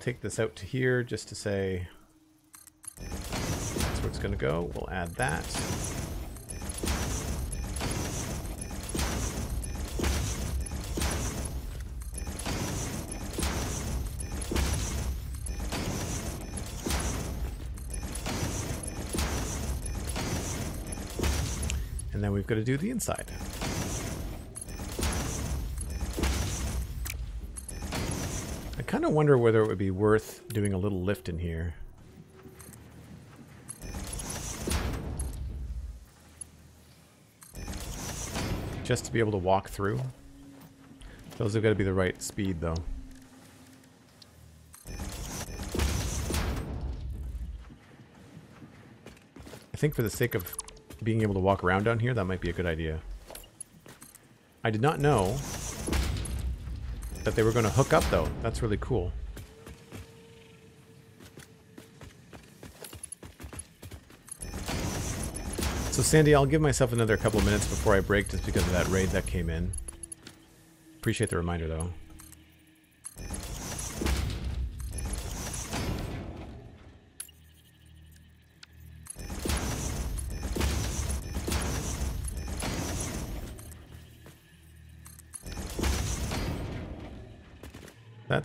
Take this out to here just to say that's where it's going to go. We'll add that. And then we've got to do the inside. Kind of wonder whether it would be worth doing a little lift in here. Just to be able to walk through. Those have got to be the right speed, though. I think for the sake of being able to walk around down here, that might be a good idea. I did not know that they were going to hook up, though. That's really cool. So Sandi, I'll give myself another couple minutes before I break just because of that raid that came in. Appreciate the reminder, though.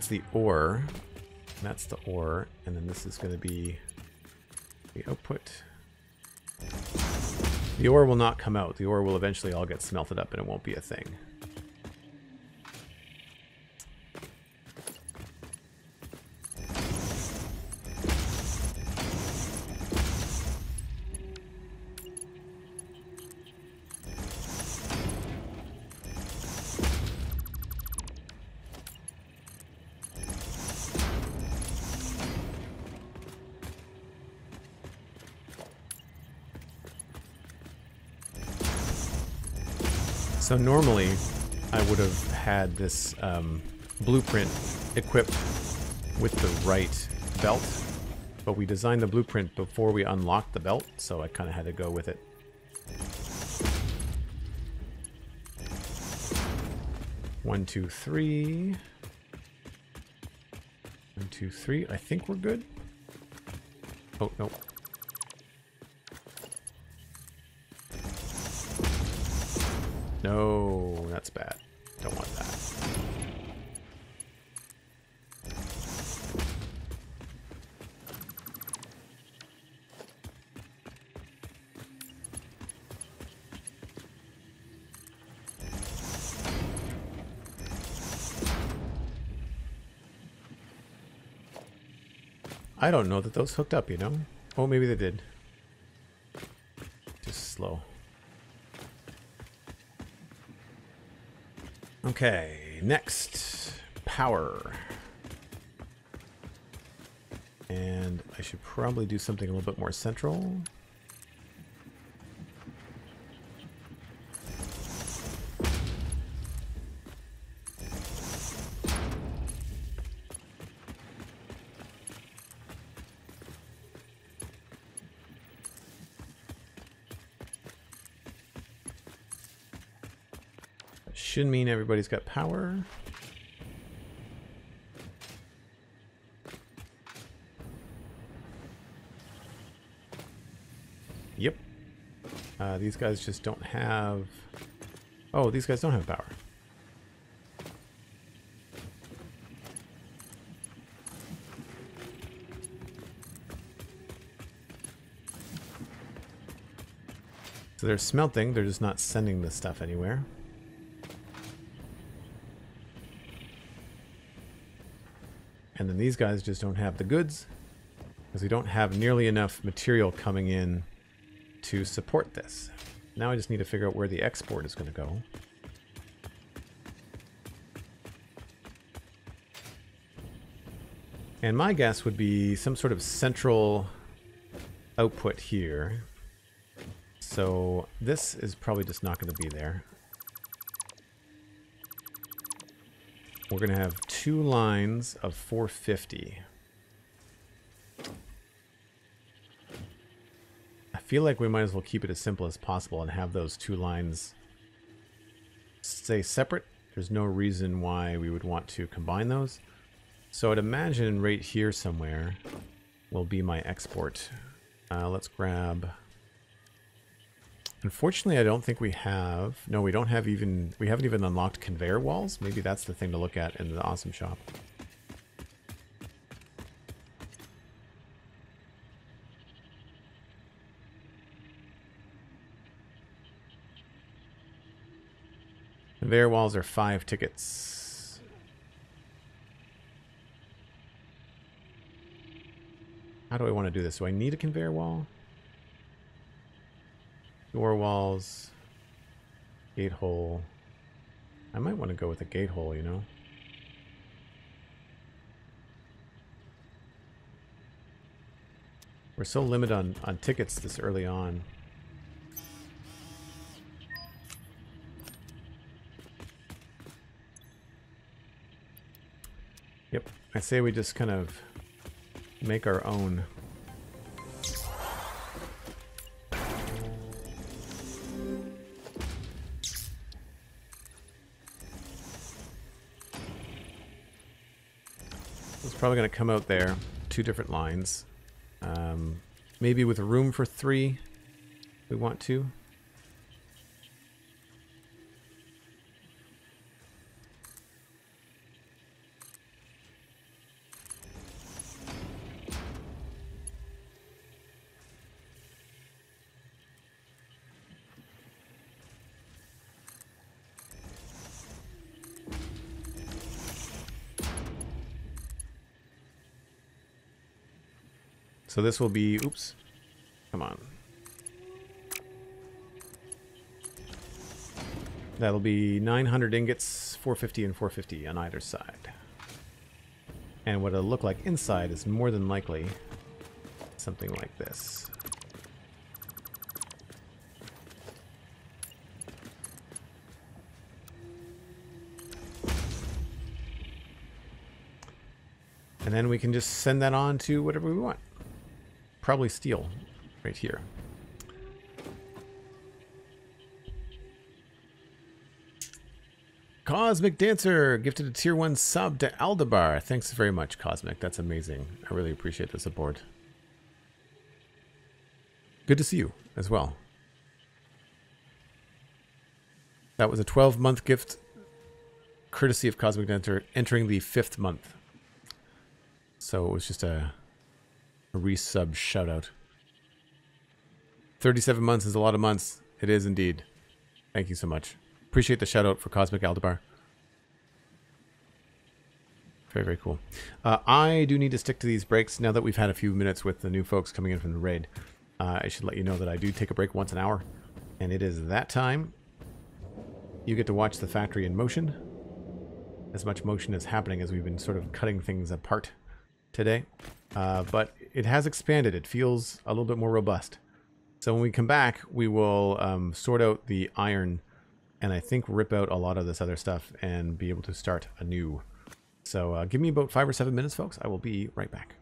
That's the ore. That's the ore. And then this is going to be the output. The ore will not come out. The ore will eventually all get smelted up and it won't be a thing. Normally, I would have had this um, blueprint equipped with the right belt, but we designed the blueprint before we unlocked the belt, so I kind of had to go with it. One, two, three. One, two, three. I think we're good. Oh, no. No, that's bad. Don't want that. I don't know that those hooked up, you know? Oh, maybe they did. Just slow. Okay, next. Power. And I should probably do something a little bit more central. Should mean everybody's got power. Yep. Uh, these guys just don't have... Oh, these guys don't have power. So they're smelting, they're just not sending the stuff anywhere. And then these guys just don't have the goods because we don't have nearly enough material coming in to support this. Now I just need to figure out where the export is going to go. And my guess would be some sort of central output here. So this is probably just not going to be there. We're going to have two lines of 450. I feel like we might as well keep it as simple as possible and have those two lines stay separate. There's no reason why we would want to combine those. So I'd imagine right here somewhere will be my export. Uh, let's grab... Unfortunately, I don't think we have... No, we don't have even... We haven't even unlocked conveyor walls. Maybe that's the thing to look at in the awesome shop. Conveyor walls are five tickets. How do I want to do this? Do I need a conveyor wall? Door walls. Gate hole. I might want to go with a gate hole, you know? We're so limited on, on tickets this early on. Yep, I say we just kind of make our own. Probably going to come out there, two different lines. Um, maybe with room for three, we want to. So this will be, oops, come on. That'll be 900 ingots, 450 and 450 on either side. And what it'll look like inside is more than likely something like this. And then we can just send that on to whatever we want probably steel right here. Cosmic Dancer gifted a tier 1 sub to Aldebar. Thanks very much, Cosmic. That's amazing. I really appreciate the support. Good to see you as well. That was a 12 month gift courtesy of Cosmic Dancer entering the fifth month. So it was just a a resub shout out. 37 months is a lot of months. It is indeed. Thank you so much. Appreciate the shout out for Cosmic Aldebar. Very, very cool. Uh, I do need to stick to these breaks now that we've had a few minutes with the new folks coming in from the raid. Uh, I should let you know that I do take a break once an hour, and it is that time. You get to watch the factory in motion. As much motion is happening as we've been sort of cutting things apart today. Uh, but it has expanded. It feels a little bit more robust. So when we come back, we will um, sort out the iron and I think rip out a lot of this other stuff and be able to start anew. So uh, give me about five or seven minutes, folks. I will be right back.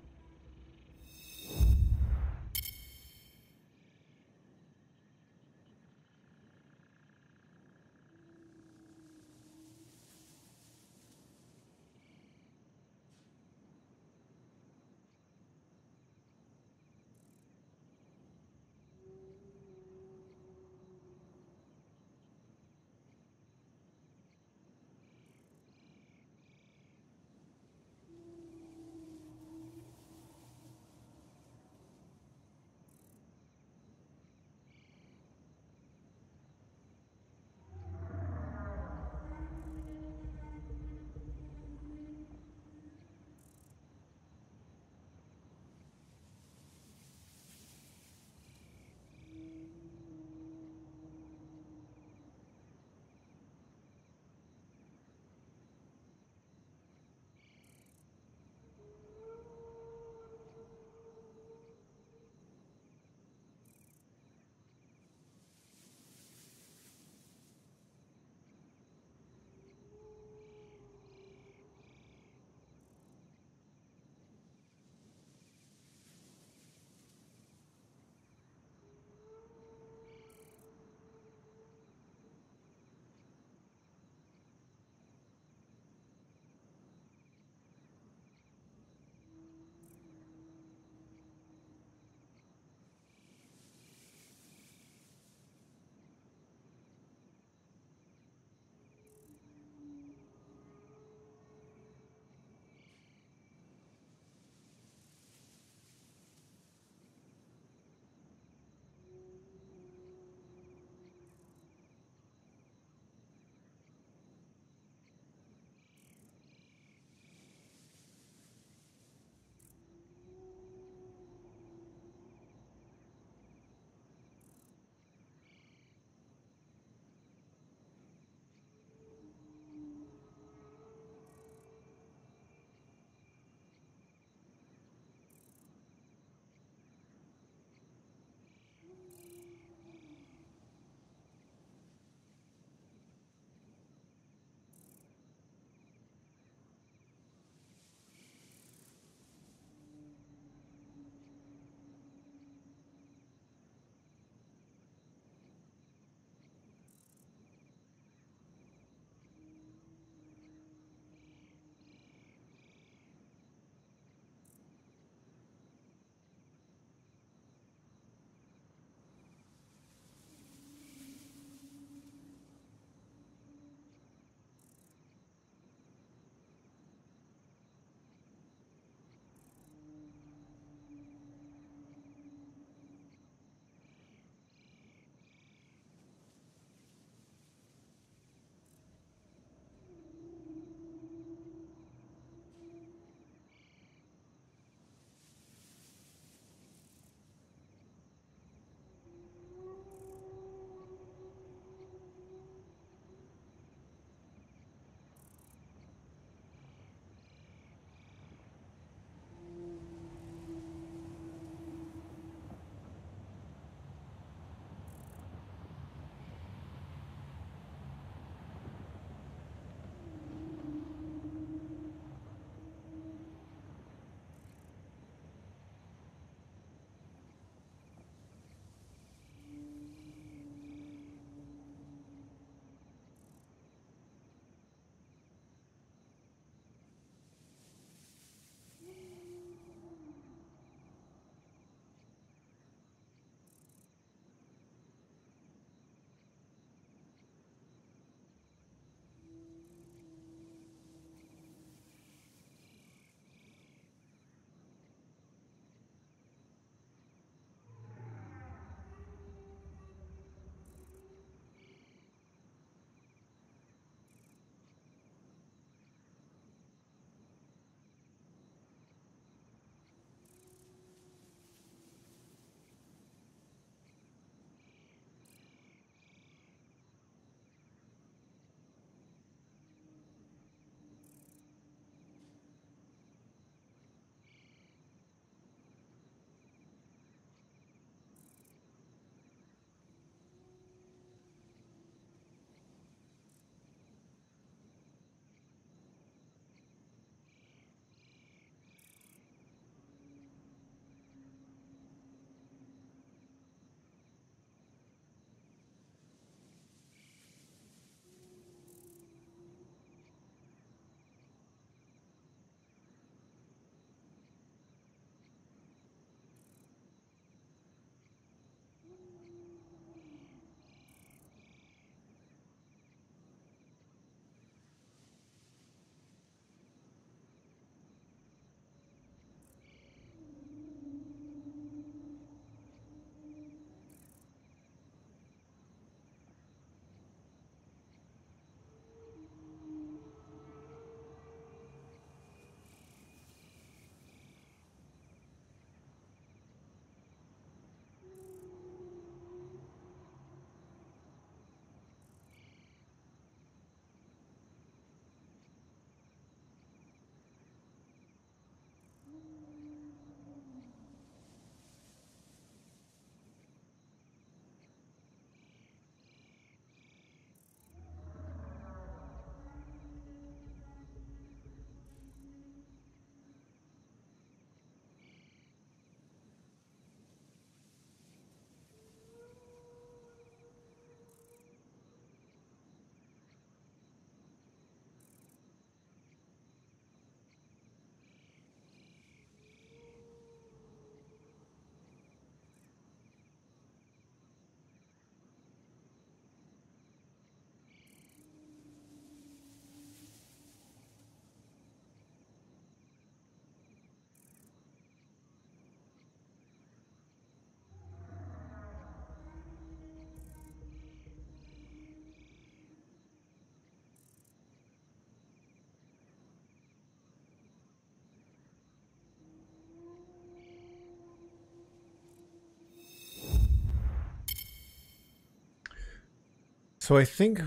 So I think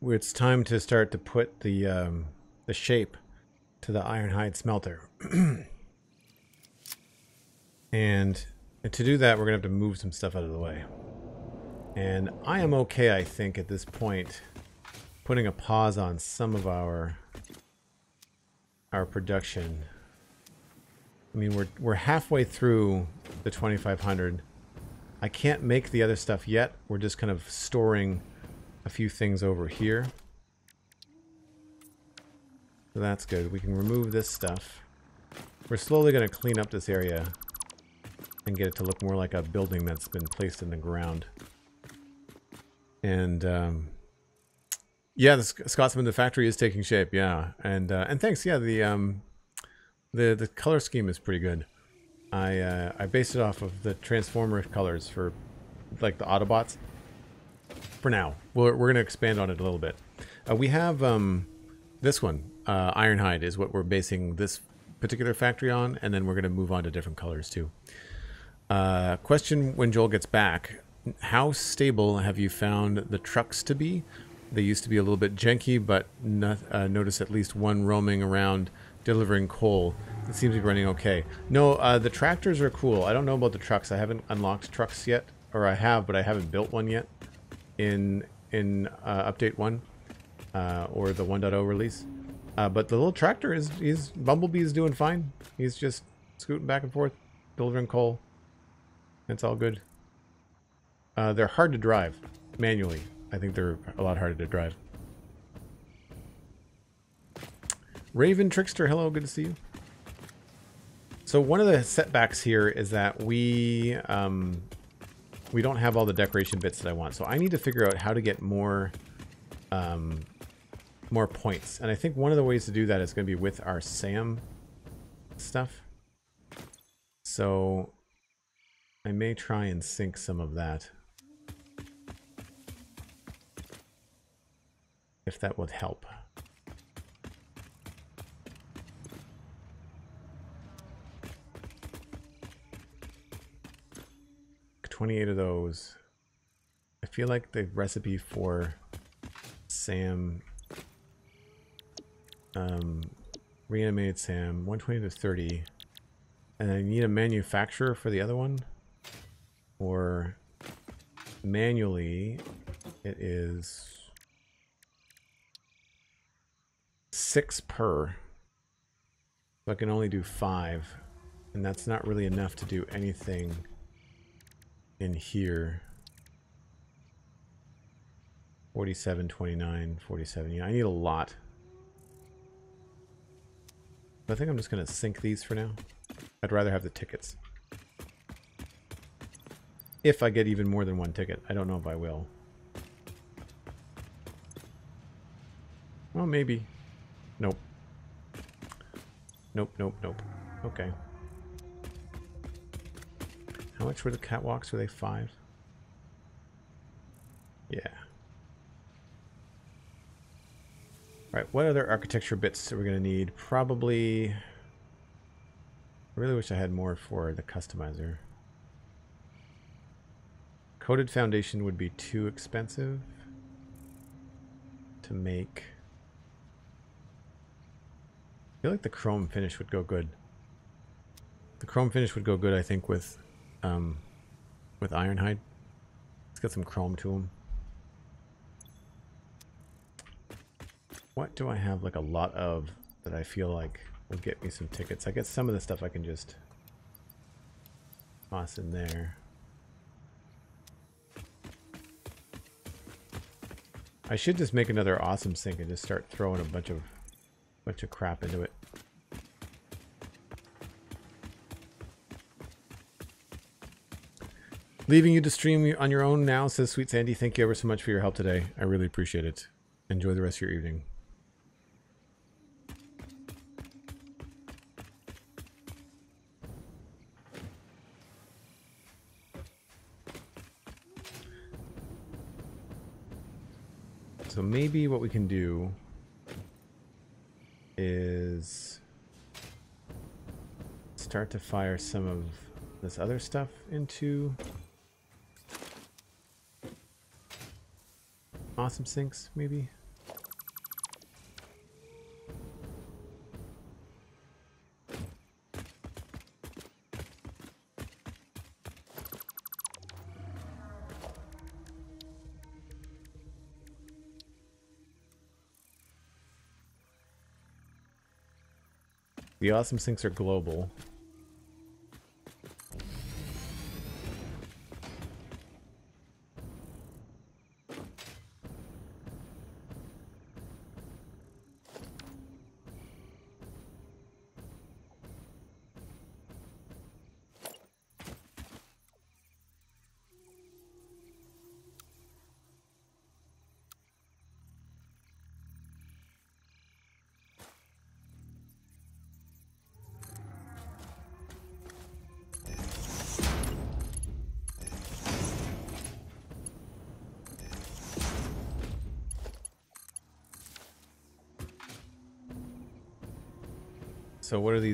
it's time to start to put the um, the shape to the ironhide smelter. and to do that, we're going to have to move some stuff out of the way. And I am okay, I think, at this point, putting a pause on some of our our production. I mean, we're we're halfway through the 2500. I can't make the other stuff yet. We're just kind of storing a few things over here. So that's good. We can remove this stuff. We're slowly going to clean up this area and get it to look more like a building that's been placed in the ground. And um, yeah, the Scotsman, the factory is taking shape. Yeah, and uh, and thanks. Yeah, the um, the the color scheme is pretty good. I uh, I based it off of the Transformer colors for like the Autobots. For now, we're we're gonna expand on it a little bit. Uh, we have um, this one, uh, Ironhide, is what we're basing this particular factory on, and then we're gonna move on to different colors too. Uh, question when Joel gets back: How stable have you found the trucks to be? They used to be a little bit janky, but not, uh, notice at least one roaming around delivering coal. It seems to be running okay. No, uh, the tractors are cool. I don't know about the trucks. I haven't unlocked trucks yet, or I have, but I haven't built one yet in in uh, update one uh, or the 1.0 release. Uh, but the little tractor is he's Bumblebee is doing fine. He's just scooting back and forth, delivering coal. It's all good. Uh, they're hard to drive manually. I think they're a lot harder to drive. Raven Trickster, hello, good to see you. So one of the setbacks here is that we um, we don't have all the decoration bits that I want. So I need to figure out how to get more um, more points. And I think one of the ways to do that is going to be with our SAM stuff. So I may try and sink some of that. If that would help. 28 of those. I feel like the recipe for SAM, um, reanimated SAM, 120 to 30. And I need a manufacturer for the other one. Or manually, it is six per. So I can only do five. And that's not really enough to do anything in here. 47, 29, 47. Yeah, I need a lot. I think I'm just going to sink these for now. I'd rather have the tickets. If I get even more than one ticket. I don't know if I will. Well, maybe. Nope. Nope, nope, nope. Okay. How much were the catwalks? Were they five? Yeah. Alright, what other architecture bits are we going to need? Probably... I really wish I had more for the customizer. Coated foundation would be too expensive to make. I feel like the chrome finish would go good. The chrome finish would go good, I think, with um, with Ironhide. It's got some chrome to him. What do I have like a lot of that I feel like will get me some tickets? I guess some of the stuff I can just toss in there. I should just make another awesome sink and just start throwing a bunch of bunch of crap into it. Leaving you to stream on your own now, says Sweet Sandi. Thank you ever so much for your help today. I really appreciate it. Enjoy the rest of your evening. So maybe what we can do is start to fire some of this other stuff into awesome sinks, maybe? The awesome sinks are global.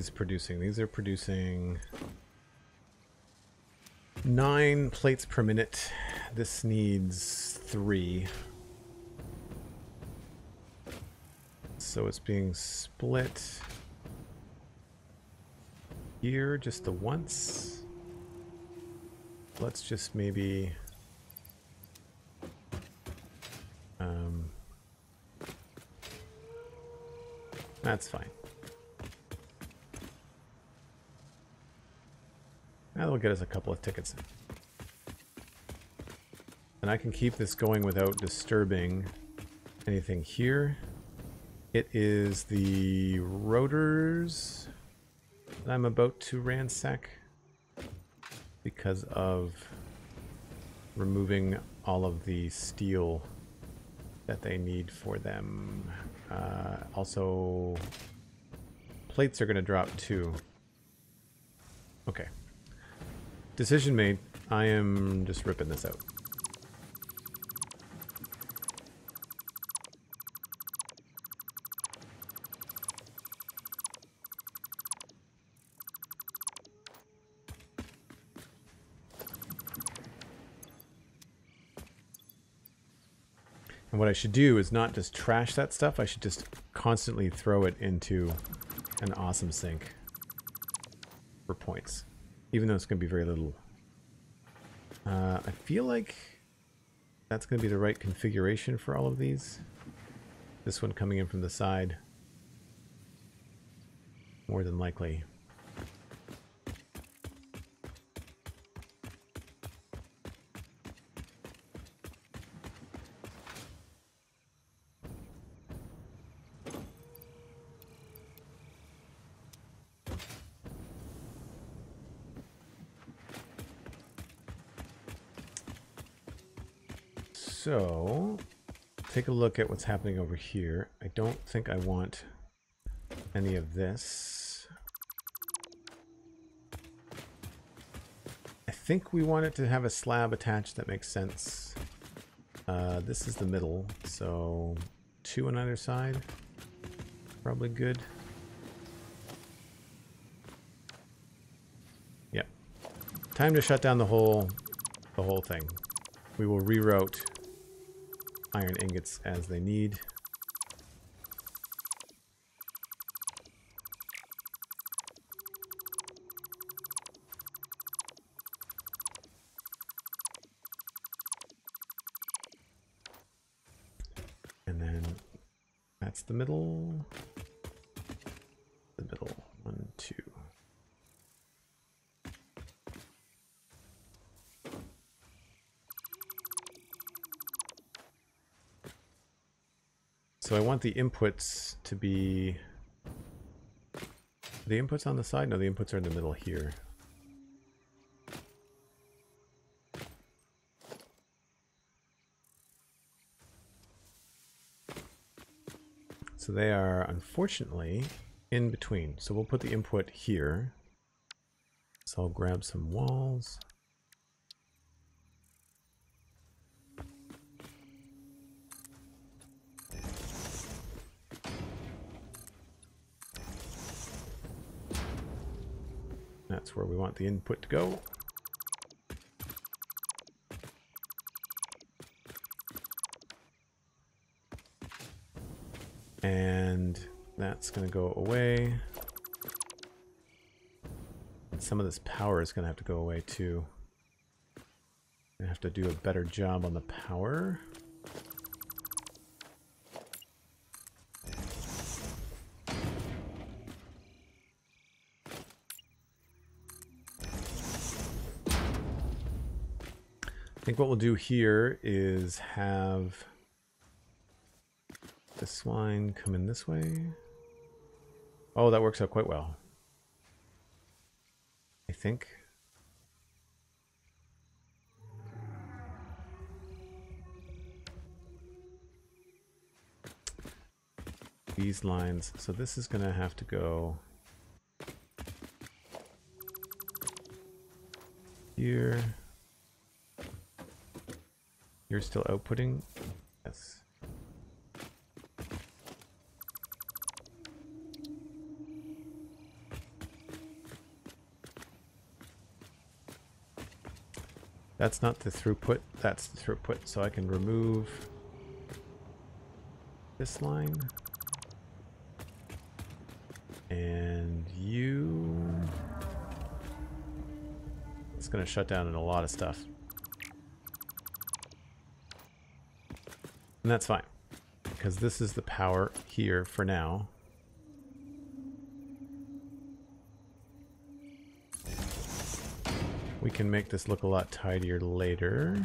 These producing? These are producing nine plates per minute. This needs three. So it's being split here just the once. Let's just maybe um, that's fine. That'll get us a couple of tickets. And I can keep this going without disturbing anything here. It is the rotors that I'm about to ransack because of removing all of the steel that they need for them. Uh, also, plates are going to drop too. Okay. Decision made. I am just ripping this out. And what I should do is not just trash that stuff, I should just constantly throw it into an awesome sink for points even though it's going to be very little. Uh, I feel like that's going to be the right configuration for all of these. This one coming in from the side. More than likely. Look at what's happening over here. I don't think I want any of this. I think we want it to have a slab attached that makes sense. Uh, this is the middle, so two on either side. Probably good. Yep. Time to shut down the whole the whole thing. We will reroute iron ingots as they need. And then that's the middle. The middle. One, two. So I want the inputs to be... The inputs on the side? No, the inputs are in the middle here. So they are, unfortunately, in between. So we'll put the input here. So I'll grab some walls. want the input to go. And that's going to go away. Some of this power is going to have to go away too. I have to do a better job on the power. What we'll do here is have this line come in this way. Oh, that works out quite well. I think. These lines. So this is going to have to go here. You're still outputting? Yes. That's not the throughput, that's the throughput. So I can remove this line. And you... It's going to shut down in a lot of stuff. And that's fine. Because this is the power here for now. We can make this look a lot tidier later.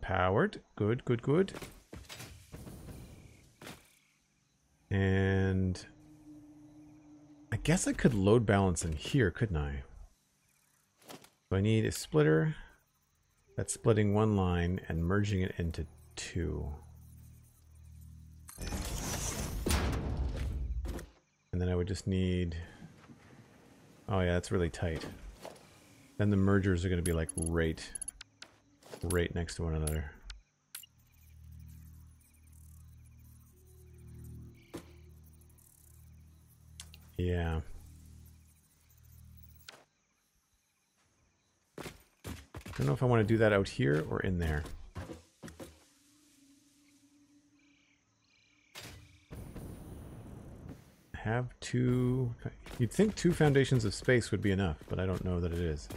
Powered. Good, good, good. And I guess I could load balance in here, couldn't I? So I need a splitter that's splitting one line and merging it into two. And then I would just need... Oh yeah, that's really tight. Then the mergers are going to be like right, right next to one another. Yeah. Don't know if I want to do that out here or in there. Have two... You'd think two foundations of space would be enough, but I don't know that it is.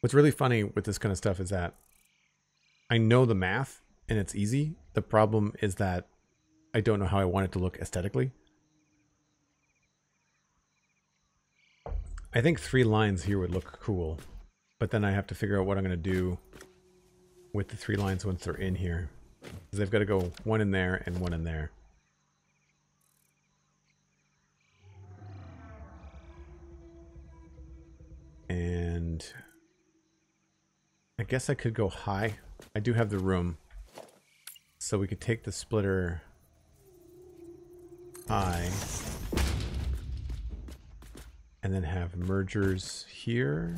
What's really funny with this kind of stuff is that I know the math and it's easy. The problem is that I don't know how I want it to look aesthetically. I think three lines here would look cool, but then I have to figure out what I'm going to do with the three lines once they're in here. Because I've got to go one in there and one in there. And I guess I could go high. I do have the room. So we could take the splitter I and then have mergers here.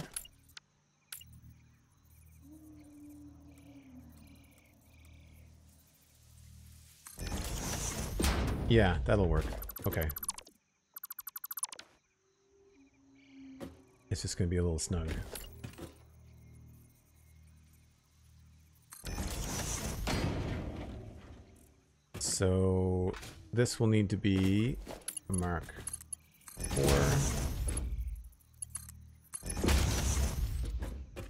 Yeah, that'll work. Okay. It's just going to be a little snug. So this will need to be a Mark 4.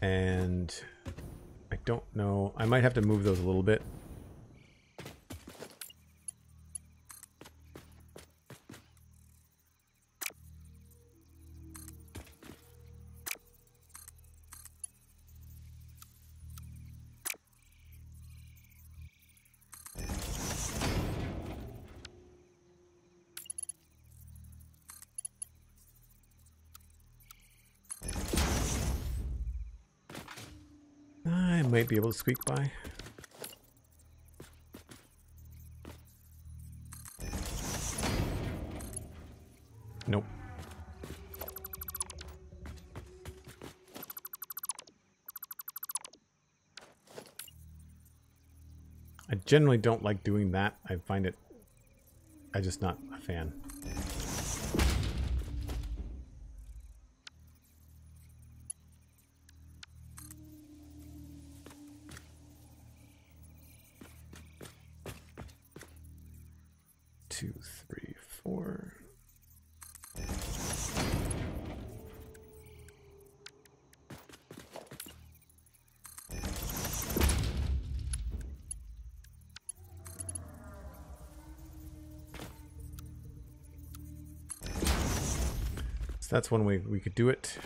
And I don't know. I might have to move those a little bit might be able to squeak by. Nope. I generally don't like doing that. I find it, I'm just not a fan. That's one way we could do it.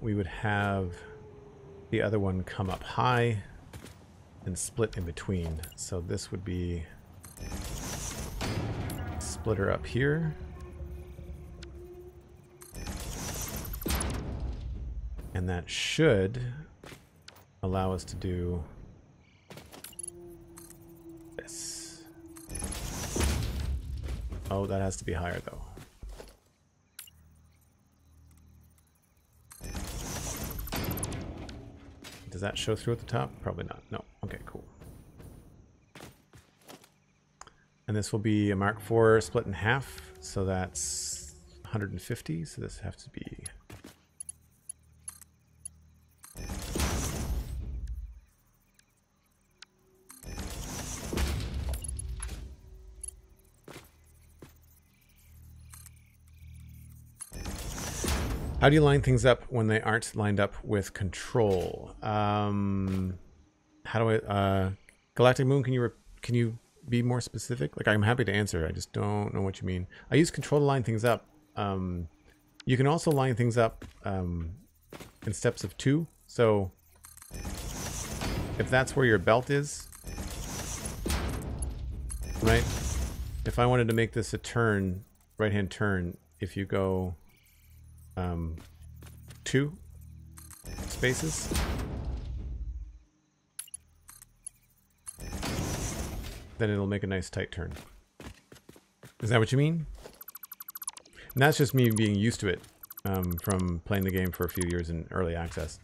We would have the other one come up high and split in between. So this would be splitter up here. And that should allow us to do this. Oh, that has to be higher though. Does that show through at the top? Probably not. No. Okay, cool. And this will be a Mark IV split in half. So that's 150. So this has to be... How do you line things up when they aren't lined up with control? Um, how do I, uh, Galactic Moon, can you, can you be more specific? Like, I'm happy to answer. I just don't know what you mean. I use control to line things up. Um, you can also line things up, um, in steps of two. So if that's where your belt is, right? If I wanted to make this a turn, right hand turn, if you go um, two spaces. Then it'll make a nice tight turn. Is that what you mean? And that's just me being used to it um, from playing the game for a few years in early access.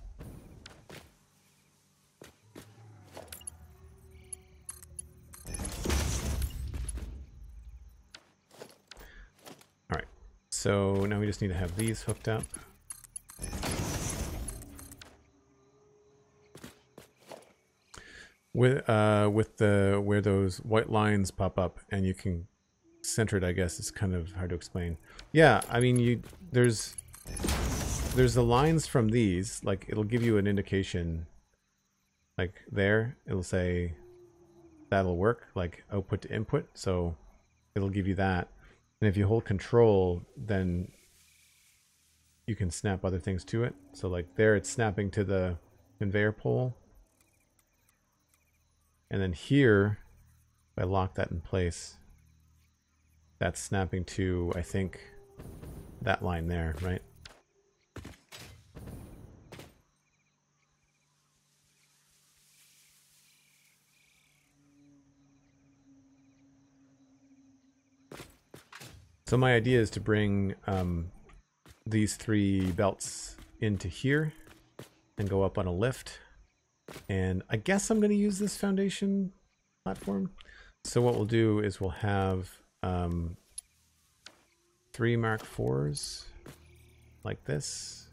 So now we just need to have these hooked up. With uh, with the where those white lines pop up and you can center it, I guess it's kind of hard to explain. Yeah, I mean you there's there's the lines from these, like it'll give you an indication like there, it'll say that'll work, like output to input, so it'll give you that. And if you hold control, then you can snap other things to it. So like there, it's snapping to the conveyor pole. And then here, if I lock that in place, that's snapping to, I think, that line there, right? So my idea is to bring um, these three belts into here and go up on a lift. And I guess I'm going to use this foundation platform. So what we'll do is we'll have um, three Mark IVs like this.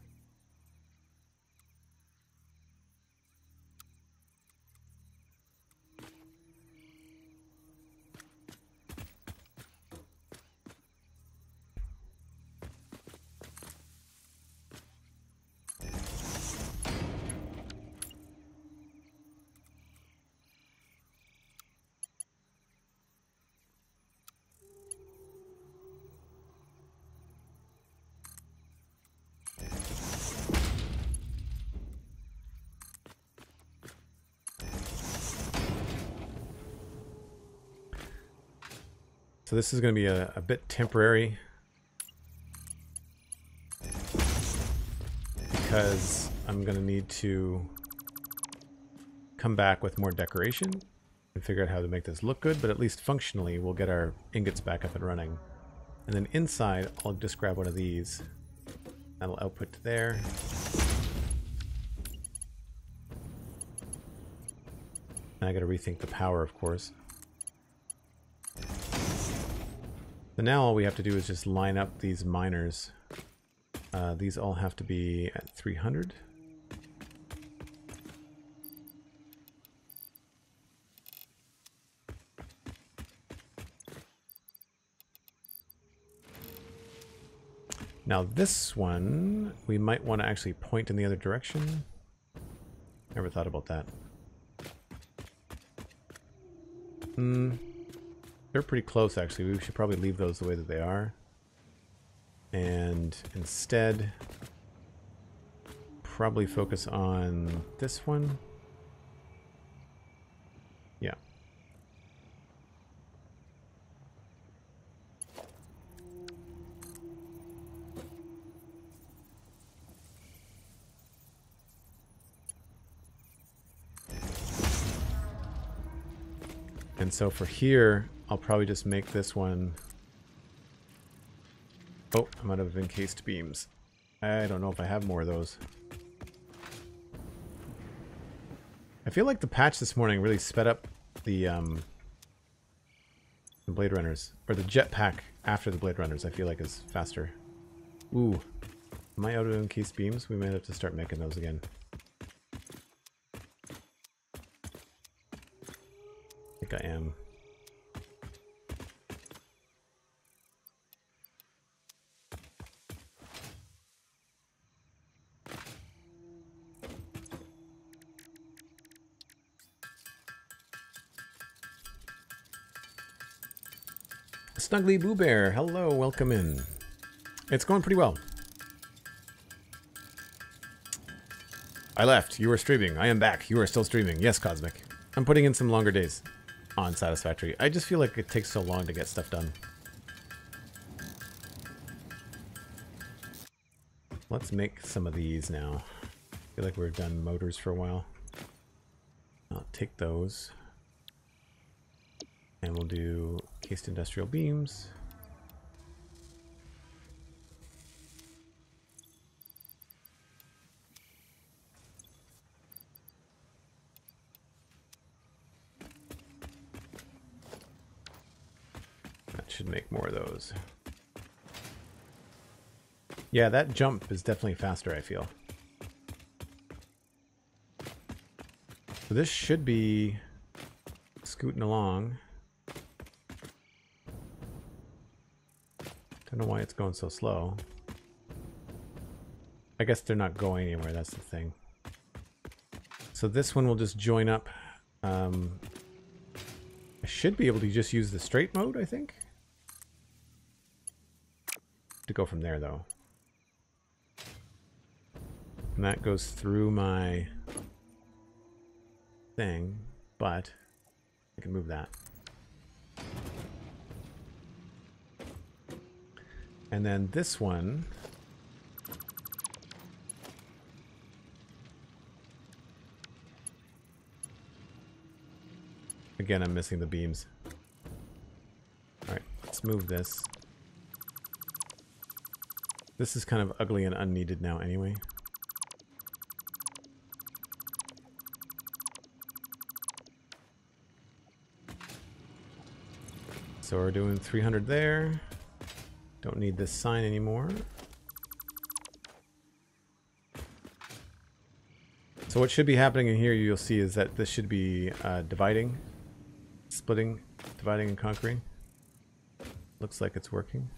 So this is going to be a, a bit temporary. Because I'm going to need to come back with more decoration and figure out how to make this look good, but at least functionally we'll get our ingots back up and running. And then inside, I'll just grab one of these. That'll output to there. And I gotta rethink the power, of course. Now all we have to do is just line up these miners. Uh, these all have to be at 300. Now this one, we might want to actually point in the other direction. Never thought about that. Hmm. They're pretty close, actually. We should probably leave those the way that they are. And instead, probably focus on this one. Yeah. And so for here, I'll probably just make this one... Oh, I'm out of encased beams. I don't know if I have more of those. I feel like the patch this morning really sped up the, um, the Blade Runners. Or the jetpack after the Blade Runners, I feel like is faster. Ooh. Am I out of encased beams? We might have to start making those again. I Think I am. Snuggly Boo Bear, hello, welcome in. It's going pretty well. I left. You were streaming. I am back. You are still streaming. Yes, Cosmic. I'm putting in some longer days on Satisfactory. I just feel like it takes so long to get stuff done. Let's make some of these now. I feel like we've done motors for a while. I'll take those. And we'll do cased industrial beams. That should make more of those. Yeah, that jump is definitely faster, I feel. So this should be scooting along. I don't know why it's going so slow. I guess they're not going anywhere, that's the thing. So this one will just join up. Um, I should be able to just use the straight mode, I think to go from there, though. And that goes through my thing, but I can move that. And then this one... Again, I'm missing the beams. Alright, let's move this. This is kind of ugly and unneeded now anyway. So we're doing 300 there. Don't need this sign anymore. So what should be happening in here, you'll see, is that this should be uh, dividing, splitting, dividing and conquering. Looks like it's working.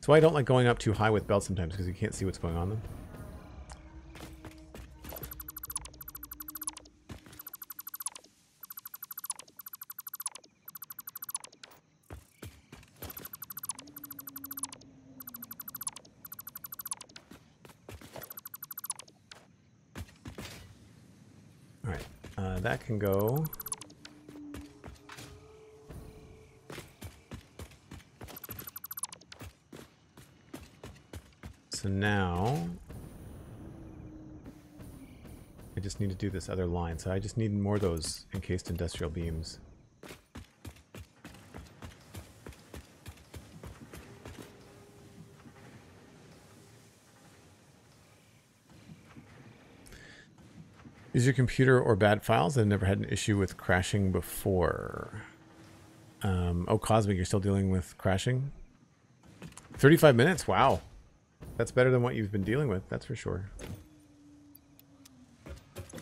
So I don't like going up too high with belts sometimes because you can't see what's going on them. can go. So now... I just need to do this other line. So I just need more of those encased industrial beams. Is your computer or bad files? I've never had an issue with crashing before. Um, oh, Cosmic, you're still dealing with crashing? 35 minutes? Wow. That's better than what you've been dealing with, that's for sure.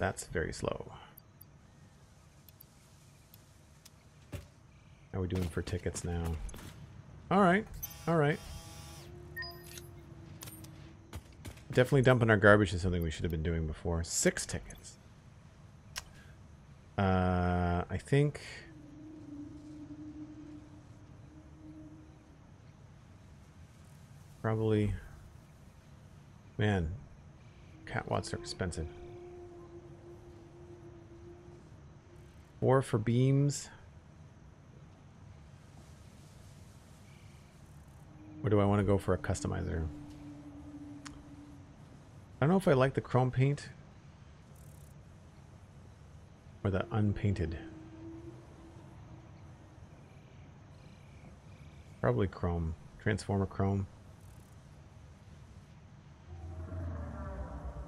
That's very slow. How are we doing for tickets now? Alright, alright. Definitely dumping our garbage is something we should have been doing before. Six tickets. Uh, I think... Probably... Man, catwalks are expensive. Four for beams. Or do I want to go for a customizer? I don't know if I like the chrome paint or the unpainted. Probably chrome. Transformer chrome.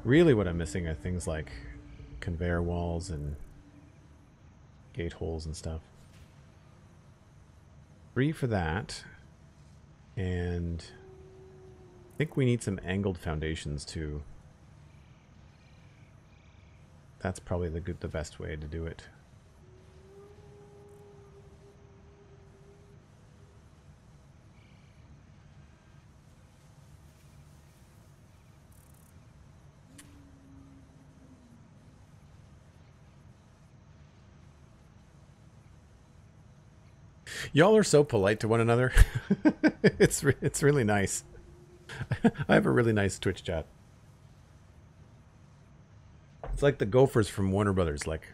Really what I'm missing are things like conveyor walls and gate holes and stuff. Three for that. And I think we need some angled foundations too. That's probably the good, the best way to do it. Y'all are so polite to one another. it's re it's really nice. I have a really nice Twitch chat. It's like the Gophers from Warner Brothers. Like,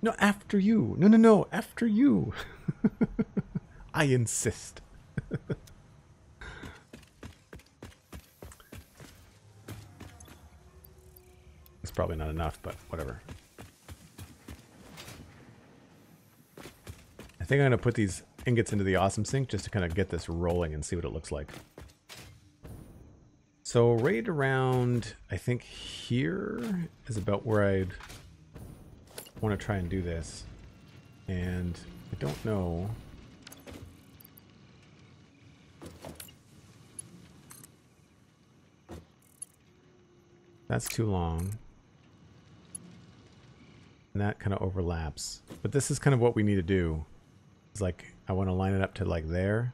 no, after you. No, no, no, after you. I insist. it's probably not enough, but whatever. I think I'm going to put these ingots into the awesome sink just to kind of get this rolling and see what it looks like. So right around, I think here is about where I'd want to try and do this. And I don't know. That's too long. And that kind of overlaps. But this is kind of what we need to do. It's like, I want to line it up to like there.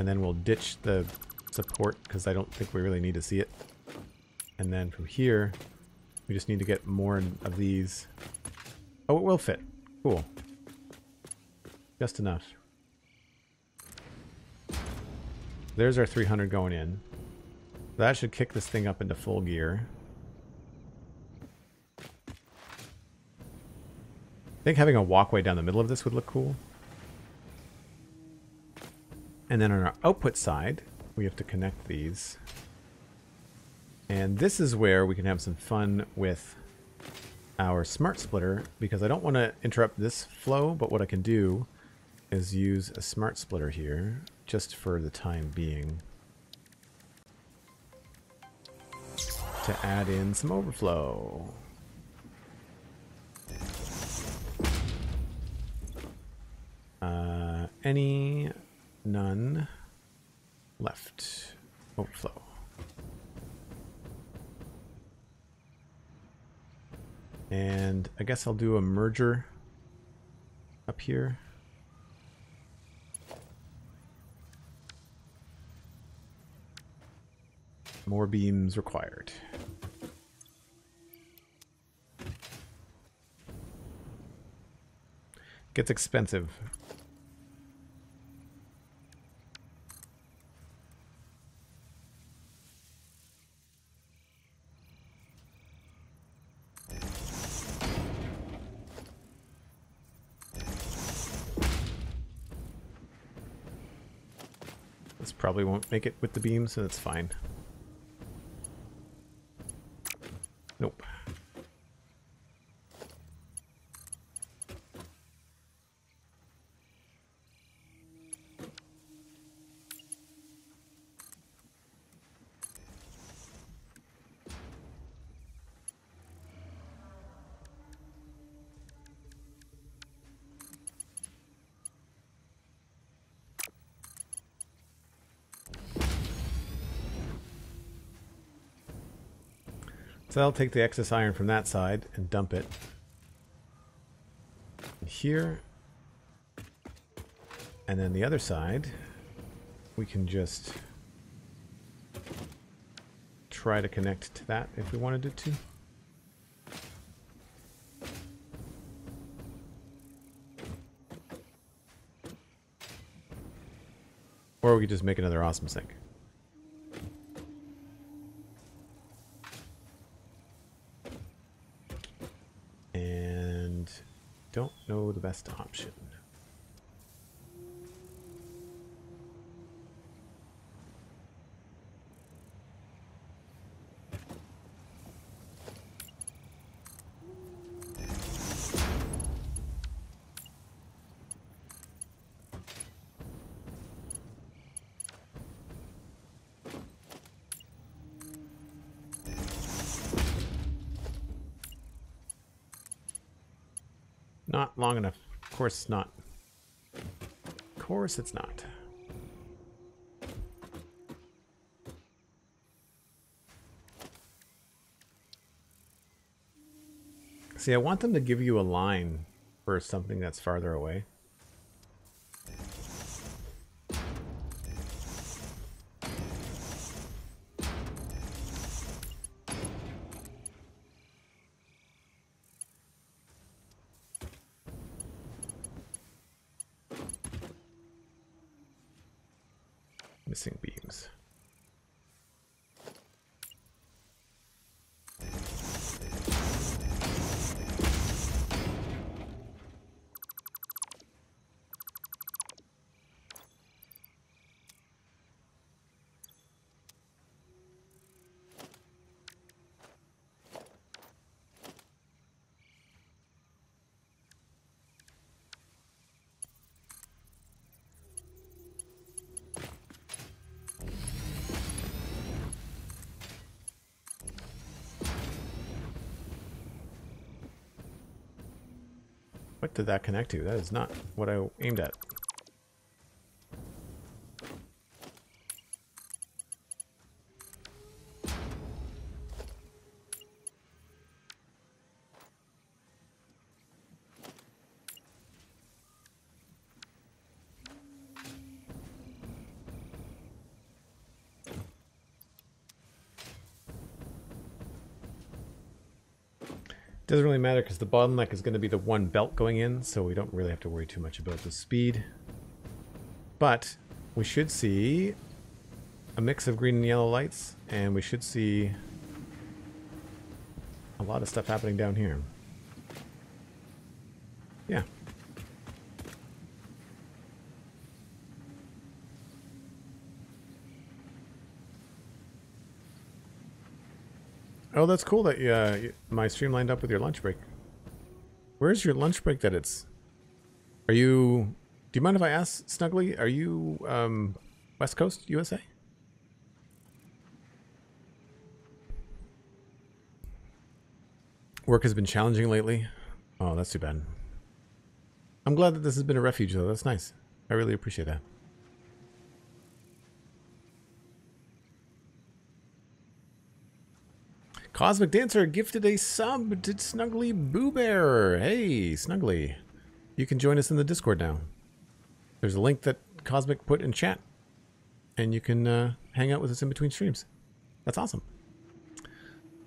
And then we'll ditch the support because I don't think we really need to see it. And then from here, we just need to get more of these. Oh, it will fit. Cool. Just enough. There's our 300 going in. That should kick this thing up into full gear. I think having a walkway down the middle of this would look cool. And then on our output side, we have to connect these. And this is where we can have some fun with our smart splitter because I don't want to interrupt this flow, but what I can do is use a smart splitter here just for the time being to add in some overflow. Uh, any None left. Overflow. And I guess I'll do a merger up here. More beams required. Gets expensive This probably won't make it with the beam, so that's fine. Nope. So I'll take the excess iron from that side and dump it here. And then the other side, we can just try to connect to that if we wanted it to. Or we could just make another awesome sink. And don't know the best option. Not long enough. Of course it's not. Of course it's not. See, I want them to give you a line for something that's farther away. Did that connect to? That is not what I aimed at. The bottleneck is going to be the one belt going in, so we don't really have to worry too much about the speed. But we should see a mix of green and yellow lights, and we should see a lot of stuff happening down here. Yeah. Oh, that's cool that uh, my stream lined up with your lunch break. Where's your lunch break that it's... Are you... Do you mind if I ask, Snuggly, are you um, West Coast, USA? Work has been challenging lately. Oh, that's too bad. I'm glad that this has been a refuge, though. That's nice. I really appreciate that. Cosmic Dancer gifted a sub to Snuggly Boo Bear. Hey, Snuggly. You can join us in the Discord now. There's a link that Cosmic put in chat. And you can uh, hang out with us in between streams. That's awesome.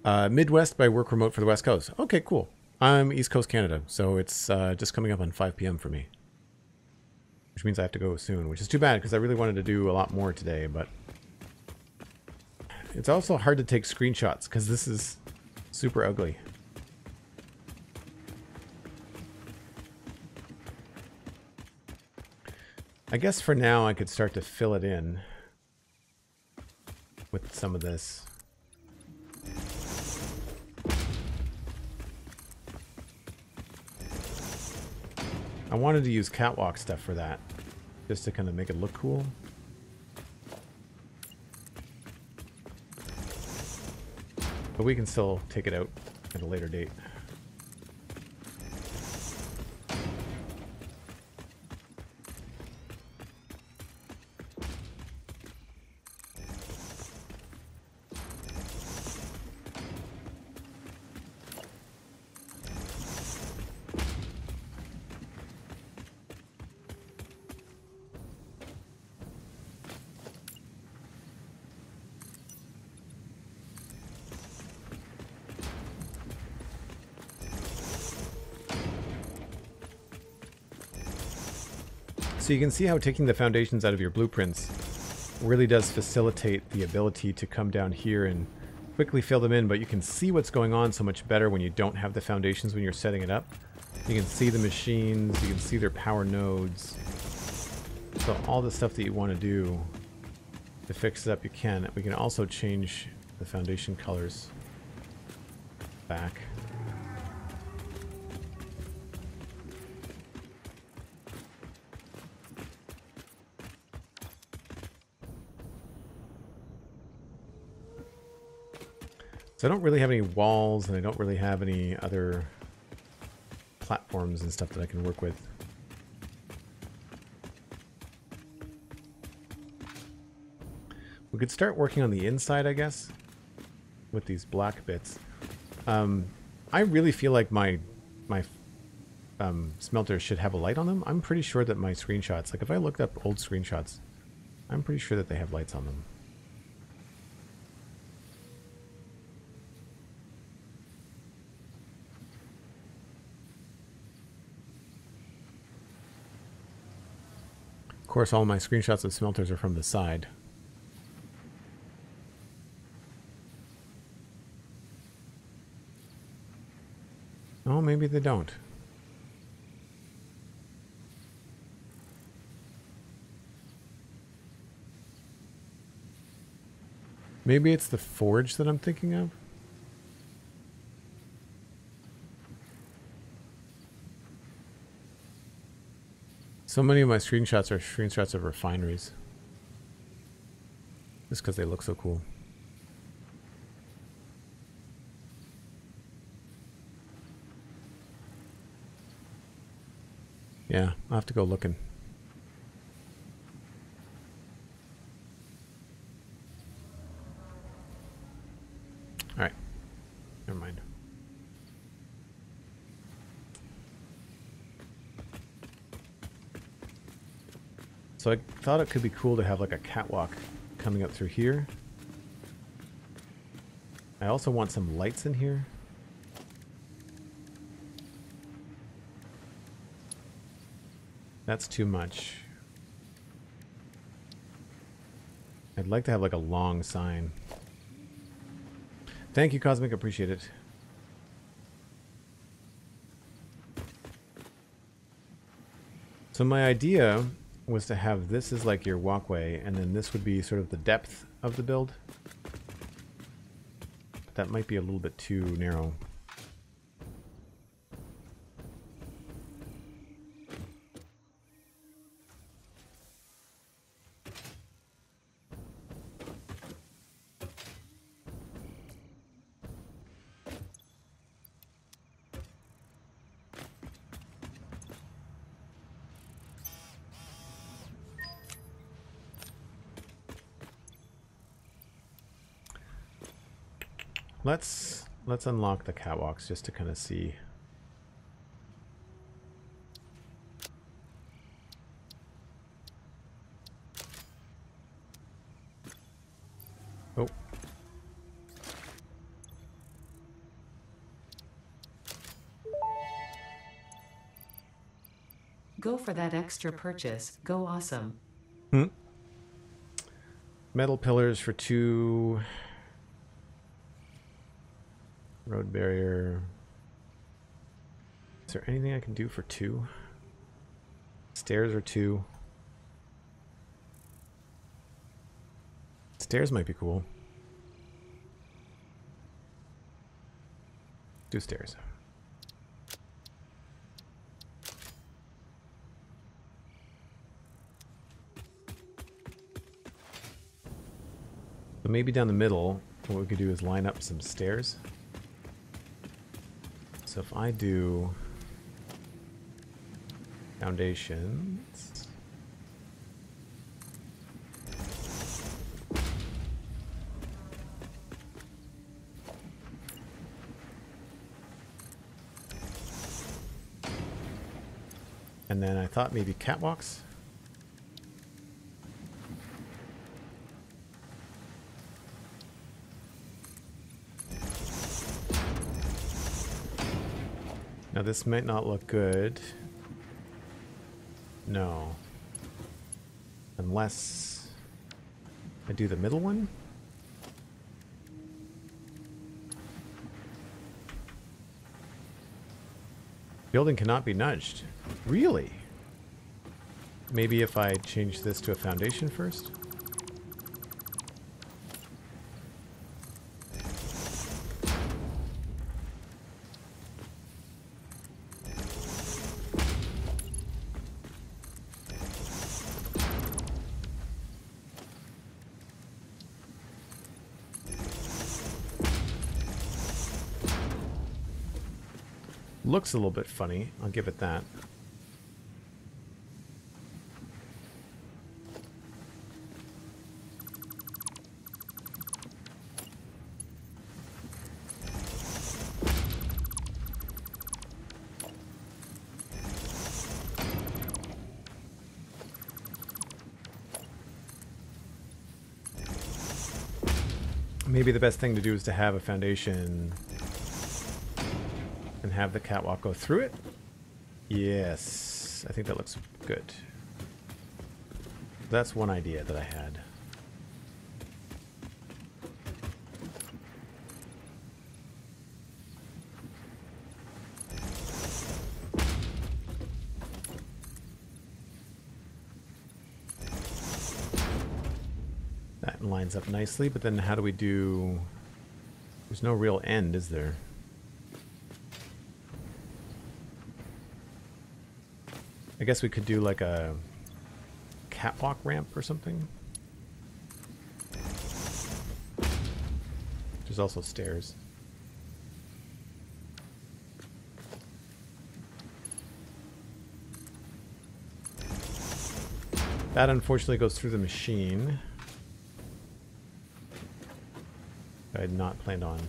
Uh, Midwest by work remote for the West Coast. Okay, cool. I'm East Coast Canada, so it's uh, just coming up on 5 p.m. for me. Which means I have to go soon, which is too bad because I really wanted to do a lot more today, but it's also hard to take screenshots because this is super ugly. I guess for now I could start to fill it in. With some of this. I wanted to use catwalk stuff for that, just to kind of make it look cool. But we can still take it out at a later date. So you can see how taking the foundations out of your blueprints really does facilitate the ability to come down here and quickly fill them in, but you can see what's going on so much better when you don't have the foundations when you're setting it up. You can see the machines, you can see their power nodes. So all the stuff that you want to do to fix it up, you can. We can also change the foundation colors back. So I don't really have any walls and I don't really have any other platforms and stuff that I can work with. We could start working on the inside, I guess, with these black bits. Um, I really feel like my my um, smelters should have a light on them. I'm pretty sure that my screenshots, like if I looked up old screenshots, I'm pretty sure that they have lights on them. Course, all my screenshots of smelters are from the side. Oh, maybe they don't. Maybe it's the forge that I'm thinking of? So many of my screenshots are screenshots of refineries. Just because they look so cool. Yeah, I'll have to go looking. Alright. Never mind. So I thought it could be cool to have like a catwalk coming up through here. I also want some lights in here. That's too much. I'd like to have like a long sign. Thank you, Cosmic. Appreciate it. So my idea was to have this as like your walkway, and then this would be sort of the depth of the build. But that might be a little bit too narrow. Let's let's unlock the catwalks just to kind of see. Oh. Go for that extra purchase. Go awesome. Hmm. Metal pillars for two. Road barrier. Is there anything I can do for two? Stairs are two. Stairs might be cool. Do stairs. Maybe down the middle, what we could do is line up some stairs. So if I do foundations, and then I thought maybe catwalks. Now this might not look good. No. Unless I do the middle one. Building cannot be nudged. Really? Maybe if I change this to a foundation first? Looks a little bit funny, I'll give it that. Maybe the best thing to do is to have a foundation have the catwalk go through it. Yes, I think that looks good. That's one idea that I had. That lines up nicely, but then how do we do... There's no real end, is there? I guess we could do like a catwalk ramp or something. There's also stairs. That unfortunately goes through the machine. I had not planned on.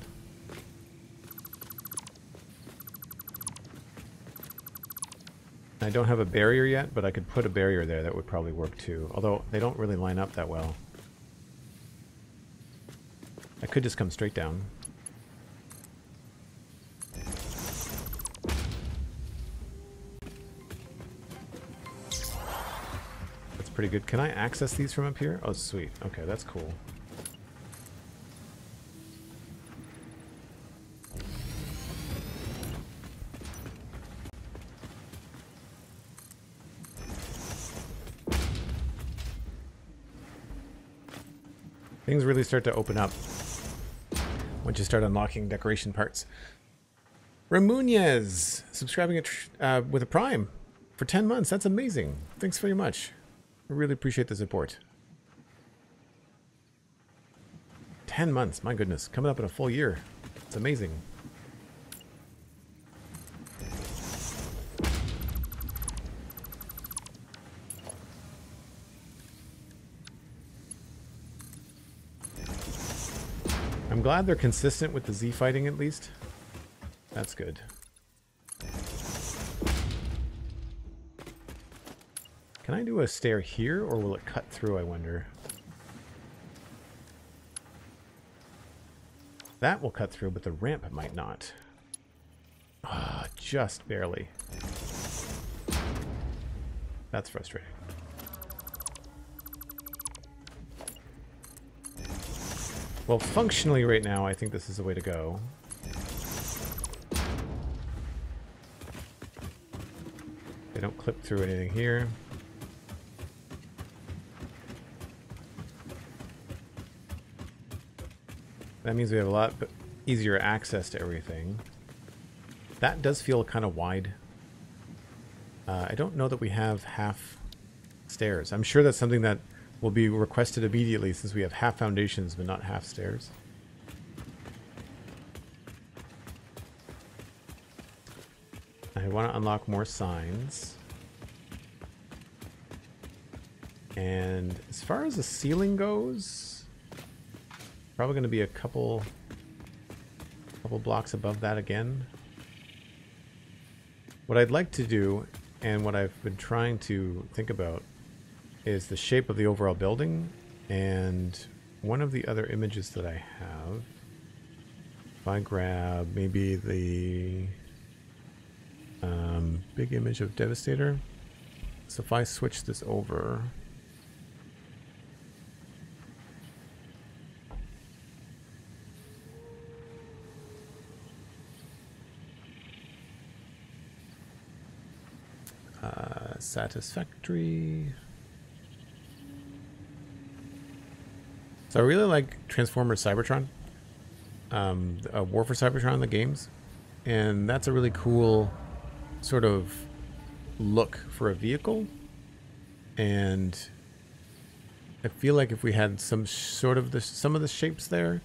I don't have a barrier yet, but I could put a barrier there that would probably work too. Although they don't really line up that well. I could just come straight down. That's pretty good. Can I access these from up here? Oh, sweet. Okay, that's cool. Things really start to open up once you start unlocking decoration parts. Ramunez subscribing uh, with a Prime for 10 months. That's amazing. Thanks very much. I really appreciate the support. 10 months, my goodness. Coming up in a full year. It's amazing. Glad they're consistent with the Z fighting at least. That's good. Can I do a stair here, or will it cut through, I wonder? That will cut through, but the ramp might not. Ah, just barely. That's frustrating. Well, functionally right now, I think this is the way to go. They don't clip through anything here. That means we have a lot easier access to everything. That does feel kind of wide. Uh, I don't know that we have half stairs. I'm sure that's something that will be requested immediately since we have half foundations but not half stairs. I want to unlock more signs. And as far as the ceiling goes, probably going to be a couple couple blocks above that again. What I'd like to do, and what I've been trying to think about, is the shape of the overall building. And one of the other images that I have, if I grab maybe the um, big image of Devastator. So if I switch this over, uh, satisfactory. So I really like Transformers Cybertron, um, uh, War for Cybertron, the games, and that's a really cool sort of look for a vehicle. And I feel like if we had some sort of the some of the shapes there,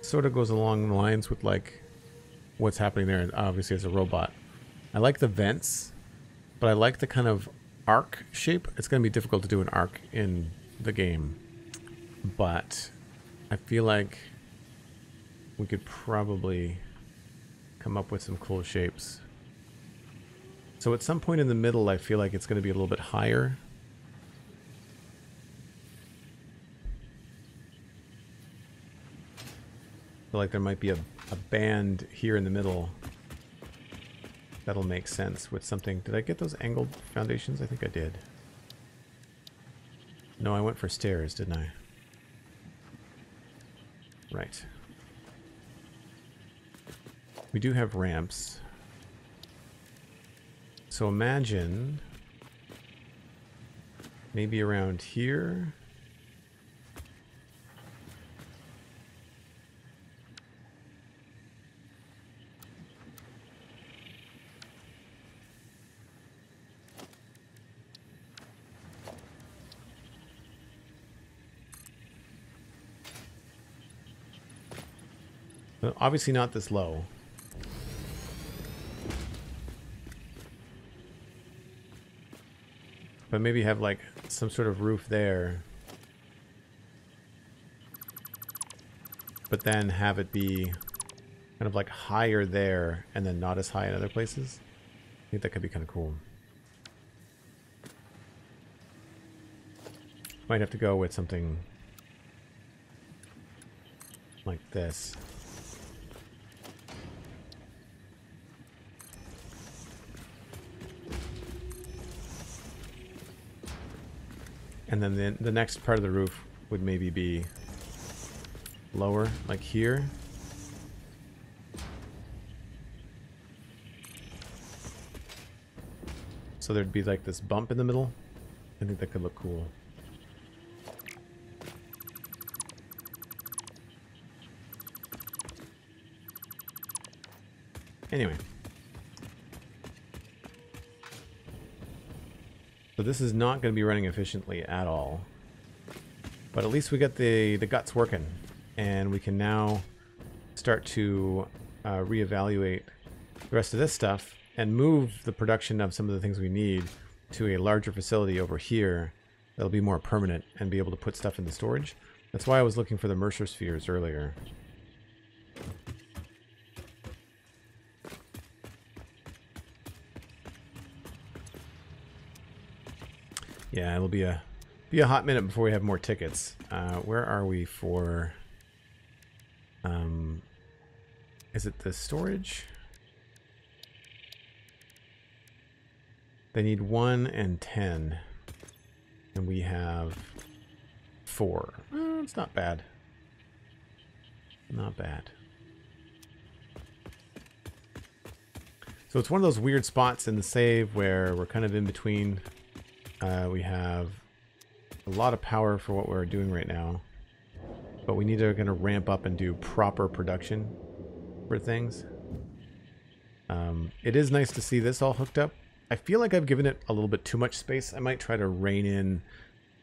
sort of goes along the lines with like what's happening there. And Obviously, as a robot, I like the vents, but I like the kind of arc shape. It's going to be difficult to do an arc in the game, but I feel like we could probably come up with some cool shapes. So at some point in the middle, I feel like it's going to be a little bit higher. feel like there might be a, a band here in the middle. That'll make sense with something. Did I get those angled foundations? I think I did. No, I went for stairs, didn't I? Right. We do have ramps. So imagine maybe around here. Obviously not this low. But maybe have like some sort of roof there. But then have it be kind of like higher there and then not as high in other places. I think that could be kind of cool. Might have to go with something like this. And then the, the next part of the roof would maybe be lower, like here. So there'd be like this bump in the middle. I think that could look cool. Anyway. This is not going to be running efficiently at all. But at least we got the, the guts working. And we can now start to uh, reevaluate the rest of this stuff and move the production of some of the things we need to a larger facility over here that'll be more permanent and be able to put stuff in the storage. That's why I was looking for the Mercer spheres earlier. Yeah, it'll be a be a hot minute before we have more tickets. Uh, where are we for? Um, is it the storage? They need one and ten, and we have four. Uh, it's not bad. Not bad. So it's one of those weird spots in the save where we're kind of in between uh, we have a lot of power for what we're doing right now. But we need to going to ramp up and do proper production for things. Um, it is nice to see this all hooked up. I feel like I've given it a little bit too much space. I might try to rein in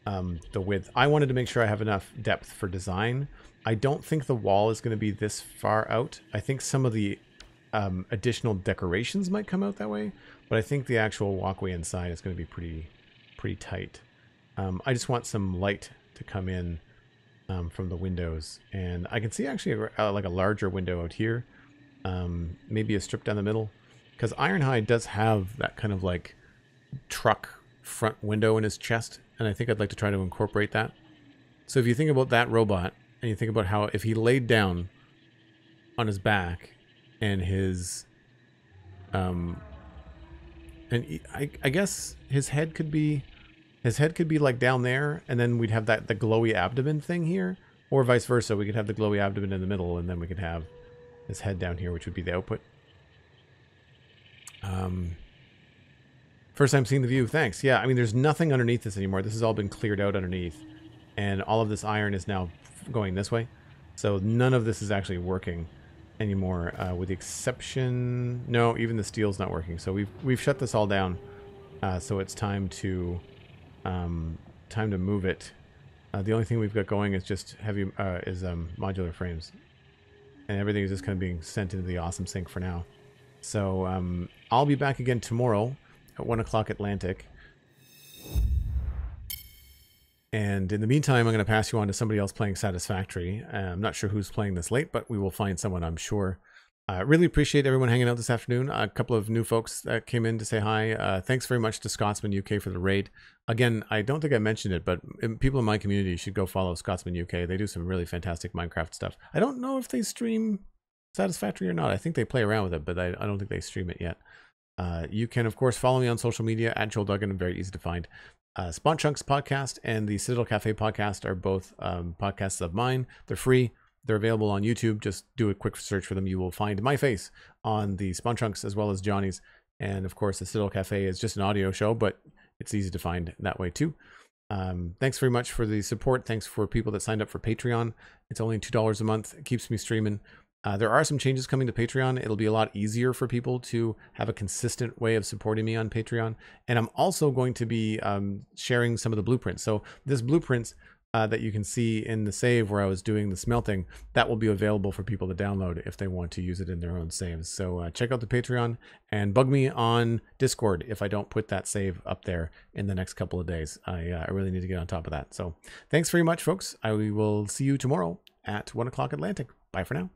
um, the width. I wanted to make sure I have enough depth for design. I don't think the wall is going to be this far out. I think some of the um, additional decorations might come out that way, but I think the actual walkway inside is going to be pretty, pretty tight. Um, I just want some light to come in um, from the windows, and I can see actually a, uh, like a larger window out here, um, maybe a strip down the middle, because Ironhide does have that kind of like truck front window in his chest, and I think I'd like to try to incorporate that. So if you think about that robot, and you think about how if he laid down on his back and his um and I, I guess his head could be his head could be like down there and then we'd have that the glowy abdomen thing here or vice versa we could have the glowy abdomen in the middle and then we could have his head down here which would be the output um first time seeing the view thanks yeah i mean there's nothing underneath this anymore this has all been cleared out underneath and all of this iron is now going this way. So none of this is actually working anymore, uh, with the exception... No, even the steel's not working. So we've, we've shut this all down. Uh, so it's time to um, time to move it. Uh, the only thing we've got going is just heavy uh, is um, modular frames, and everything is just kind of being sent into the awesome sink for now. So um, I'll be back again tomorrow at one o'clock Atlantic. And in the meantime, I'm going to pass you on to somebody else playing Satisfactory. Uh, I'm not sure who's playing this late, but we will find someone, I'm sure. I uh, really appreciate everyone hanging out this afternoon. A couple of new folks that came in to say hi. Uh, thanks very much to Scotsman UK for the raid. Again, I don't think I mentioned it, but people in my community should go follow Scotsman UK. They do some really fantastic Minecraft stuff. I don't know if they stream Satisfactory or not. I think they play around with it, but I, I don't think they stream it yet. Uh, you can, of course, follow me on social media at Joel Duggan. Very easy to find. Uh, Spawn Chunks podcast and the Citadel Cafe podcast are both um, podcasts of mine. They're free. They're available on YouTube. Just do a quick search for them. You will find my face on the Spawn as well as Johnny's. And of course, the Citadel Cafe is just an audio show, but it's easy to find that way too. Um, thanks very much for the support. Thanks for people that signed up for Patreon. It's only $2 a month. It keeps me streaming. Uh, there are some changes coming to Patreon. It'll be a lot easier for people to have a consistent way of supporting me on Patreon. And I'm also going to be um, sharing some of the blueprints. So this blueprints uh, that you can see in the save where I was doing the smelting, that will be available for people to download if they want to use it in their own saves. So uh, check out the Patreon and bug me on Discord if I don't put that save up there in the next couple of days. I, uh, I really need to get on top of that. So thanks very much, folks. I will see you tomorrow at 1 o'clock Atlantic. Bye for now.